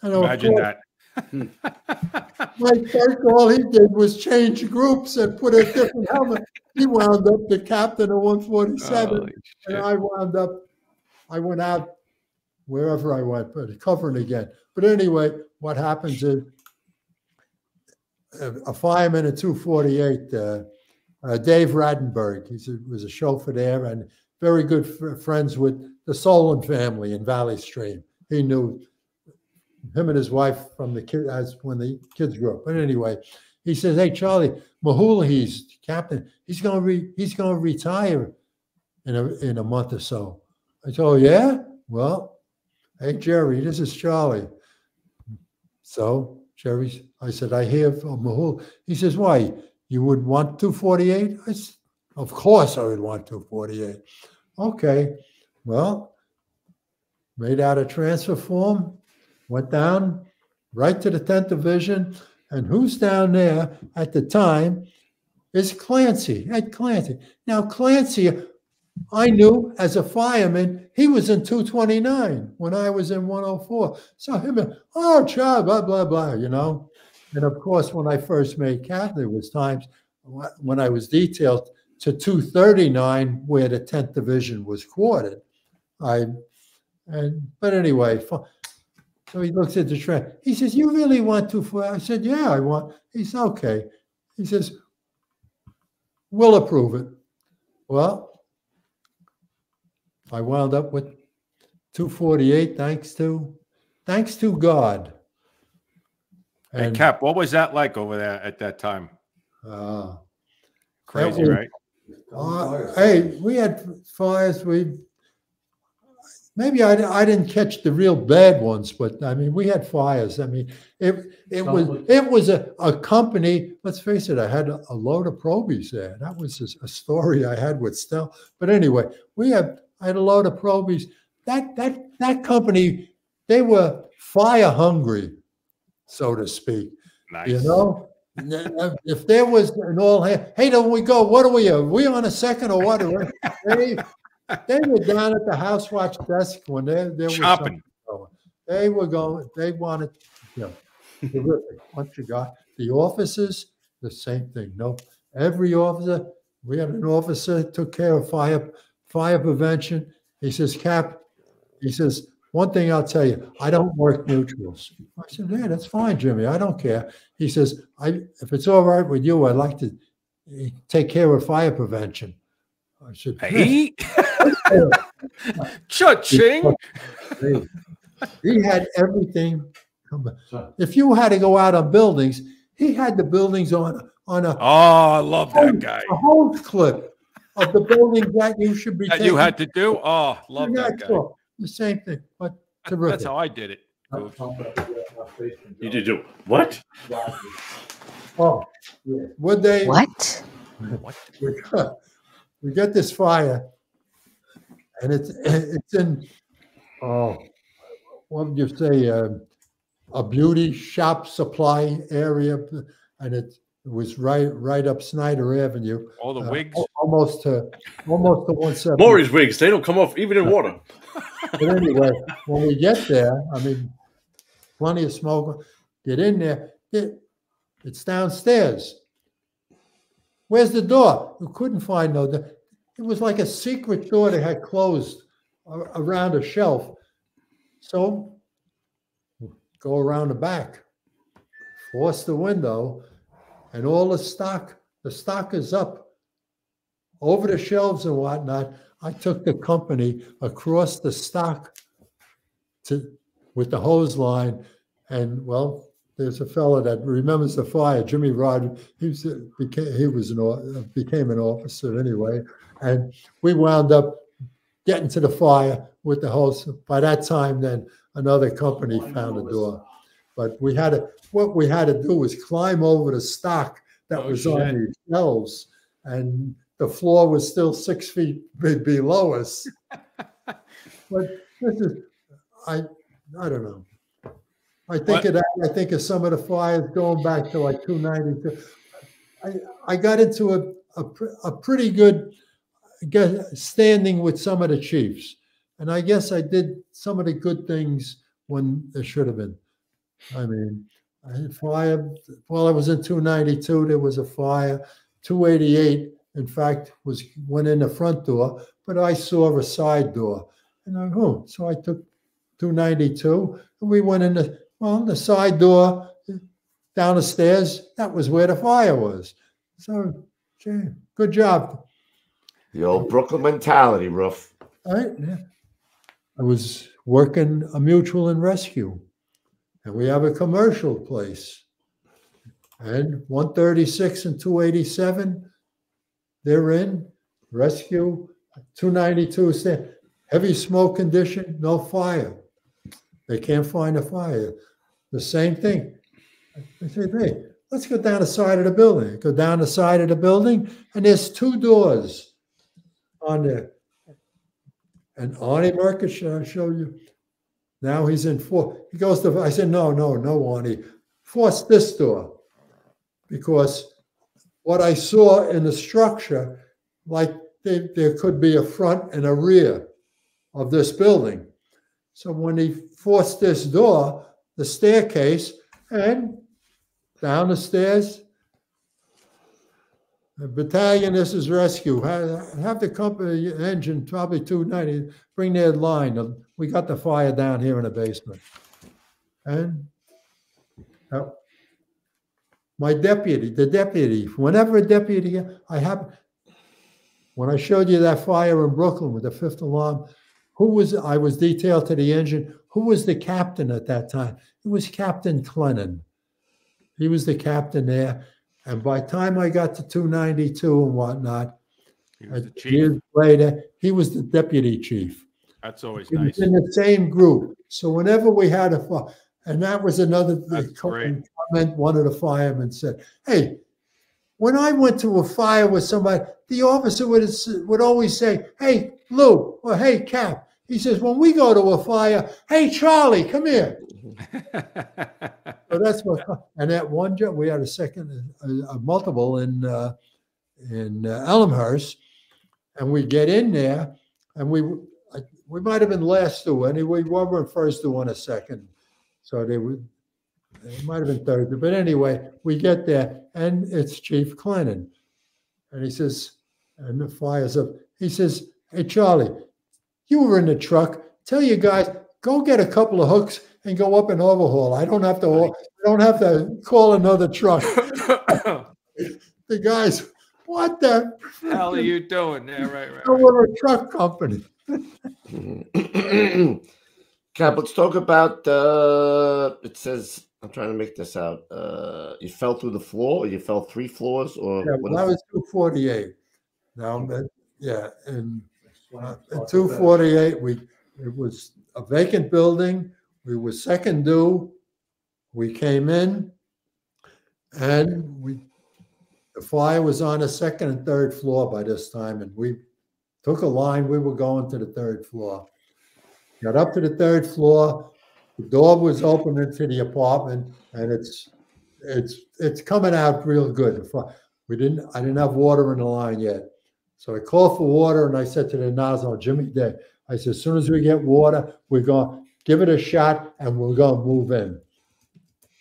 And Imagine course, that. Mike Burke, all he did was change groups and put a different helmet. He wound up the captain of 147, and. I wound up, I went out wherever I went, but covering again. But anyway, what happens is a, a fireman at 248, uh, uh, Dave Radenberg, he was a chauffeur there and very good friends with the Sollin family in Valley Stream. He knew him and his wife from the kid as when the kids grew up. But anyway, he says, "Hey Charlie, Mahula, he's captain. He's going to re, he's going to retire in a in a month or so." I said, "Oh yeah, well, hey Jerry, this is Charlie." So Jerry, I said, "I hear from Mahula." He says, "Why? You would want 248?" I said, "Of course, I would want 248." Okay, well, made out a transfer form went down right to the 10th division and who's down there at the time is clancy ed clancy. Now clancy i knew as a fireman he was in 229 when i was in 104 so him oh child blah blah blah you know? And of course when i first made captain there was times when i was detailed to 239 where the 10th division was quartered i and but anyway so he looks at the trend. He says, "You really want to?" I said, "Yeah, I want." He says, "Okay." He says, "We'll approve it." Well, I wound up with 248, thanks to, thanks to God. Hey, Cap, what was that like over there at that time? uh, Crazy, was- right? Uh, hey, we had fires. We maybe I, I didn't catch the real bad ones, but I mean, we had fires. I mean, it it was it was a, a company. Let's face it, I had a, a load of probies there. That was a, a story I had with Stell. But anyway, we had I had a load of probies. That that that company, they were fire hungry, so to speak. Nice. You know, N- if there was an all hey, don't we go? What are we? Are we on a second or what? they, they were down at the house watch desk when they, there was Shopping. They were going. They wanted, you know. Once you got the officers, the same thing. No, every officer. We had an officer took care of fire fire prevention. He says, Cap. He says, one thing I'll tell you, I don't work neutrals. I said, yeah, that's fine, Jimmy. I don't care. He says, I if it's all right with you, I'd like to eh, take care of fire prevention. I said, Hey, cha-ching. He had everything. If you had to go out on buildings, he had the buildings on on a, Oh, I love that guy. a whole clip of the buildings that you should be. That you had to do. Oh, love that guy. tour. The same thing, but terrific. That's how I did it. I found out that our basement You uh, did do what? oh, yeah. would they? What? we got, we get this fire, and it's it's in oh, what would you say? um a beauty shop supply area, and it was right right up Snyder Avenue, All the uh, wigs. al- almost to almost to one seventy. Maury's wigs, they don't come off even in water. But anyway, when we get there, I mean, plenty of smoke. Get in there. It, it's downstairs. Where's the door? We couldn't find no. door. It was like a secret door that had closed around a shelf. So go around the back, force the window, and all the stock, the stock is up over the shelves and whatnot. I took the company across the stock to with the hose line, and well, there's a fellow that remembers the fire, Jimmy Rod. He was became he was an became an officer anyway, and we wound up getting to the fire with the hose. By that time, then another company found the door, but we had to what we had to do was climb over the stock that Oh, was on shit. the shelves, and the floor was still six feet be- below us. but this is, I, I don't know. I think What- of that. I think of some of the fires going back to like 292. I, I got into a, a, pr- a pretty good get, standing with some of the chiefs. And I guess I did some of the good things when there should have been. I mean, I fire, while I was in 292, there was a fire. 288, in fact, was went in the front door, but I saw a side door. And I, oh, so I took 292 and we went in the, well, the side door down the stairs. That was where the fire was. So, gee, good job. The old Brooklyn mentality. All right. Yeah. I was working a mutual and rescue, and we have a commercial place. And 136 and 287, they're in rescue. 292 is there. Heavy smoke condition, no fire. They can't find a fire. The same thing. I said, hey, let's go down the side of the building. Go down the side of the building, and there's two doors on there. And Arnie Merkel, should I show you? Now he's in four. He goes to, I said, no, no, no, Arnie. Force this door. Because what I saw in the structure, like there, there could be a front and a rear of this building. So when he forced this door, the staircase, and down the stairs, battalion, this is rescue. Have, have the company engine, probably 290, bring their line. We got the fire down here in the basement. And uh, my deputy, the deputy, whenever a deputy, I have, when I showed you that fire in Brooklyn with the fifth alarm, who was, I was detailed to the engine. Who was the captain at that time? It was Captain Clennon. He was the captain there. And by the time I got to 292 and whatnot, He was the uh, chief. years later, he was the deputy chief. That's always We nice. was in the same group. So whenever we had a fire, and that was another thing, That's great. comment, one of the firemen said, Hey, when I went to a fire with somebody, the officer would, would always say, Hey, Lou, or Hey, Cap. He says, When we go to a fire, Hey, Charlie, come here. So that's what, and at one job, we had a second, a, a multiple in, uh, in uh, Elmhurst. And we get in there and we, I- we might have been last to, anyway, we weren't first to one a second. So they would, it might have been third, but anyway, we get there and it's Chief Clennon. And he says, and the fire's up, he says, Hey, Charlie, you were in the truck. Tell your guys, go get a couple of hooks and go up and overhaul. I don't have to, I don't have to call another truck. The guys, what the? hell are you doing? Yeah, right, right. right. We're a truck company. Cap, let's talk about. Uh, it says I'm trying to make this out. Uh, you fell through the floor, or you fell three floors, or Yeah, what well, I is- was two forty-eight. Now, yeah, and uh, at two forty-eight, we, it was a vacant building. We were second due. We came in and we, the fire was on the second and third floor by this time, and we took a line. We were going to the third floor. Got up to the third floor. The door was open into the apartment, and it's it's it's coming out real good. We didn't. I didn't have water in the line yet, so I called for water, and I said to the nozzle, Jimmy Day, I said, as soon as we get water, we're going give it a shot, and we're going to move in.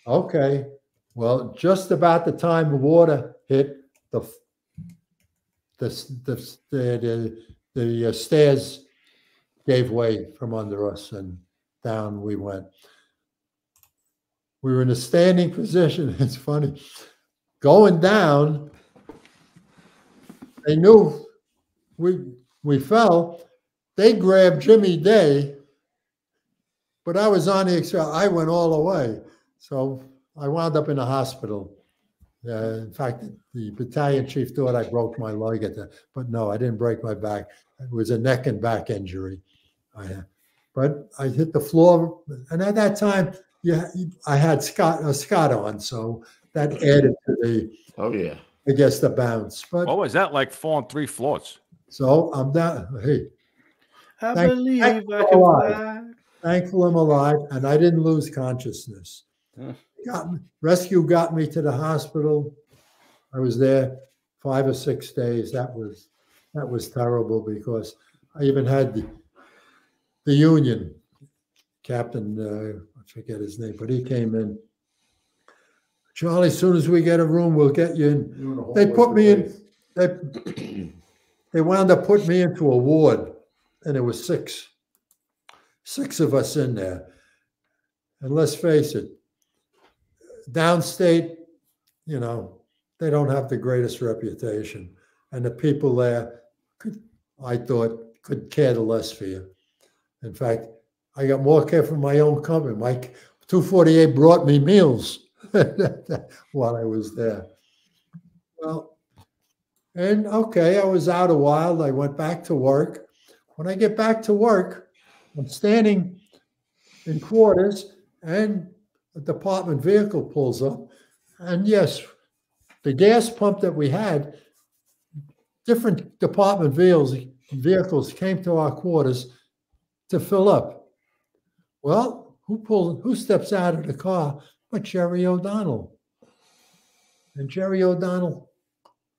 Okay. Well, just about the time the water hit, the the the the, the, the uh, stairs gave way from under us, and down we went. We were in a standing position. It's funny. Going down, they knew we we fell. They grabbed Jimmy Day, but I was on the extra. I went all the way, so I wound up in the hospital. Uh, in fact, the battalion chief thought I broke my leg at that, but no, I didn't break my back. It was a neck and back injury. I had, but I hit the floor, and at that time, yeah, I had Scott a Scott on, so that added to the, Oh yeah. I guess, the bounce. But What was that like falling three floors? so I'm down. Hey, I Thank- believe thank I can a fly. Thankful I'm alive, and I didn't lose consciousness. Got me, rescue got me to the hospital. I was there five or six days. That was that was terrible because I even had the the union captain. Uh, I forget his name, but he came in. Charlie, as soon as we get a room, we'll get you in. They put me in. They they wound up putting me into a ward, and there was six, six of us in there. And let's face it, downstate, you know, they don't have the greatest reputation, and the people there, could, I thought, could care the less for you. In fact, I got more care from my own company. My 248 brought me meals while I was there. Well, and okay, I was out a while. I went back to work. When I get back to work, I'm standing in quarters and a department vehicle pulls up. And yes, the gas pump that we had, different department vehicles, vehicles came to our quarters to fill up. Well, who pulls, who steps out of the car but Jerry O'Donnell? And Jerry O'Donnell,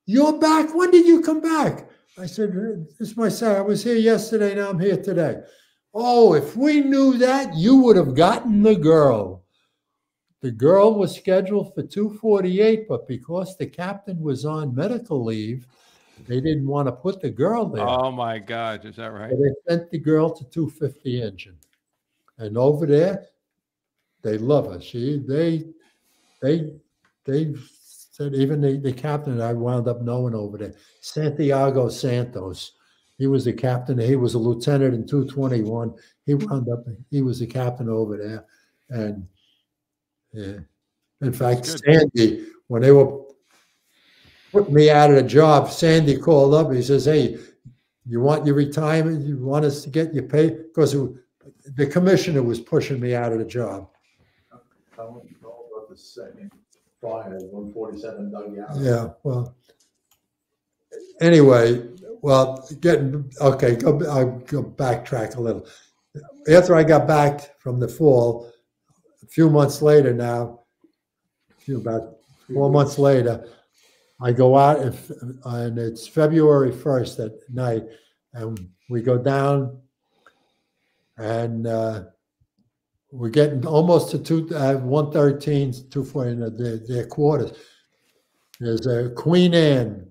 you're back. When did you come back? I said, This is my son. I was here yesterday. Now I'm here today. Oh, if we knew that, you would have gotten the girl. The girl was scheduled for 248, but because the captain was on medical leave, they didn't want to put the girl there. Oh my God, is that right? So they sent the girl to 250 engine. And over there, they love her. She they they they said even the, the captain I wound up knowing over there, Santiago Santos. He was the captain. He was a lieutenant in 221. He wound up, he was the captain over there. And yeah. In fact, Sandy, when they were putting me out of the job, Sandy called up. He says, Hey, you want your retirement? You want us to get your pay? Because it, the commissioner was pushing me out of the job. I want to know about the second fire, one forty-seven dug out. Yeah, well, anyway, well, getting, okay, go, I'll go backtrack a little. After I got back from the fall, a few months later now, few about four months later, I go out if, and it's February first at night, and we go down and, uh, we're getting almost to two, uh, one thirteen, two forty, their, their quarters. There's a Queen Anne,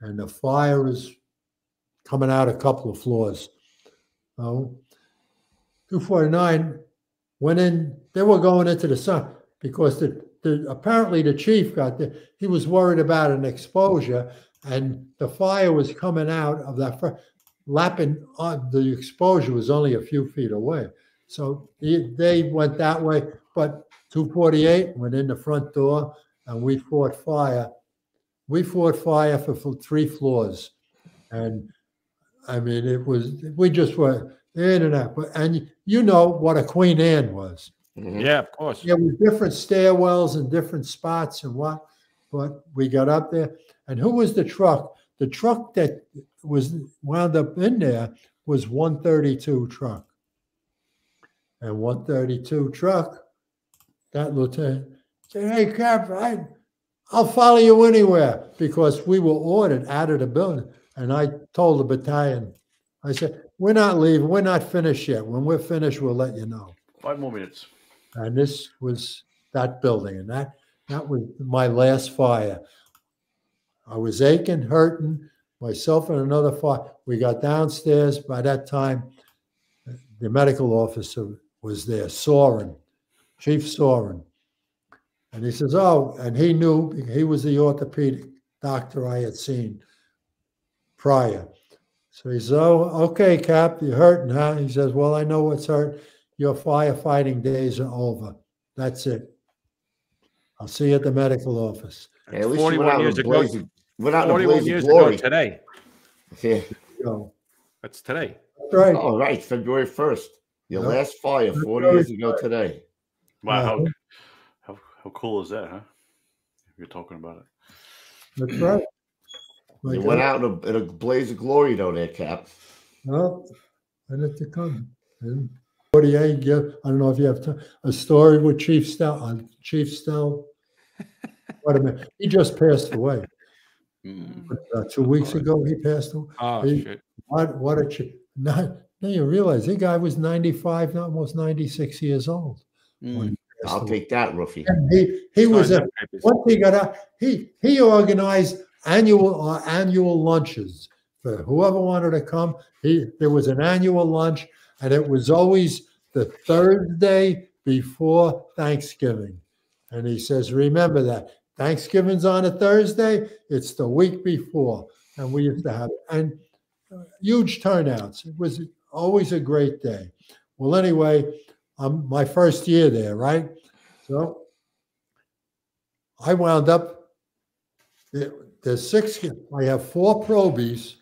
and the fire is coming out a couple of floors. Oh, 249 went in, they were going into the sun because the, the apparently the chief got there. He was worried about an exposure, and the fire was coming out of that fir- lapping on the exposure was only a few feet away. So he, they went that way, but 248 went in the front door and we fought fire. We fought fire for, for three floors. And I mean, it was, we just were in and out. But, and you know what a Queen Anne was. Mhm. Yeah, of course. There were different stairwells and different spots and what, but we got up there. And who was the truck? The truck that was wound up in there was 132 truck. And 132 truck, that lieutenant said, Hey, Cap, I, I'll follow you anywhere because we were ordered out of the building. And I told the battalion, I said, We're not leaving. We're not finished yet. When we're finished, we'll let you know Five more minutes. and this was that building, and that that was my last fire. I was aching, hurting, myself and another fire. We got downstairs. By that time, the medical officer was there, Soren, Chief Soren, and he says, "Oh," and he knew he was the orthopedic doctor I had seen prior. So he says, "Oh, okay, Cap, you're hurting, huh?" He says, "Well, I know what's hurt." your firefighting days are over. That's it. I'll see you at the medical office. Hey, at least you went 41 out years ago. blaze of, went out in a 41 years of ago glory. today. Yeah. So, That's today. that's right. Oh, right. February 1st. Your Yeah. last fire 40 years ago today. Wow, Yeah. how, how how cool is that, huh? You're talking about it. That's right. You Like, went uh, out in a, in a blaze of glory, though, there, Cap. Well, I had to come. And 48, yeah, I don't know if you have time. A story with Chief Stell, uh, Chief Stell. Wait a minute. He just passed away. Uh, two weeks ago, he passed away. Oh, Hey. shit. What, what a, chi- now, now you realize the guy was 95, almost 96 years old. when he passed I'll away. take that, Roofy. He, he was a, once he got out, he he organized annual uh, annual lunches for whoever wanted to come. He there was an annual lunch, and it was always the Thursday before Thanksgiving. And he says, remember that Thanksgiving's on a Thursday. It's the week before, and we used to have and uh, huge turnouts. It was always a great day. Well, anyway, um, my first year there, right? So I wound up, there- there's six, I have four probies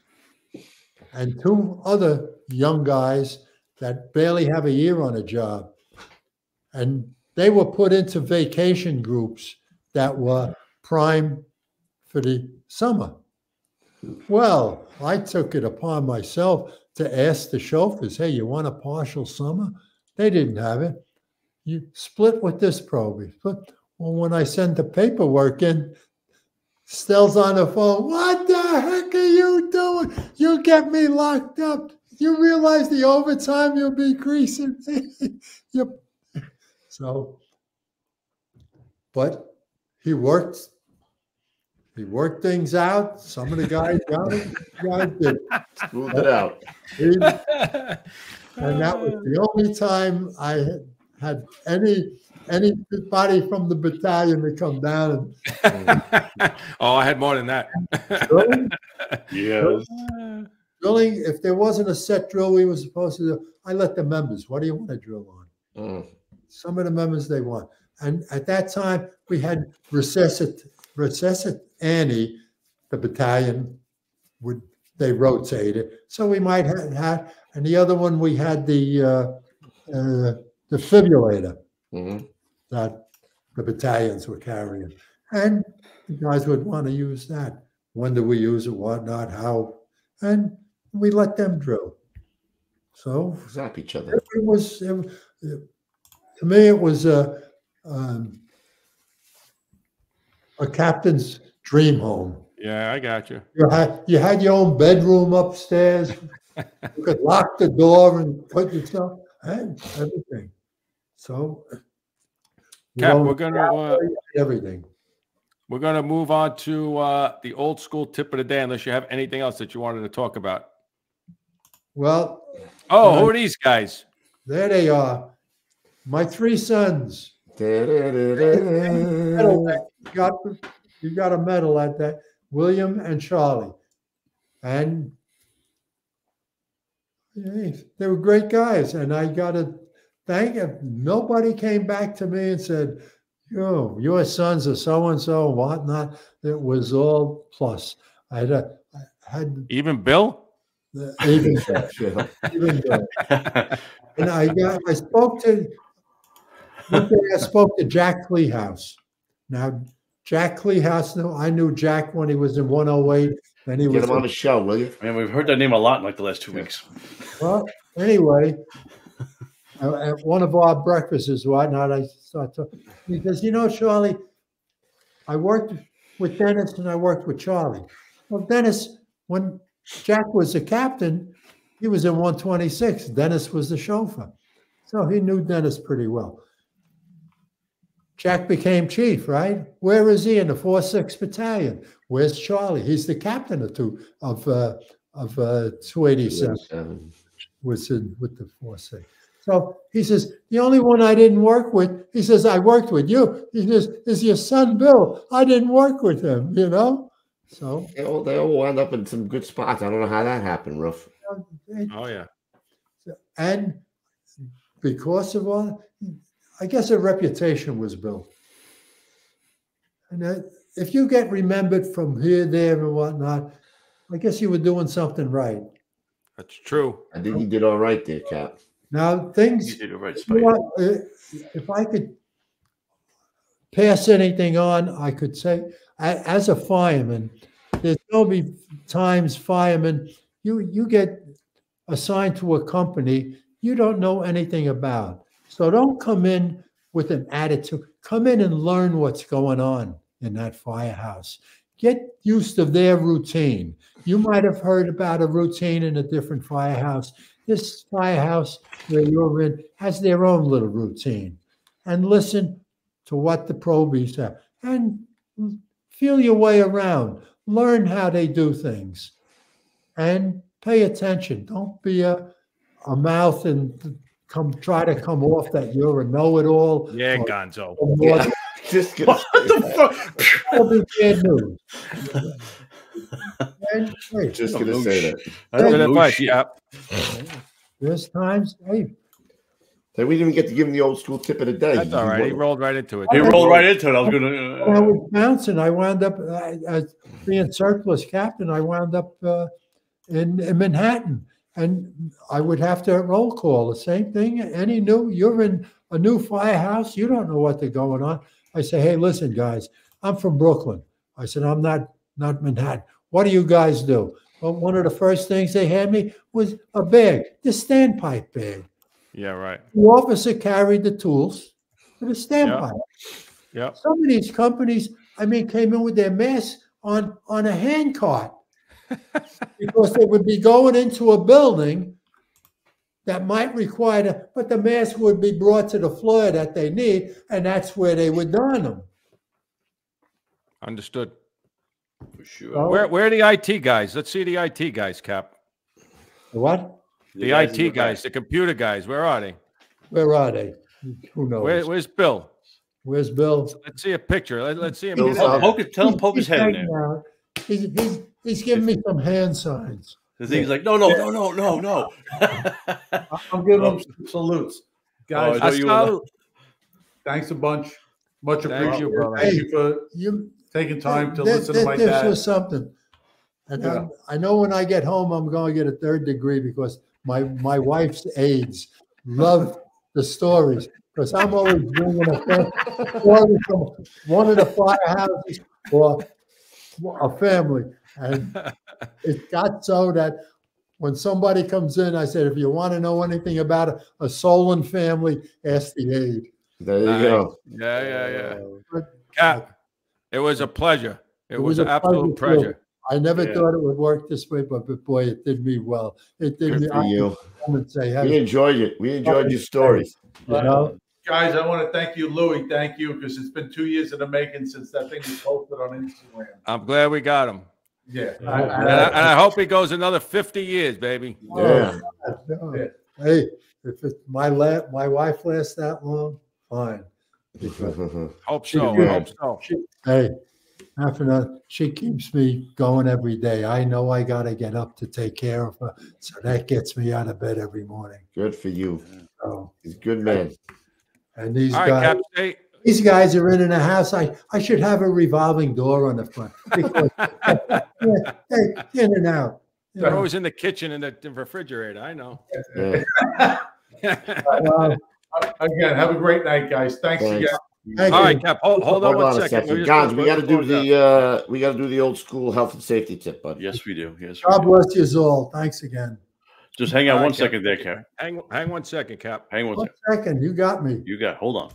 and two other young guys that barely have a year on a job. And they were put into vacation groups that were prime for the summer. Well, I took it upon myself to ask the chauffeurs, hey, you want a partial summer? They didn't have it. You split with this probie. Split. Well, when I send the paperwork in, Stell's on the phone. What the heck are you doing? You get me locked up. You realize the overtime you'll be creasing. yep. So, but he worked. He worked things out. Some of the guys got it. Guys. Smoothed it out. And that was the only time I had- had any anybody from the battalion to come down oh, I had more than that. and drilling, Yes. drilling. If there wasn't a set drill we were supposed to do, I let the members. What do you want to drill on? Mm. Some of the members they want. And at that time, we had Resusci, Resusci Annie, the battalion would they rotated. So we might have had, and the other one we had the uh, uh, defibrillator Mhm. that the battalions were carrying, and the guys would want to use that. When do we use it? What not? How? And we let them drill. So Zap each other. it it was it, it- to me it was a um, a captain's dream home Yeah, I got you. you had you had your own bedroom upstairs you could lock the door and put yourself and everything so Cap, we're gonna uh, everything. we're gonna move on to uh, the old school tip of the day, unless you have anything else that you wanted to talk about. well Oh, Uh, who are these guys? there they are. My three sons. You got you got a medal at that. William and charlie. And yeah, they were great guys and i got to thank you. nobody came back to me and said yo your sons are so and so whatnot it was all plus i had a, I had Even Bill? the, even, Phil. even the- and I got I spoke to one day I spoke to Jack Cleehouse. Now Jack Cleehouse knew I knew Jack when he was in 108. Then he Get was him on the show, will you? Man, we've heard that name a lot in like the last two weeks. well anyway. At one of our breakfasts, whatnot, I to he says, you know, Charlie, I worked with Dennis and I worked with Charlie. Well, Dennis, when Jack was the captain, he was in 126. Dennis was the chauffeur. So he knew Dennis pretty well. Jack became chief, right? Where is he in the 4-6 battalion? Where's Charlie? He's the captain of two of uh, of uh, 287 Seven. was in with the 4-6. So he says, the only one I didn't work with, he says, I worked with you. He says, is your son Bill. I didn't work with him, you know? So They all, they all wound up in some good spots. I don't know how that happened, Roof. it- Oh yeah. and because of all, I guess a reputation was built. And that, if you get remembered from here, there, and whatnot, I guess you were doing something right. That's true. I think you did all right there, Cap. Now things You did right, know uh, If I could pass anything on, I could say, as a fireman, there's so be times firemen, you, you get assigned to a company you don't know anything about. So don't come in with an attitude. Come in and learn what's going on in that firehouse. Get used to their routine. You might have heard about a routine in a different firehouse. This firehouse where you're in has their own little routine. And listen to what the probies have and feel your way around. Learn how they do things and pay attention. Don't be a, a mouth and come try to come off that you're a know-it-all. Yeah, or- Gonzo. or more Yeah. Just gonna What the fuck? That'll be bad news. And, hey, just gonna say shit. that. I don't Good know advice, shit. Cap. there's times, hey, Hey, we didn't even get to give him the old school tip of the day. That's all right. He wa- rolled right into it. He rolled right into it. I was when I gonna. was bouncing, I wound up uh, as being surplus captain. I wound up uh, in, in Manhattan, and I would have to roll call the same thing. Any new, you're in a new firehouse, you don't know what they're going on. I say, hey, listen, guys, I'm from Brooklyn. I said, I'm not not Manhattan. What do you guys do? Well, one of the first things they had me was a bag, the standpipe bag. Yeah, right. The officer carried the tools for the standpipe. Yep. Some of these companies, I mean, came in with their masks on on a hand cart because they would be going into a building that might require, the- but the mask would be brought to the floor that they need, and that's where they would don them. Understood. For sure. Oh. Where where are the IT guys? Let's see the IT guys, Cap. What? The, guys in IT back. guys, the computer guys. Where are they? Where are they? Who knows? Where, where's Bill? Where's Bill? Let's see a picture. Let, us see him. Bill's get Tell him poke, it- tell him poke his He's head in there. He's, he's, he's giving me some hand signs. The thing's like, no, no, no, no, no, no. I'm giving him salutes. Guys, Oh, I know you were thanks a bunch. Much Thank you, appreciated. brother. Thank you for You, taking time to This- listen to this- my this dad. was something. And Yeah. I'm- I know when I get home, I'm going to get a third degree because my my wife's aides love the stories because I'm always bringing a fam- story from one of the firehouses or a family, and it got so that when somebody comes in, I said, if you want to know anything about a, a Sollin family, ask the aide. There you Nice. go. Yeah, yeah, yeah. But Cap, it was a pleasure. It, It was, was an absolute pleasure, pleasure. I never Yeah. thought it would work this way, but, but boy, it did me well. It did Good me. for I you. come and say, We hey, enjoyed it. We enjoyed your stories. you know, Guys, I want to thank you, Louis. Thank you, because it's been two years in the making since that thing was posted on Instagram. I'm glad we got him. Yeah. Yeah. I- And I- I, and I hope he goes another 50 years, baby. Oh, yeah. no. Yeah. hey, if it, my la- my wife lasts that long, fine. Because Hope so. Yeah. Hope so. she, hey, half an hour, she keeps me going every day. I know I got to get up to take care of her, so that gets me out of bed every morning. Good for you. So, He's a good man. and these All right, guys, Cap. These guys are in in a house. I, I should have a revolving door on the front. Because, yeah, hey, in and out. you They're know. always in the kitchen in the, the refrigerator. I know. Yeah. Uh, Again, have a great night, guys. Thanks Thanks. again. thank All you. right, Cap. Hold, hold on one second. We're just Gons, we got to do the uh, we got to do the old school health and safety tip, bud. Yes, we do. Yes, we God do. bless you all. Thanks again. Just hang on All one Cap. second there, Cap. Hang, hang one second, Cap. Hang one One second. second, you got me. You got. Hold on.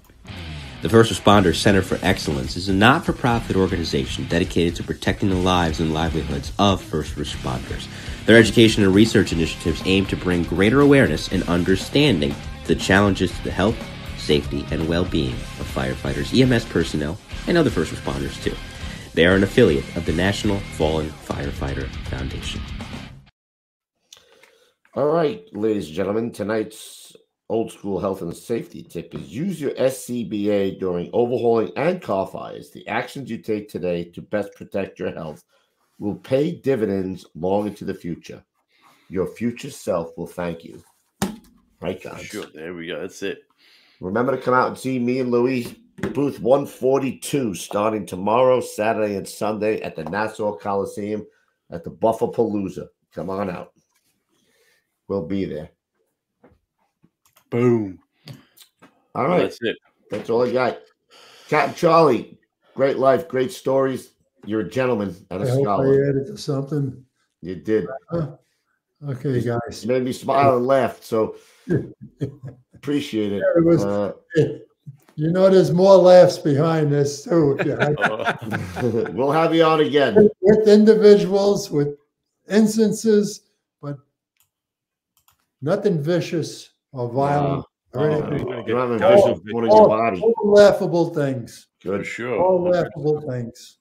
The First Responders Center for Excellence is a not for profit organization dedicated to protecting the lives and livelihoods of first responders. Their education and research initiatives aim to bring greater awareness and understanding to the challenges to the health, safety, and well being of firefighters, EMS personnel, and other first responders, too. They are an affiliate of the National Fallen Firefighter Foundation. All right, ladies and gentlemen, tonight's old school health and safety tip is use your SCBA during overhauling and car fires. The actions you take today to best protect your health will pay dividends long into the future. Your future self will thank you. Right, guys? Sure. There we go. That's it. Remember to come out and see me and Louis, booth 142, starting tomorrow, Saturday, and Sunday at the Nassau Coliseum at the Buffapalooza. Come on out. We'll be there. Boom. All right. That's it. That's all I got. Captain Charlie, great life, great stories. You're a gentleman and I a hope scholar. I added to something. You did. Uh-huh. Okay, guys. You made me smile and laugh. So appreciate it. It was- Uh, You know, there's more laughs behind this too. Yeah, Uh, we'll have you on again. with- with individuals, with instances, but nothing vicious or violent or anything. no. You don't have envision one in your body. All laughable things. for Good. sure. All laughable things.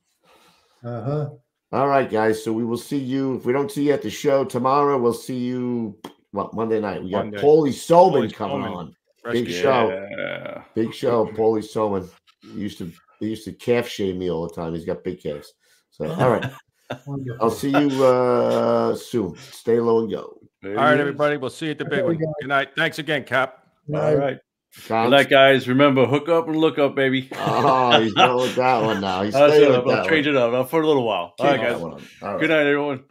Uh huh. All right, guys. So we will see you. If we don't see you at the show tomorrow, we'll see you. Well, Monday night. We got Monday. Paulie Solman Paulie coming Solman. on. Fresh Big gear. show. Yeah. Big show. Paulie Solman. He used to he used to calf shame me all the time. He's got big calves. So all right. I'll see you uh soon. Stay low and go. There All right, it is. everybody. We'll see you at the big one. guys. Good night. Thanks again, Cap. All right. Good Cons- night, guys. Remember, hook up and look up, baby. Oh, he's going with that one now. He's I'll, staying with I'll that change it up for a little while. All Keep right, guys. one on. All Good night, everyone.